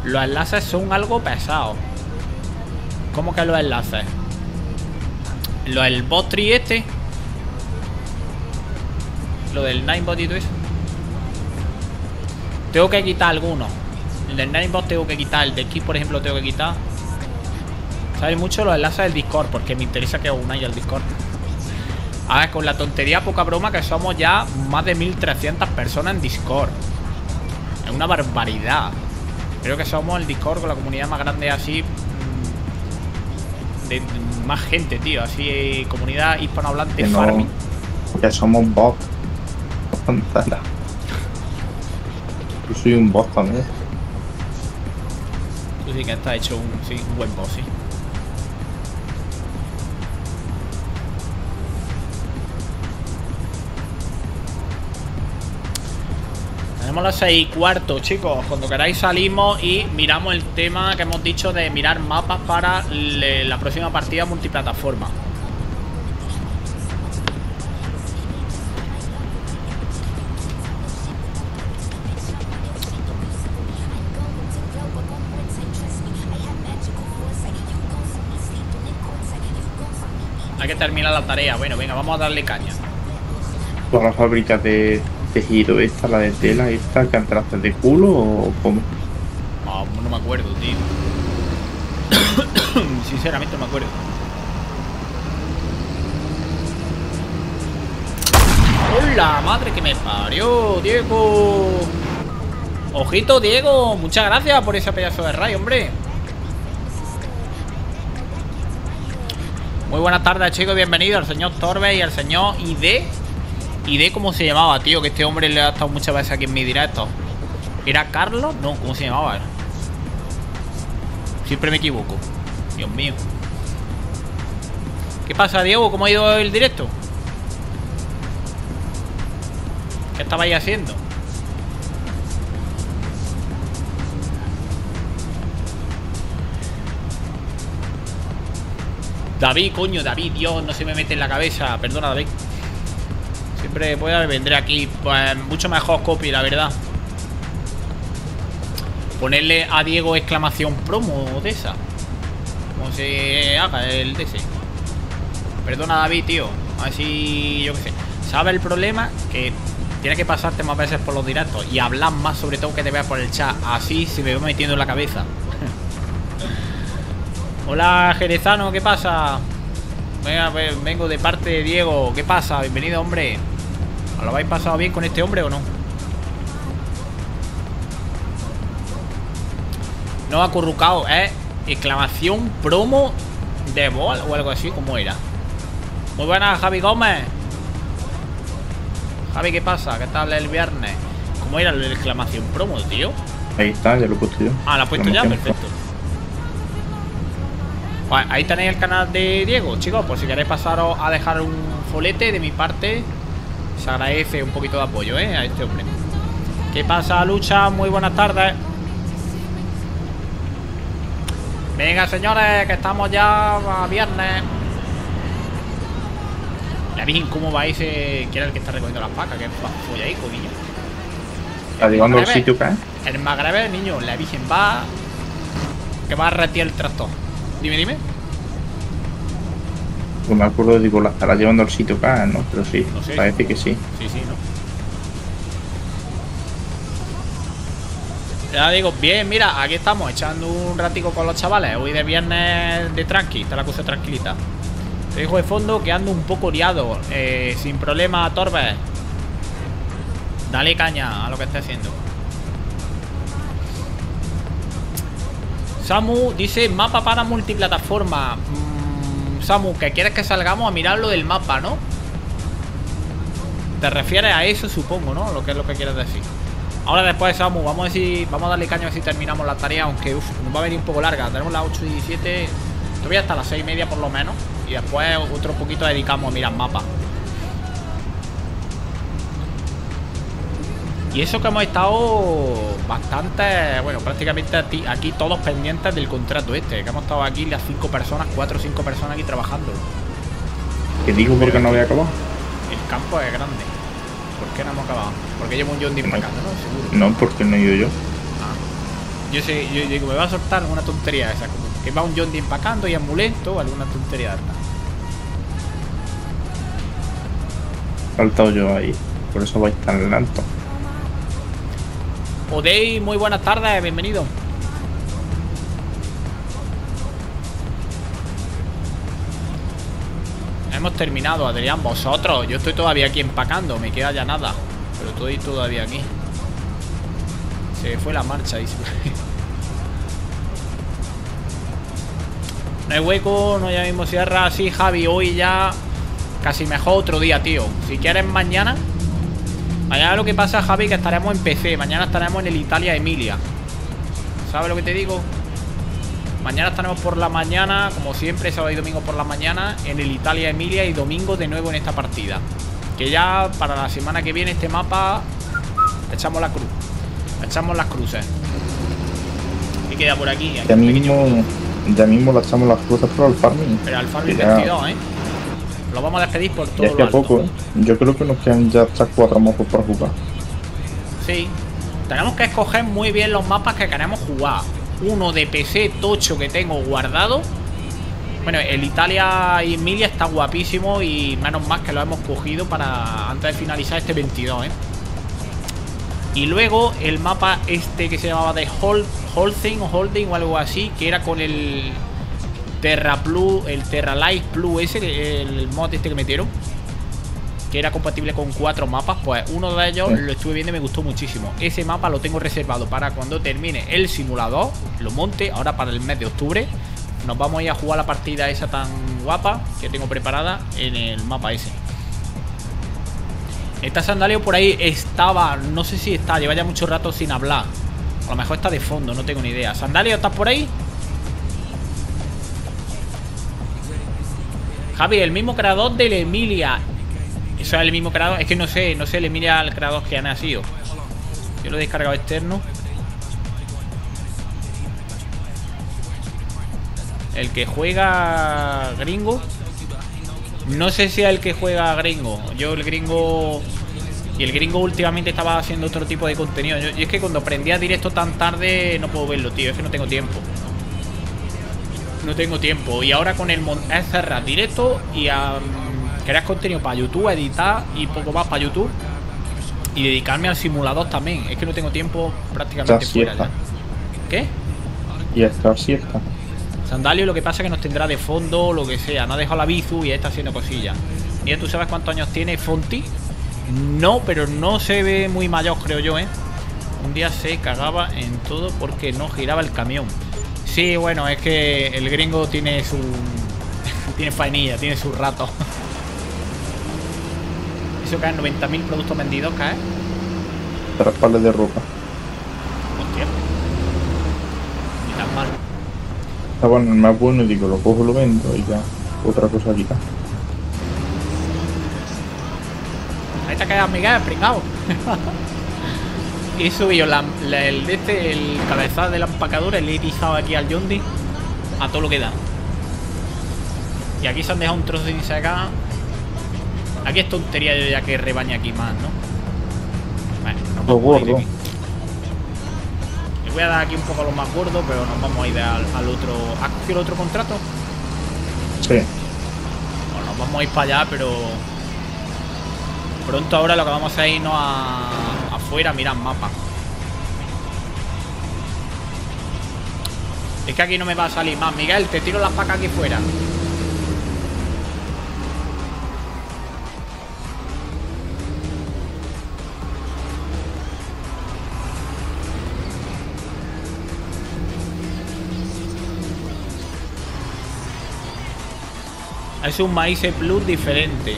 Los enlaces son algo pesados. ¿Cómo que los enlaces? Lo del bot este. Lo del Ninebot y todo eso. Tengo que quitar algunos. El del Ninebot tengo que quitar. El de Key, por ejemplo, tengo que quitar. ¿Sabes mucho los enlaces del Discord? Porque me interesa que unáis al Discord. A ver, con la tontería, poca broma, que somos ya más de 1300 personas en Discord. Es una barbaridad. Creo que somos el Discord con la comunidad más grande así. mm, De, más gente, tío. Así, comunidad hispanohablante Que no, farming. ya somos bots. (laughs) Yo soy un bot también. Tú sí que está hecho un, buen boss. Tenemos las seis y cuarto, chicos. Cuando queráis salimos y miramos el tema que hemos dicho de mirar mapas para la próxima partida multiplataforma. Terminar la tarea. Bueno, venga, vamos a darle caña. Todas las fábricas de tejido, esta, la de tela, esta, que entraste de culo o cómo. Ah, no me acuerdo, tío. (coughs) Sinceramente no me acuerdo. ¡Hola! Madre que me parió, Diego. Ojito, Diego. Muchas gracias por ese pedazo de rayo, hombre. Muy buenas tardes, chicos. Bienvenido al señor Torbe y al señor ID. ID, ¿cómo se llamaba, tío? Que este hombre le ha estado muchas veces aquí en mi directo. ¿Era Carlos? No, ¿cómo se llamaba? Siempre me equivoco. Dios mío. ¿Qué pasa, Diego? ¿Cómo ha ido el directo? ¿Qué estabais haciendo? David, coño, David, Dios, no se me mete en la cabeza. Perdona, David. Siempre pues, vendré aquí. Pues mucho mejor copy, la verdad. Ponerle a Diego exclamación promo de esa. Como se haga el ese. Perdona, David, tío. A si. Yo qué sé. ¿Sabe el problema? Que tienes que pasarte más veces por los directos y hablar más, sobre todo que te veas por el chat. Así se me va metiendo en la cabeza. Hola, Jerezano, ¿qué pasa? Venga, ve- vengo de parte de Diego. ¿Qué pasa? Bienvenido, hombre. ¿Os lo habéis pasado bien con este hombre o no? No acurrucado, ¿eh? Exclamación promo de bol o algo así, como era? Muy buenas, Javi Gómez. Javi, ¿qué pasa? ¿Qué tal el viernes? ¿Cómo era la exclamación promo, tío? Ahí está, ya lo he puesto yo. Ah, ¿la has puesto ya? Perfecto. Pues ahí tenéis el canal de Diego, chicos. Por si queréis pasaros a dejar un folete de mi parte, se agradece un poquito de apoyo, ¿eh? A este hombre. ¿Qué pasa, Lucha? Muy buenas tardes. Venga, señores, que estamos ya a viernes. La Virgen, ¿cómo va ese? ¿Quién es el que está recogiendo las vacas? Que es follaico, niño. Está llegando Magrebe. sitio que es. El Magrebe, niño, la Virgen va. Que va a retirar el tractor. Dime, dime. No me acuerdo, digo, la estará llevando al sitio es, ¿no? Pero sí, No sé. parece que sí. Sí, sí, ¿no? Ya digo, bien, mira, aquí estamos echando un ratico con los chavales. Hoy de viernes de tranqui, está la cosa tranquilita. Te dejo de fondo que ando un poco liado. Eh, sin problema, Torbe. Dale caña a lo que esté haciendo. Samu dice mapa para multiplataforma. Mm, Samu, que quieres que salgamos a mirar lo del mapa, ¿no? Te refieres a eso, supongo, ¿no? Lo que es lo que quieres decir. Ahora después, Samu, vamos a decir, vamos a darle caña a ver si terminamos la tarea, aunque uf, nos va a venir un poco larga. Tenemos las 8 y 17, todavía hasta las 6 y media por lo menos. Y después otro poquito dedicamos a mirar mapas. Y eso que hemos estado bastante, bueno, prácticamente aquí, todos pendientes del contrato este, que hemos estado aquí las 5 personas, 4 o 5 personas aquí trabajando. Que digo porque no había acabado. El campo es grande. ¿Por qué no hemos acabado? Porque llevo un John Deere empacando, ¿no? Seguro. No, porque no he ido yo. Ah. Yo sé, yo digo, me va a soltar una tontería esa, como que va un John Deere empacando y amuleto o alguna tontería de. He faltado yo ahí. Por eso vais tan lento. Odey, muy buenas tardes, bienvenido. Hemos terminado, Adrián, vosotros. Yo estoy todavía aquí empacando, me queda ya nada. Pero estoy todavía aquí. Se fue la marcha, Ismael. (laughs) No hay hueco, no ya mismo cierra. Ah, sí, Javi, hoy ya casi mejor otro día, tío. Si quieres mañana, Mañana lo que pasa, Javi, que estaremos en PC. Mañana estaremos en el Italia Emilia. ¿Sabes lo que te digo? Mañana estaremos por la mañana, como siempre, sábado y domingo por la mañana, en el Italia Emilia y domingo de nuevo en esta partida. Que ya para la semana que viene este mapa echamos la cruz. Echamos las cruces. Y queda por aquí. aquí Ya mismo, ya mismo le echamos las cruces por el farming. Pero al farming Que ya- 22, ¿eh? Lo vamos a despedir por todo Ya lo alto. poco. Yo creo que nos quedan ya hasta cuatro mozos por jugar. Sí. Tenemos que escoger muy bien los mapas que queremos jugar. Uno de PC tocho que tengo guardado. Bueno, el Italia y Emilia está guapísimo y menos más que lo hemos cogido para antes de finalizar este 22, ¿eh? Y luego el mapa este que se llamaba de Hol Holcim o Holding o algo así, que era con el Terra Plus, el Terra Light Plus ese, el mod este que metieron que era compatible con cuatro mapas, pues uno de ellos lo estuve viendo y me gustó muchísimo. Ese mapa lo tengo reservado para cuando termine el simulador, lo monte, ahora para el mes de octubre. Nos vamos a ir a jugar la partida esa tan guapa que tengo preparada en el mapa ese. Esta sandalio por ahí estaba, no sé si está, lleva ya mucho rato sin hablar. A lo mejor está de fondo, no tengo ni idea. Sandalio, ¿estás por ahí? Javi, el mismo creador del Emilia. Eso es el mismo creador. Es que no sé, no sé el Emilia el creador que ha nacido. Yo lo he descargado externo. El que juega gringo. No sé si es el que juega gringo. Yo el gringo. Y el gringo últimamente estaba haciendo otro tipo de contenido. Y es que cuando prendía directo tan tarde no puedo verlo, tío. Es que no tengo tiempo. No tengo tiempo. Y ahora con el es cerrar directo y a crear contenido para YouTube, editar y poco más para YouTube. Y dedicarme al simulador también. Es que no tengo tiempo prácticamente fuera ya. ¿Qué? Y esta siesta. Sandalio lo que pasa es que nos tendrá de fondo o lo que sea. No ha dejado la bizu y está haciendo cosillas. Mira, ¿tú sabes cuántos años tiene Fonti? No, pero no se ve muy mayor, creo yo, ¿eh? Un día se cagaba en todo porque no giraba el camión. Sí, bueno, es que el gringo tiene su... (laughs) tiene faenilla, tiene su rato. (laughs) Eso cae en 90.000 productos vendidos, cae. Tres pares de ropa. Hostia. Ni tan mal. Estaba en el más bueno digo, lo cojo, lo vendo y ya. Otra cosa quita. Ahí te quedas Miguel, pringao. (laughs) He subido la, la- el, este, el cabezal de la empacadura y le he pisado aquí al Yondi a todo lo que da. Y aquí se han dejado un trozo sin sacar. Aquí es tontería yo ya que rebañe aquí más, ¿no? Bueno, nos vamos a ir. Le voy a dar aquí un poco a lo más gordo, pero nos vamos a ir al, al otro. ¿Has cogido el otro contrato? Sí. Bueno, nos vamos a ir para allá, pero pronto ahora lo que vamos a irnos a, afuera mirar mapa. Es que aquí no me va a salir más. Miguel, te tiro las pacas aquí fuera. Es un maíz plus diferente.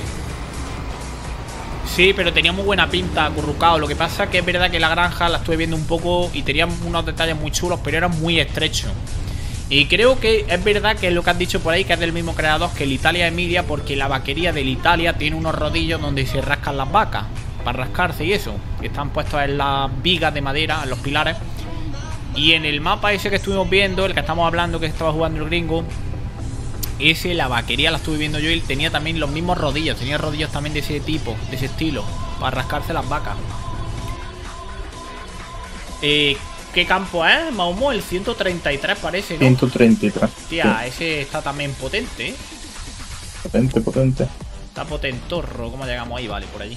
Sí, pero tenía muy buena pinta, acurrucado. Lo que pasa que es verdad que la granja la estuve viendo un poco y tenía unos detalles muy chulos, pero era muy estrecho. Y creo que es verdad que es lo que has dicho por ahí, que es del mismo creador que el Italia Emilia, porque la vaquería del Italia tiene unos rodillos donde se rascan las vacas, para rascarse y eso, que están puestos en las vigas de madera, en los pilares. Y en el mapa ese que estuvimos viendo, el que estamos hablando, que estaba jugando el gringo, ese, la vaquería la estuve viendo yo y tenía también los mismos rodillos. Tenía rodillos también de ese tipo, de ese estilo, para rascarse las vacas. Eh, ¿Qué campo es, Maumo? El 133 parece, ¿no? 133. Tía, ese está también potente, ¿eh? Potente, potente. Está potentorro. ¿Cómo llegamos ahí? Vale, por allí.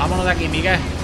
Vámonos de aquí, Miguel.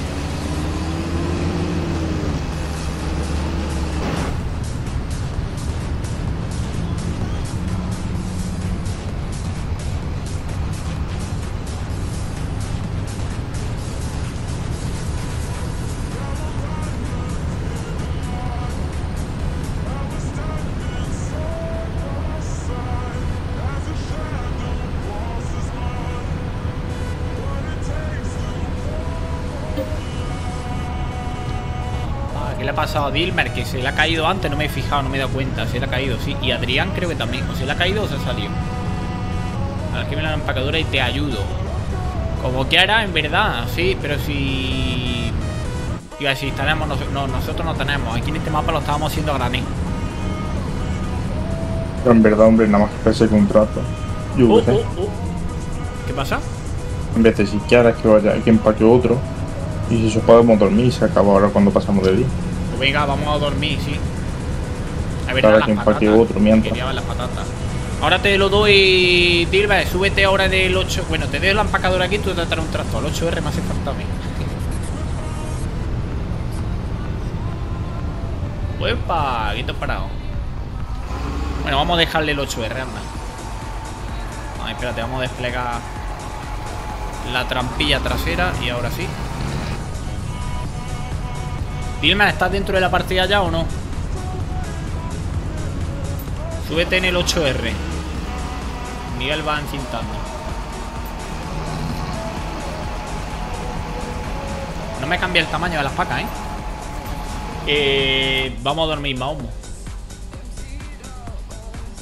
Pasado a Dilmer, que se le ha caído antes, no me he fijado, no me he dado cuenta. Se le ha caído, sí. Y Adrián creo que también. O se le ha caído o se ha salido. A ver, que la empacadura y te ayudo. Como quiera, en verdad, sí, pero si. Iba decir, tenemos, no, nosotros no tenemos. Aquí en este mapa lo estábamos haciendo. Pero en verdad, hombre, nada más que ese contrato. Oh, qué oh, oh. ¿Qué pasa? En vez de si quieres que vaya que empaque otro. Y si eso podemos dormir y se acaba ahora cuando pasamos de día. Venga, vamos a dormir, sí. A ver, las patatas. Quería las patatas. Ahora te lo doy, Dilber, súbete ahora del 8. Bueno, te doy la empacadora aquí, tú te traes un tractor. El 8R me hace falta a mí. (laughs) ¡Uepa! Quito parado. Bueno, vamos a dejarle el 8R, anda. Ay, espérate, vamos a desplegar la trampilla trasera y ahora sí. Dilma, ¿estás dentro de la partida ya o no? Súbete en el 8R. Miguel va encintando. No me cambia el tamaño de las pacas, ¿eh? Eh, vamos a dormir, Mahomo.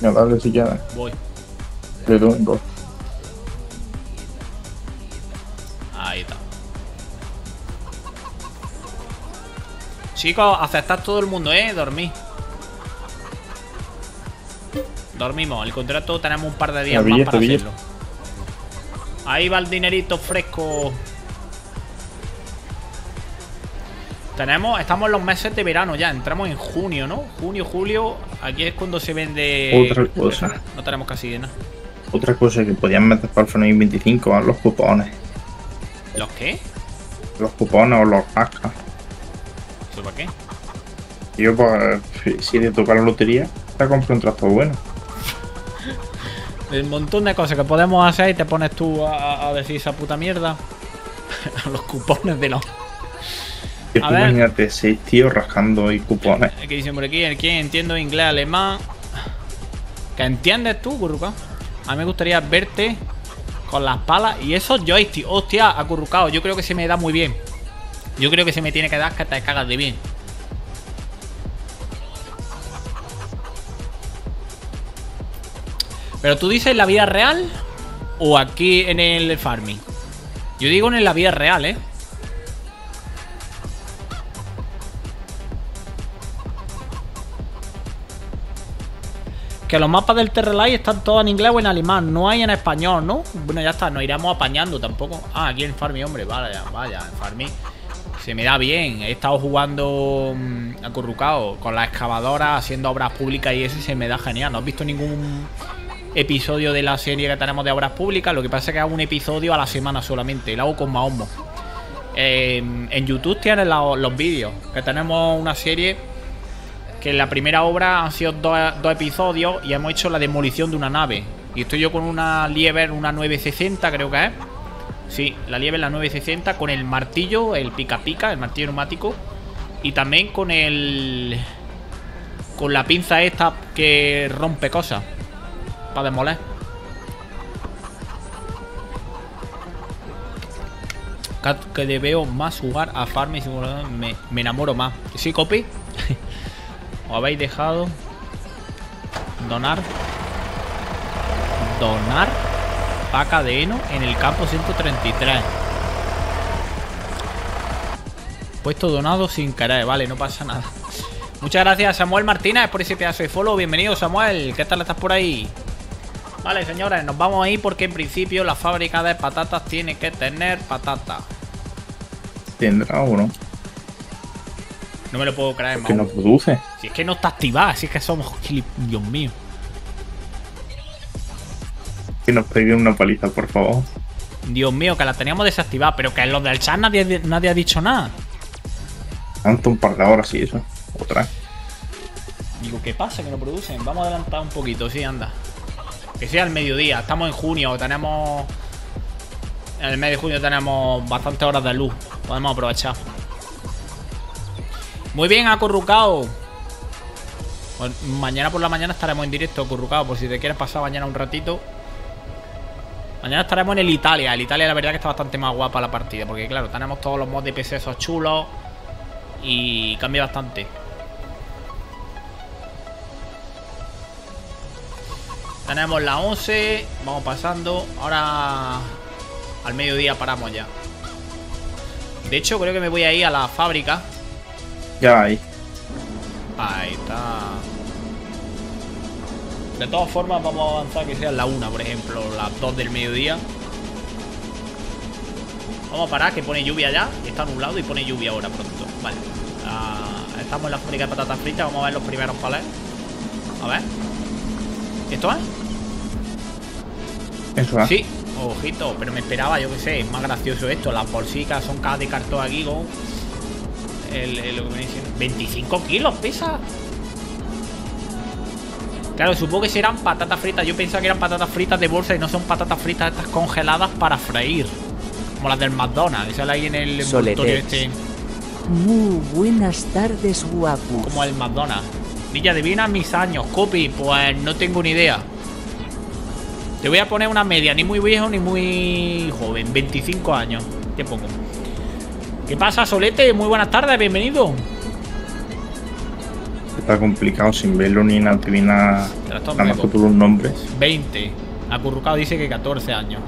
Mira, dale si quieres. Voy. Le doy Chicos, aceptad todo el mundo, ¿eh? Dormí. Dormimos. El contrato tenemos un par de días más para billete. hacerlo. Ahí va el dinerito fresco. Tenemos, estamos en los meses de verano ya, entramos en junio, ¿no? Junio, julio, aquí es cuando se vende... Otra cosa. No tenemos casi nada. Otra cosa que podían meter para el Fenómeno 25 son los cupones. ¿Los qué? Los cupones o los cascas. ¿Eso para qué? Yo, pues, si te toca la lotería, te compro un tractor bueno. El montón de cosas que podemos hacer y te pones tú a, a decir esa puta mierda. (laughs) Los cupones de los. A tú ver. imagínate seis tíos rascando y cupones. ¿Qué dicen por aquí? ¿El quién entiendo inglés, alemán? ¿Qué entiendes tú, Curruca? A mí me gustaría verte con las palas y esos joysticks. Hostia, acurrucado. Yo creo que se me da muy bien. Yo creo que se me tiene que dar que te cagas de bien. Pero tú dices en la vida real o aquí en el farming. Yo digo en la vida real, ¿eh? Que los mapas del Terrelite están todos en inglés o en alemán, no hay en español, ¿no? Bueno, ya está, nos iremos apañando tampoco. Ah, aquí en Farming, hombre, vaya, vaya, en Farming. Se me da bien, he estado jugando mm, acurrucado con la excavadora, haciendo obras públicas y eso se me da genial. No has visto ningún episodio de la serie que tenemos de obras públicas, lo que pasa es que hago un episodio a la semana solamente, lo hago con Mahombo. En YouTube tienes la- los vídeos, que tenemos una serie que en la primera obra han sido dos, dos episodios y hemos hecho la demolición de una nave. Y estoy yo con una Lieber, una 960 creo que es. Sí, la Lieber, la 960, con el martillo, el pica pica, el martillo neumático. Y también con el... Con la pinza esta que rompe cosas. Para demoler. Que le veo más jugar a Farm y me, me enamoro más. ¿Sí, copy? (laughs) ¿O habéis dejado donar? Donar paca de heno en el campo 133. Puesto donado sin querer, vale, no pasa nada. Muchas gracias Samuel Martínez por ese pedazo de follow. Bienvenido Samuel, ¿qué tal estás por ahí? Vale, señores, nos vamos ahí porque en principio la fábrica de patatas tiene que tener patata. ¿Tendrá o no? No me lo puedo creer, Que no produce. Si es que no está activada, si es que somos Dios mío. Que nos peguen una paliza, por favor. Dios mío, que la teníamos desactivada, pero que en los del chat nadie, nadie ha dicho nada. Tanto un par de horas y eso. Otra. Digo, ¿qué pasa? Que no producen. Vamos a adelantar un poquito, sí, anda. Que sea el mediodía. Estamos en junio, tenemos. En el mes de junio tenemos bastantes horas de luz. Podemos aprovechar. Muy bien, acurrucado. Pues mañana por la mañana estaremos en directo, acurrucado. Por si te quieres pasar mañana un ratito. Mañana estaremos en el Italia. El Italia, la verdad, que está bastante más guapa la partida. Porque, claro, tenemos todos los mods de PC esos chulos. y cambia bastante. Tenemos la 11, vamos pasando. Ahora al mediodía paramos ya. De hecho, creo que me voy a ir a la fábrica. Ya ahí. Ahí está. De todas formas, vamos a avanzar que sea la 1, por ejemplo, las 2 del mediodía. Vamos a parar, que pone lluvia ya. Está nublado y pone lluvia ahora pronto. Vale. Ah, estamos en la fábrica de patatas fritas. Vamos a ver los primeros palés. A ver. ¿Esto es? Eso es. Sí, ojito, pero me esperaba, yo qué sé, es más gracioso esto. Las bolsicas son cada de cartón aquí con. El, el- lo que viene siendo- 25 kilos pesa. Claro, supongo que serán patatas fritas. Yo pensaba que eran patatas fritas de bolsa y no son patatas fritas estas congeladas para freír. Como las del McDonald's. Que sale ahí en el envoltorio este. Muy buenas tardes, guapos. Como el McDonald's. Villa adivina mis años, copy. Pues no tengo ni idea. Te voy a poner una media, ni muy viejo ni muy joven. 25 años. Te pongo. ¿Qué pasa, Solete? Muy buenas tardes, bienvenido. Está complicado sin verlo ni nada, ni nada. Más que por los nombres. 20. Acurrucado dice que 14 años.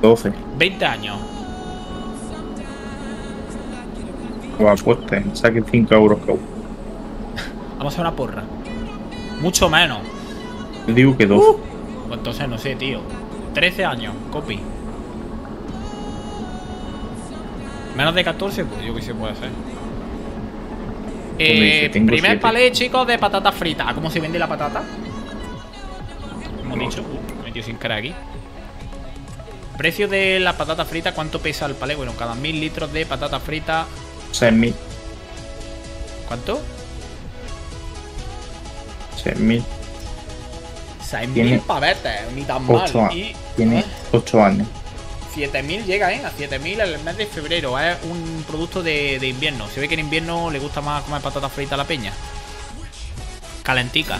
12. 20 años. O apueste, saque 5 euros cada. Vamos a hacer una porra. Mucho menos. Digo que 12. Pues entonces no sé, tío. 13 años, copy. Menos de 14, pues yo que sé puede ser. Eh, primer siete. palé, chicos, de patatas fritas. ¿A ¿Cómo se vende la patata? Hemos dicho. Uh, metido sin cara aquí. Precio de la patata frita, ¿cuánto pesa el palé? Bueno, cada mil litros de patata frita. 6.000. ¿Cuánto? 6.000. 6.000 Tiene pavetes, ni tan mal. 8 años. Y Tiene 8 años. 7000 llega, ¿eh? A 7000 el mes de febrero. Es un producto de, de invierno. Se ve que en invierno le gusta más comer patatas fritas a la peña. Calentica.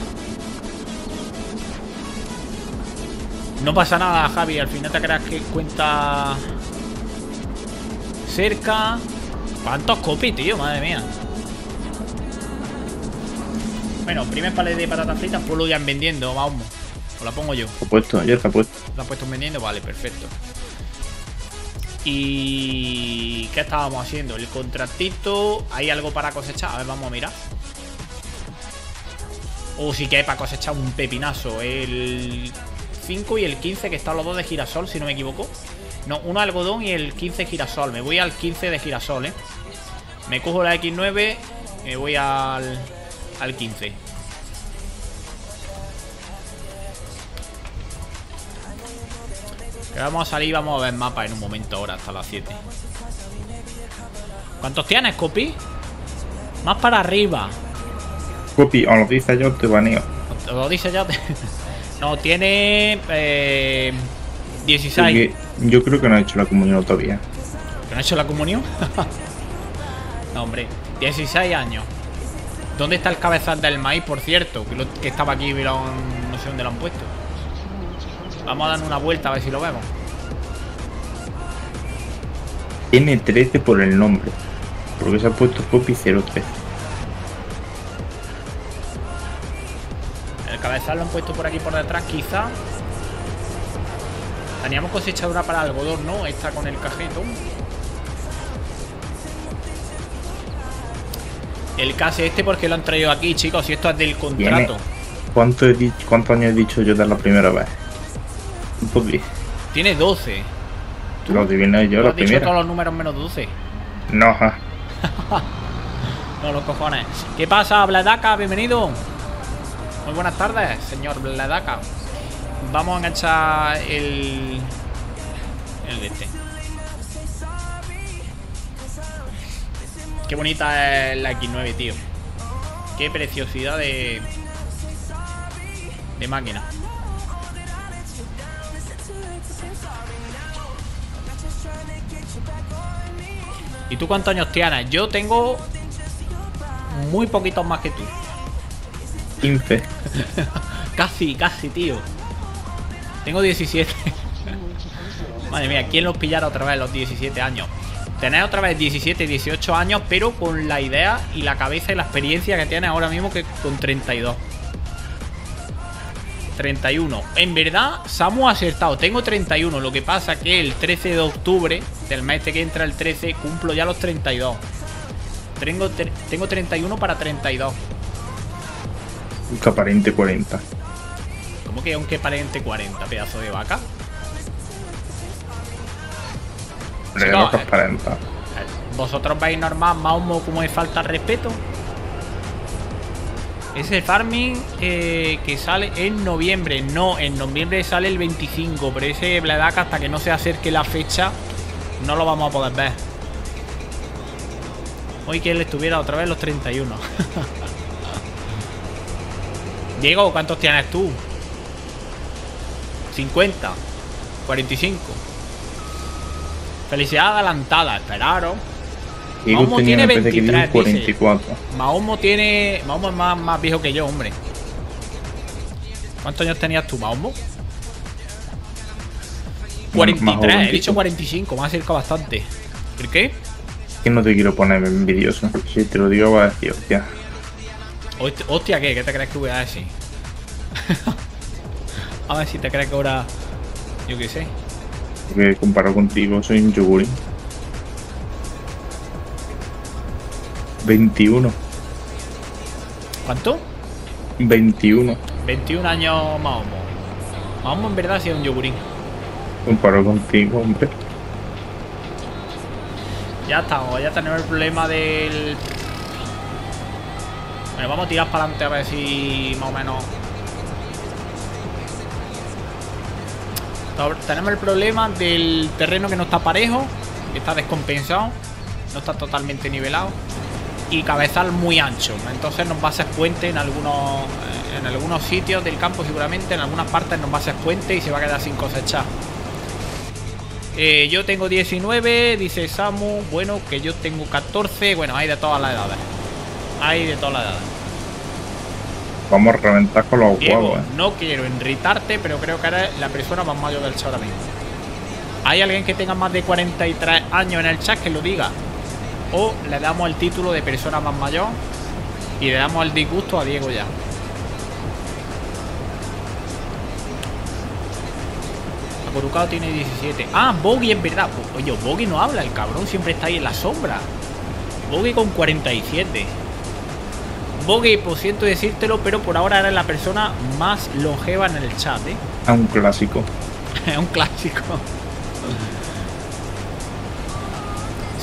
No pasa nada, Javi. Al final te creas que cuenta cerca. ¿Cuántos copies, tío? Madre mía. Bueno, primer palet de patatas fritas, pues lo irán vendiendo, vamos. O la pongo yo. Está puesto, ya está puesto. ¿Lo has puesto en vendiendo? Vale, perfecto. ¿Y qué estábamos haciendo? El contratito. ¿Hay algo para cosechar? A ver, vamos a mirar. O sí que hay para cosechar un pepinazo. El 5 y el 15, que están los dos de girasol, si no me equivoco. No, uno algodón y el 15 girasol. Me voy al 15 de girasol, ¿eh? Me cojo la X9 y me voy al, al 15. Que vamos a salir y vamos a ver mapa en un momento ahora, hasta las 7. ¿Cuántos tienes, Copi? Más para arriba. Copy, o lo dices yo, te baneo. ¿Te lo dice ya? no, tiene... Eh, 16. Porque yo creo que no ha hecho la comunión todavía. ¿Que no ha hecho la comunión? (laughs) no, hombre. 16 años. ¿Dónde está el cabezal del maíz, por cierto? Que, lo- que estaba aquí y lo han- no sé dónde lo han puesto. Vamos a dar una vuelta a ver si lo vemos. Tiene 13 por el nombre. Porque se ha puesto copy 013. El cabezal lo han puesto por aquí por detrás, quizá. Teníamos cosechadora para algodón, ¿no? Esta con el cajeto. El case este porque lo han traído aquí, chicos, y esto es del contrato. ¿Cuánto he dicho, ¿Cuántos años he dicho yo de la primera vez? Poquito. Tiene 12. Lo adiviné yo ¿Tú has dicho primera. todos los números menos 12? No, ja. (laughs) No, los cojones. ¿Qué pasa, Bladaka? Bienvenido. Muy buenas tardes, señor Bladaka. Vamos a enganchar el. El de este. Qué bonita es la X9, tío. Qué preciosidad de. De máquina. ¿Y tú cuántos años tienes? Yo tengo muy poquitos más que tú. 15. (laughs) Casi, casi, tío. Tengo 17. (laughs) Madre mía, ¿quién los pillara otra vez los 17 años? Tener otra vez 17, 18 años, pero con la idea y la cabeza y la experiencia que tiene ahora mismo que con 32. 31. En verdad, Samu ha acertado. Tengo 31. Lo que pasa que el 13 de octubre, del mes este que entra el 13, cumplo ya los 32. Tengo, tengo 31 para 32. Busca aparente 40. ¿Cómo que aunque parente 40, pedazo de vaca? Sí, no, no, transparenta. ¿Vosotros veis normal Maumo como es falta de respeto? Ese farming eh, que sale en noviembre. No, en noviembre sale el 25. Pero ese Bledak hasta que no se acerque la fecha no lo vamos a poder ver. Hoy que él estuviera otra vez los 31. (laughs) Diego, ¿cuántos tienes tú? 50. 45. Felicidad adelantada, esperaron. Tenía tiene me parece que dijo 23, dice. 44. Mahomo tiene. Mahomo es más, más viejo que yo, hombre. ¿Cuántos años tenías tú, Mahomo? Bueno, más 43, joven he dicho tú. 45, me ha acercado bastante. ¿Por qué? Que no te quiero poner envidioso. Si te lo digo, vas a decir, hostia. Host- Hostia, ¿qué? ¿Qué te crees que voy a decir? (laughs) a ver si te crees que ahora. Yo qué sé. Que comparado contigo, soy un yogurín. 21. ¿Cuánto? 21. 21 años Mahomo. Mahomo en verdad sí es un yogurín. Comparado contigo, hombre. Ya estamos, ya tenemos el problema del. Bueno, vamos a tirar para adelante a ver si más o menos. Tenemos el problema del terreno que no está parejo, que está descompensado, no está totalmente nivelado y cabezal muy ancho. Entonces nos va a hacer puente en algunos en algunos sitios del campo seguramente, en algunas partes nos va a hacer puente y se va a quedar sin cosechar. Eh, yo tengo 19, dice Samu. Bueno, que yo tengo 14. Bueno, hay de todas las edades. Hay de todas las edades. Vamos a reventar con los Diego, huevos, eh. no quiero enritarte, pero creo que eres la persona más mayor del chat ahora mismo. ¿Hay alguien que tenga más de 43 años en el chat que lo diga? O le damos el título de persona más mayor y le damos el disgusto a Diego ya. Acorucado tiene 17. Ah, Boggy es verdad. Oye, Boggy no habla, el cabrón siempre está ahí en la sombra. Boggy con 47. Boggy, pues siento decírtelo, pero por ahora eres la persona más longeva en el chat, ¿eh? Es un clásico. Es (laughs) un clásico.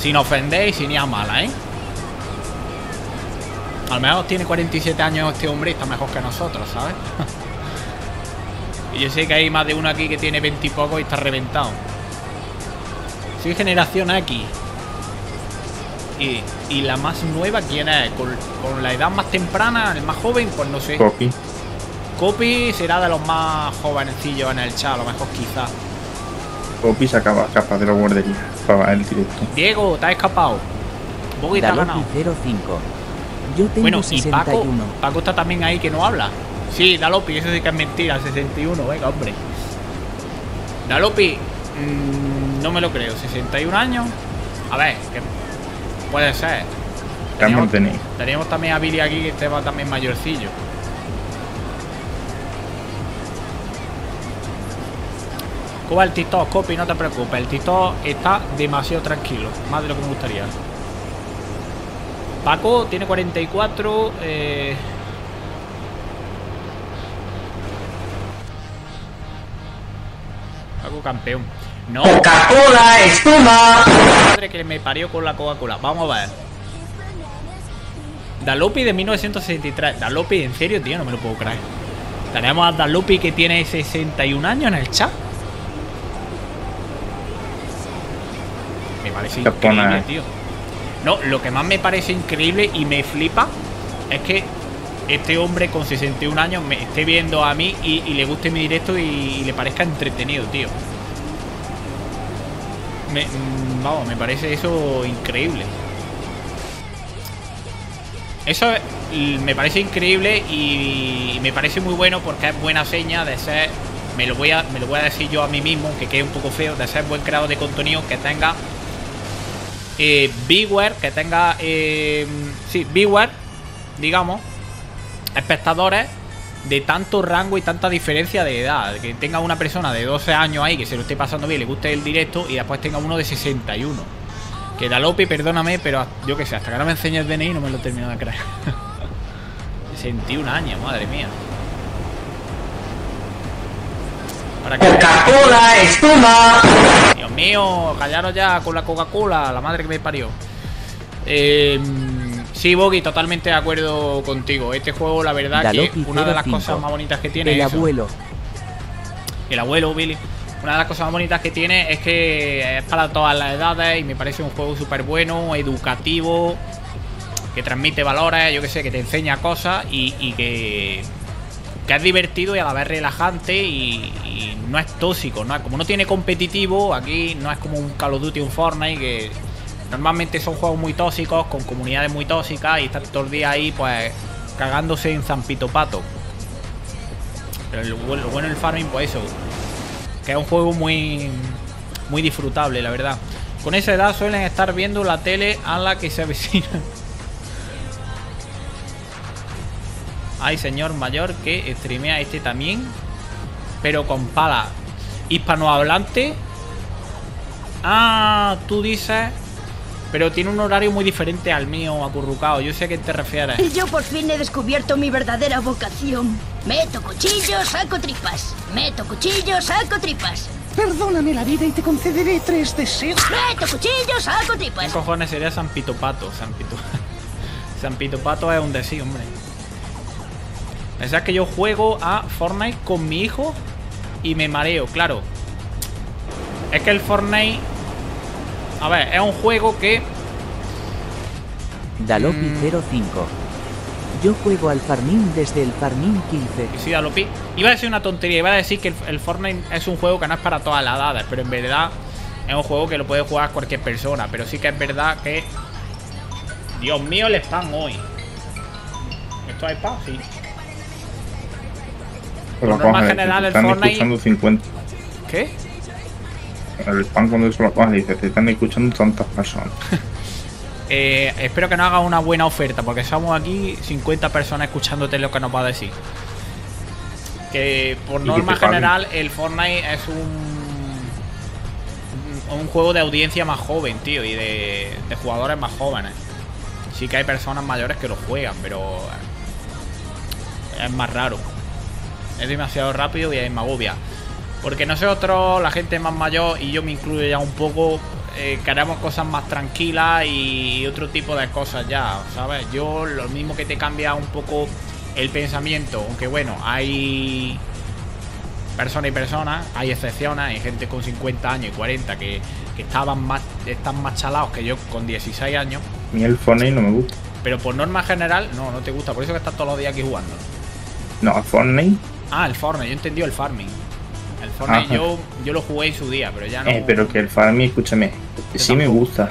Sin ofender y sin ir a mala, ¿eh? Al menos tiene 47 años este hombre y está mejor que nosotros, ¿sabes? (laughs) y yo sé que hay más de uno aquí que tiene 20 y poco y está reventado. Soy generación X. Y, y la más nueva, ¿quién es? Con, con la edad más temprana, el más joven, pues no sé. Copy. Copy será de los más jovencillos en el chat, a lo mejor quizás. Copy se acaba capaz de la guardería para el directo. Diego, te has escapado. Boggy te ha ganado. Dalopi 05. Yo tengo Bueno, y 61. Paco, Paco está también ahí que no habla. Sí, Dalopi, eso sí que es mentira, 61, venga, hombre. Dalopi, mm, no me lo creo, 61 años. A ver, que puede ser. Tenéis. Teníamos también a Billy aquí que este va también mayorcillo. ¿Cómo va el TikTok, Copy? No te preocupes, el TikTok está demasiado tranquilo, más de lo que me gustaría. Paco tiene 44. Eh... Paco campeón. No. Coca-Cola, espuma. Madre que me parió con la Coca-Cola. Vamos a ver. Dalopi de 1963. Dalopi, en serio, tío, no me lo puedo creer. Tenemos a Dalopi que tiene 61 años en el chat. Parece increíble, tío. No, lo que más me parece increíble y me flipa es que este hombre con 61 años me esté viendo a mí y, y le guste mi directo y, y le parezca entretenido, tío. Me, mm, vamos, me parece eso increíble. Eso me parece increíble y me parece muy bueno porque es buena seña de ser me lo voy a, me lo voy a decir yo a mí mismo, que quede un poco feo, de ser buen creador de contenido, que tenga eh, viewer, que tenga eh, sí, viewer, digamos, espectadores de tanto rango y tanta diferencia de edad. Que tenga una persona de 12 años ahí que se lo esté pasando bien, le guste el directo, y después tenga uno de 61. Que Dalopi, perdóname, pero yo que sé, hasta que no me enseñe el DNI no me lo he terminado de creer. (laughs) 61 años, madre mía. Para que Coca-Cola, espuma. Dios mío, callaros ya con la Coca-Cola, la madre que me parió. Eh, sí, Bogi, totalmente de acuerdo contigo. Este juego, la verdad, que una de las 05. cosas más bonitas que tiene El es eso. abuelo. El abuelo, Billy. Una de las cosas más bonitas que tiene es que es para todas las edades y me parece un juego súper bueno, educativo, que transmite valores, yo que sé, que te enseña cosas y, y que, que es divertido y a la vez relajante y, no es tóxico. ¿no? Como no tiene competitivo, aquí no es como un Call of Duty o un Fortnite que normalmente son juegos muy tóxicos, con comunidades muy tóxicas y están todo el día ahí pues cagándose en zampito pato. Pero lo lo bueno del farming, pues eso, que es un juego muy muy disfrutable, la verdad. Con esa edad suelen estar viendo la tele a la que se avecina. Hay señor mayor que streamea este también, pero con pala. Hispanohablante. Ah, tú dices, pero tiene un horario muy diferente al mío, acurrucado. Yo sé a qué te refieres. Y yo por fin he descubierto mi verdadera vocación. Meto cuchillos, saco tripas. Meto cuchillos, saco tripas. Perdóname la vida y te concederé tres deseos. Meto cuchillos, saco ¿Qué tripas. cojones sería San Pito Pato? San Pito, (laughs) San Pito Pato es un de sí, hombre. Pensás que yo juego a Fortnite con mi hijo y me mareo, claro. Es que el Fortnite. A ver, es un juego que. Dalopi Mm. 05. Yo juego al Farming desde el Farming 15. que sí, da lo pi- Iba a decir una tontería, iba a decir que el, el Fortnite es un juego que no es para todas las edades, pero en verdad es un juego que lo puede jugar cualquier persona. Pero sí que es verdad que. Dios mío, el spam hoy. ¿Esto hay spam? Sí. Por Por norma general, el están Fortnite- escuchando 50. ¿Qué? El spam cuando se lo coges dice, te están escuchando tantas personas. (laughs) Eh, espero que no haga una buena oferta, porque somos aquí 50 personas escuchándote lo que nos va a decir. Que por que norma general el Fortnite es un, un un juego de audiencia más joven, tío, y de, de jugadores más jóvenes. Sí que hay personas mayores que lo juegan, pero es más raro. Es demasiado rápido y es más obvia. Porque nosotros, la gente más mayor, y yo me incluyo ya un poco, eh, queremos cosas más tranquilas y otro tipo de cosas ya, ¿sabes? Yo lo mismo que te cambia un poco el pensamiento, aunque bueno, hay personas y personas, hay excepciones, hay gente con 50 años y 40 que, que estaban más, están más chalados que yo con 16 años, mí el Fortnite no me gusta. pero por norma general, no, no te gusta, por eso que estás todos los días aquí jugando. No, Fortnite, Ah, el Fortnite, yo entendí el farming. El Fortnite yo, yo lo jugué en su día, pero ya no. eh, pero que el farming, escúchame, Yo sí me gusta.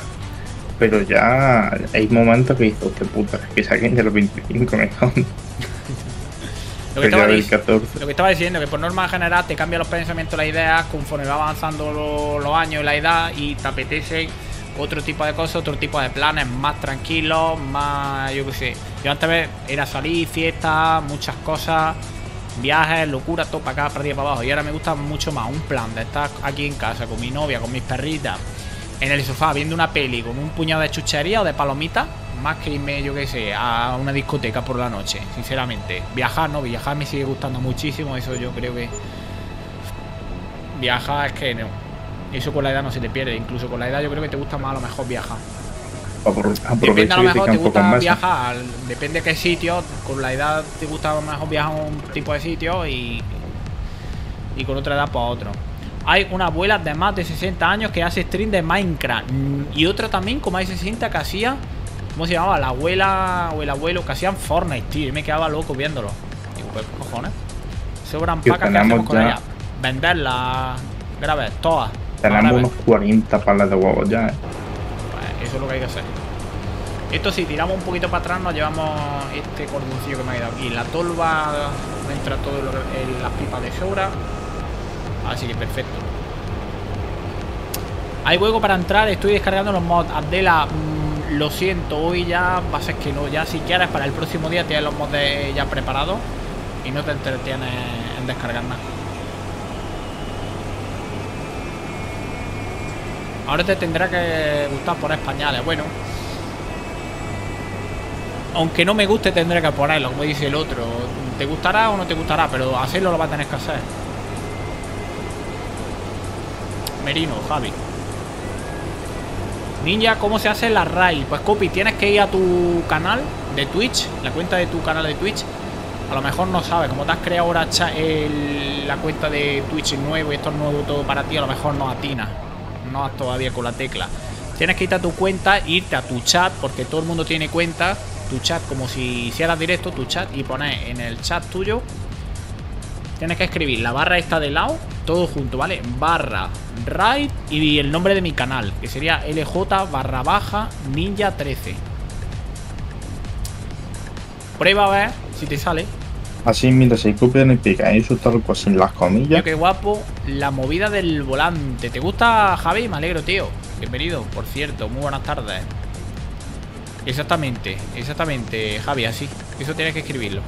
Pero ya hay momentos que dices, hostia puta, que saquen de los 25 mejor. (laughs) lo, que estaba del dic- 14. lo que estaba diciendo, que por norma general te cambian los pensamientos, las ideas, conforme va avanzando lo- los años y la edad, y te apetece otro tipo de cosas, otro tipo de planes más tranquilos, más, yo qué sé. Yo antes era salir, fiestas, muchas cosas, viajes, locura, todo para acá, para arriba, para abajo. Y ahora me gusta mucho más un plan de estar aquí en casa con mi novia, con mis perritas, en el sofá viendo una peli con un puñado de chuchería o de palomitas, más que irme, yo qué sé, a una discoteca por la noche, sinceramente. Viajar, no, viajar me sigue gustando muchísimo, eso yo creo que. Viajar es que no. Eso con la edad no se te pierde, incluso con la edad yo creo que te gusta más a lo mejor viajar. Depende a lo mejor te pocos gusta viajar, depende de qué sitio, con la edad te gusta a lo mejor viajar a un tipo de sitio y, y con otra edad para otro. Hay una abuela de más de 60 años que hace stream de Minecraft y otra también como hay 60 que hacía, ¿cómo se llamaba? La abuela o el abuelo que hacían Fortnite, tío, y me quedaba loco viéndolo. Digo, pues ¿qué cojones. Sobran pacas que hacemos con ya- ellas. Venderlas, graves, todas. Tenemos unos 40 palas de huevos ya, eh. Es lo que hay que hacer. Esto si tiramos un poquito para atrás nos llevamos este cordoncillo que me ha quedado aquí. La tolva, entra todo lo- el- las pipas de sobra. Así que perfecto. Hay hueco para entrar, estoy descargando los mods. Abdela, mm, lo siento, hoy ya va a ser que no. Ya si quieres para el próximo día tienes los mods ya preparados y no te entretienes en descargar nada. Ahora te tendrá que gustar poner pañales. Bueno. Aunque no me guste, tendré que ponerlo, como dice el otro. Te gustará o no te gustará, pero hacerlo lo vas a tener que hacer. Merino, Javi. Ninja, ¿cómo se hace la raid? Pues Copy, tienes que ir a tu canal de Twitch, la cuenta de tu canal de Twitch. A lo mejor no sabes, como te has creado ahora el- la cuenta de Twitch nuevo y esto es nuevo todo para ti, a lo mejor no atinas. No has todavía con la tecla. Tienes que irte a tu cuenta, irte a tu chat, porque todo el mundo tiene cuenta. Tu chat, como si hicieras directo, tu chat, y poner en el chat tuyo. Tienes que escribir la barra esta de lado, todo junto, ¿vale? Barra, raid y el nombre de mi canal, que sería LJ barra baja ninja 13. Prueba a ver si te sale. Así, mira, si copian y pegan eso tal cual sin las comillas. Qué guapo. La movida del volante. ¿Te gusta, Javi? Me alegro, tío. Bienvenido, por cierto. Muy buenas tardes. Exactamente, exactamente, Javi, así. Eso tienes que escribirlo.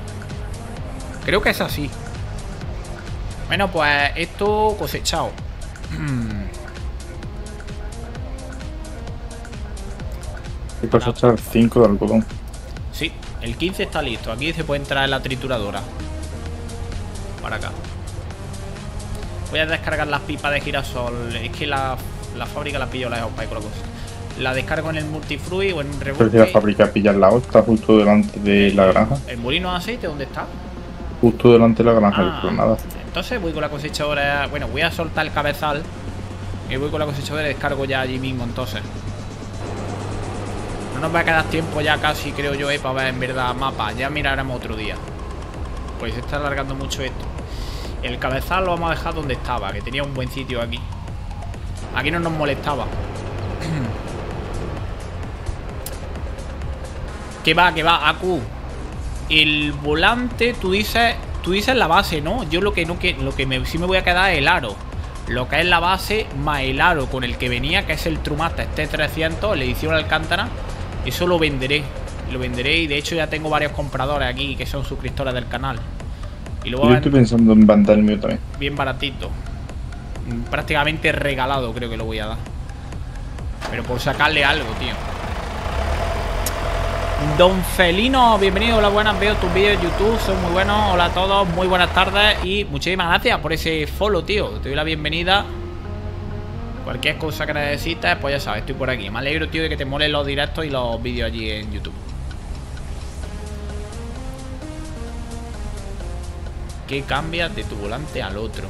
Creo que es así. Bueno, pues esto cosechado. Hay que echar 5 de algodón. Sí, el 15 está listo. Aquí se puede entrar en la trituradora. Para acá. Voy a descargar las pipas de girasol. Es que la, la fábrica la pillo lejos para ir con la cosa. La descargo en el multifruit o en Pero si la rebote. fábrica pillar la otra justo delante de la granja. ¿El molino de aceite dónde está? Justo delante de la granja, Ah, pero nada. entonces voy con la cosechadora. Bueno, voy a soltar el cabezal. Y voy con la cosechadora y descargo ya allí mismo entonces. No nos va a quedar tiempo ya casi, creo yo, eh, para ver en verdad mapa. Ya miraremos otro día. Pues se está alargando mucho esto. El cabezal lo vamos a dejar donde estaba, que tenía un buen sitio aquí. Aquí no nos molestaba. (clears throat) que va, que va, Aku. El volante, tú dices, tú dices la base, ¿no? Yo lo que no que lo que me, sí me voy a quedar es el aro. Lo que es la base más el aro con el que venía, que es el Trumaster T300, la edición Alcántara. Eso lo venderé. Lo venderé y de hecho ya tengo varios compradores aquí que son suscriptores del canal. Y luego Yo estoy pensando en vender el mío también. bien baratito. Prácticamente regalado creo que lo voy a dar. Pero por sacarle algo, tío. Don Felino, bienvenido, hola, buenas, veo tus vídeos en YouTube, son muy buenos, hola a todos, muy buenas tardes y muchísimas gracias por ese follow, tío, te doy la bienvenida. Cualquier cosa que necesites, pues ya sabes, estoy por aquí. Me alegro, tío, de que te molen los directos y los vídeos allí en YouTube. ¿Qué cambia de tu volante al otro?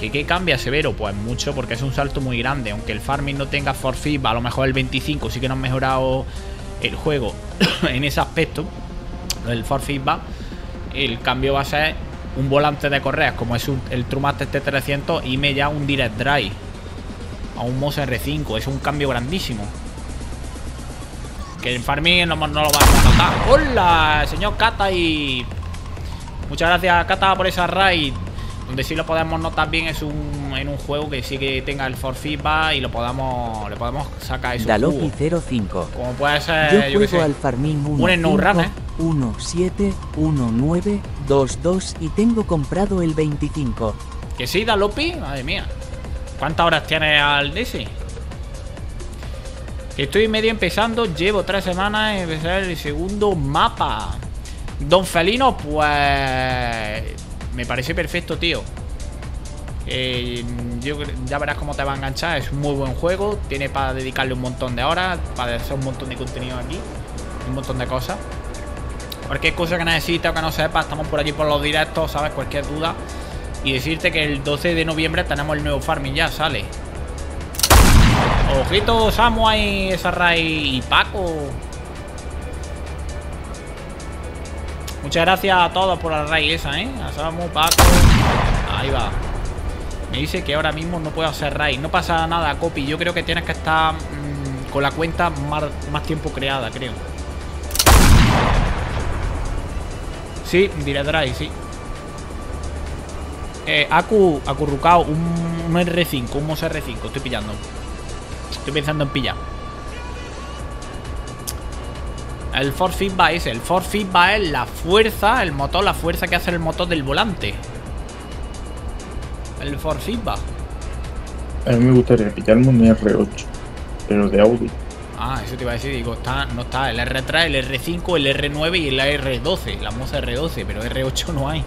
¿Qué, ¿Qué cambia, Severo? Pues mucho, porque es un salto muy grande. Aunque el farming no tenga forfeit, a lo mejor el 25 sí que no han mejorado el juego (coughs) en ese aspecto. El forfeit va. El cambio va a ser un volante de correas, como es el Trumaster T300, y me ya un Direct Drive. A un Moss R5. Es un cambio grandísimo. Que el farming no, no lo va a notar. ¡Hola! Señor Kata y. Muchas gracias, Kata, por esa raid. Donde sí lo podemos notar bien es un, en un juego que sí que tenga el forfeit va y lo podamos, le podemos sacar eso. Dalopi 05. Como puede ser, Yo yo, juego al Farming 1, Un SnowRun, ¿eh? 1, 7, 1, 9, 2, 2 y tengo comprado el 25. Que sí, Dalopi, madre mía. ¿Cuántas horas tiene al DC? Estoy medio empezando, llevo tres semanas en empezar el segundo mapa. Don Felino, pues. Me parece perfecto, tío. Eh, ya verás cómo te va a enganchar. Es un muy buen juego. Tiene para dedicarle un montón de horas. Para hacer un montón de contenido aquí. Un montón de cosas. Cualquier cosa que necesites o que no sepas, estamos por allí por los directos, ¿sabes? Cualquier duda. Y decirte que el 12 de noviembre tenemos el nuevo farming ya, sale. Ojito, Samu ahí, esa Ray y Paco. Muchas gracias a todos por la Ray esa, ¿eh? A Samu, Paco. Ahí va. Me dice que ahora mismo no puedo hacer Ray. No pasa nada, Copy. Yo creo que tienes que estar mm, con la cuenta más, más tiempo creada, creo. Sí, diré Drive, sí. Eh, Acu, acurrucado, un, un R5, un Mos R5, estoy pillando. Estoy pensando en pillar. El force feedback es el force feedback es la fuerza, el motor, la fuerza que hace el motor del volante. El force feedback. A mí me gustaría pillarme un R8, pero de Audi. Ah, eso te iba a decir, digo, está, no está el R3, el R5, el R9 y el R12, la moza R12, pero R8 no hay.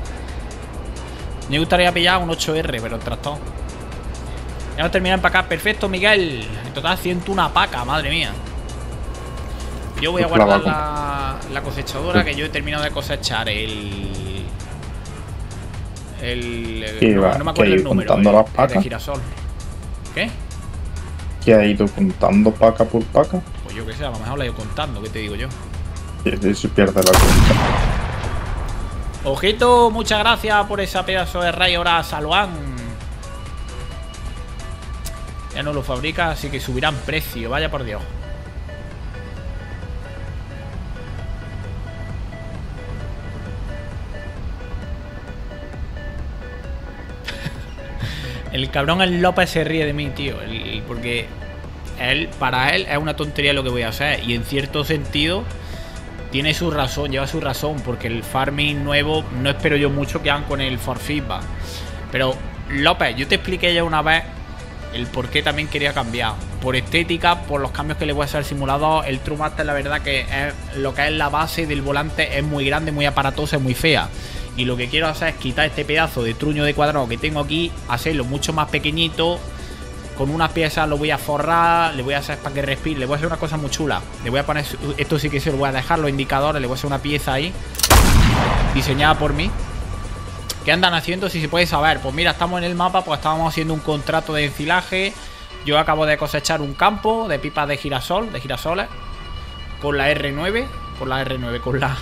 Me gustaría pillar un 8R, pero el tractor. Ya hemos terminado de empacar. Perfecto, Miguel. En total 101 paca, madre mía. Yo voy a Pues guardar la, la cosechadora, que yo he terminado de cosechar el... El... el- ¿Qué no, me ¿Qué acuerdo el número. contando el- las el de pacas? girasol. ¿Qué? Que ha ido contando paca por paca. Pues yo qué sé, a lo mejor la he ido contando, ¿qué te digo yo? Se pierde la cuenta. Ojito, muchas gracias por esa pedazo de rayo ahora Salvan. Ya no lo fabrica, así que subirán precio, vaya por Dios. (laughs) El cabrón el López se ríe de mí, tío. porque él, para él es una tontería lo que voy a hacer. Y en cierto sentido, tiene su razón, lleva su razón, porque el farming nuevo no espero yo mucho que hagan con el for feedback. Pero López, yo te expliqué ya una vez el por qué también quería cambiar. Por estética, por los cambios que le voy a hacer al simulador, el True Master la verdad que es lo que es la base del volante es muy grande, muy aparatosa, es muy fea. Y lo que quiero hacer es quitar este pedazo de truño de cuadrado que tengo aquí, hacerlo mucho más pequeñito, con unas piezas lo voy a forrar, le voy a hacer para que respire, le voy a hacer una cosa muy chula. Le voy a poner, esto sí que se lo voy a dejar, los indicadores, le voy a hacer una pieza ahí, diseñada por mí. ¿Qué andan haciendo? Si se puede saber. Pues mira, estamos en el mapa, pues estábamos haciendo un contrato de ensilaje. Yo acabo de cosechar un campo de pipas de girasol, de girasoles, con la R9, con la R9, con la,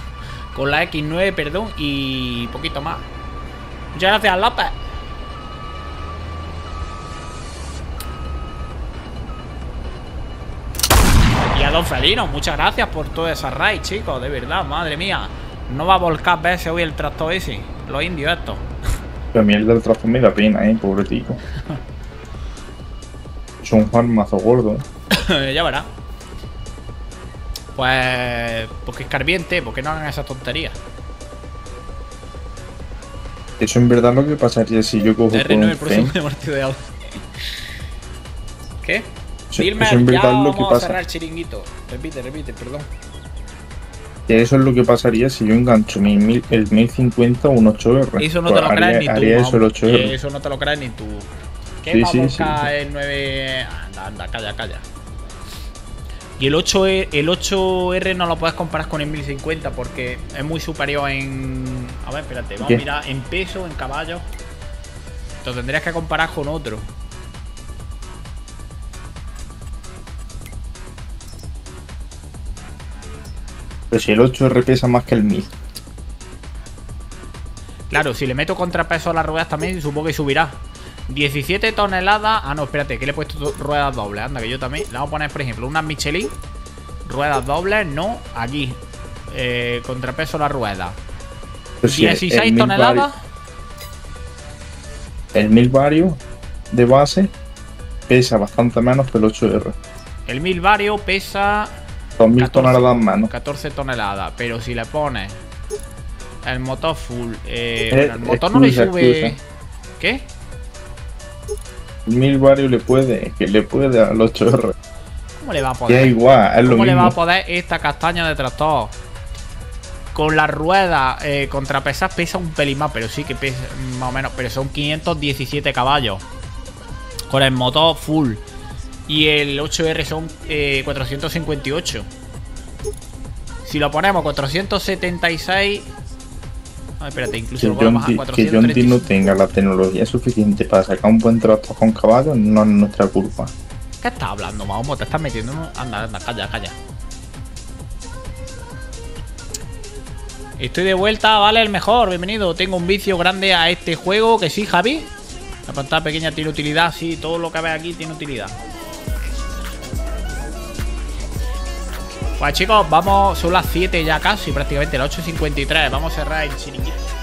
con la X9, perdón, y poquito más. Muchas gracias, López. Y a Don Felino, muchas gracias por toda esa raid, chicos, de verdad, madre mía. No va a volcar veces hoy el tractor ese, los indios estos. La mierda del trazo me da pena, eh, pobretico. (laughs) Es un farmazo gordo. (laughs) ya verá. Pues. Porque escarbiente, porque no hagan esas tonterías. Eso en verdad lo que pasaría si yo cojo con R9 un el próximo (laughs) de. ¿Qué? Eso- Dilmer, eso ya es lo vamos que a pasa. cerrar el chiringuito. Repite, repite, perdón. Que eso es lo que pasaría si yo engancho mi mil- el 1050 a un 8R. Eso no Pues te lo crees ni tú. haría eso el vamos. 8R. Eso no te lo crees ni tú. ¿Qué Sí, a sí, sí. el 9? Anda, anda, calla, calla. Y el 8 E, el 8R no lo puedes comparar con el 1050 porque es muy superior en. A ver, espérate, vamos ¿Qué? a mirar en peso, en caballo. Lo tendrías que comparar con otro. Pero si el 8R pesa más que el 1000. Claro, si le meto contrapeso a las ruedas también, supongo que subirá. 17 toneladas. Ah, no, espérate, que le he puesto ruedas dobles. Anda, que yo también. Le vamos a poner, por ejemplo, unas Michelin. Ruedas dobles, no, aquí. Eh, contrapeso a la rueda. El- 16 el 1000 toneladas. El 1000 vario de base pesa bastante menos que el 8R. El 1000 vario pesa 2000 14. toneladas menos. 14 toneladas. Pero si le pones el motor full. Eh, Eh, bueno, el motor no le sube. excusa. ¿Qué? El 1000 vario le puede, que le puede al 8R. ¿Cómo le va a poder? es igual, es lo ¿Cómo le va a poder esta castaña de tractor? Con la rueda eh, contrapesas pesa un pelín más, pero sí que pesa más o menos. Pero son 517 caballos. Con el motor full. Y el 8R son eh, 458. Si lo ponemos 476. Ah, espérate, incluso Que lo John, bajar Dee- que John no 436. tenga la tecnología suficiente para sacar un buen tractor con caballos no es nuestra culpa. ¿Qué estás hablando, Mahomo? Te estás metiendo. Anda, anda, calla, calla. Estoy de vuelta, vale, el mejor, bienvenido. Tengo un vicio grande a este juego, que sí, Javi. La pantalla pequeña tiene utilidad, sí, todo lo que ves aquí tiene utilidad. Pues chicos, vamos, son las 7 ya casi, prácticamente, las 8.53. Vamos a cerrar el chiringuito.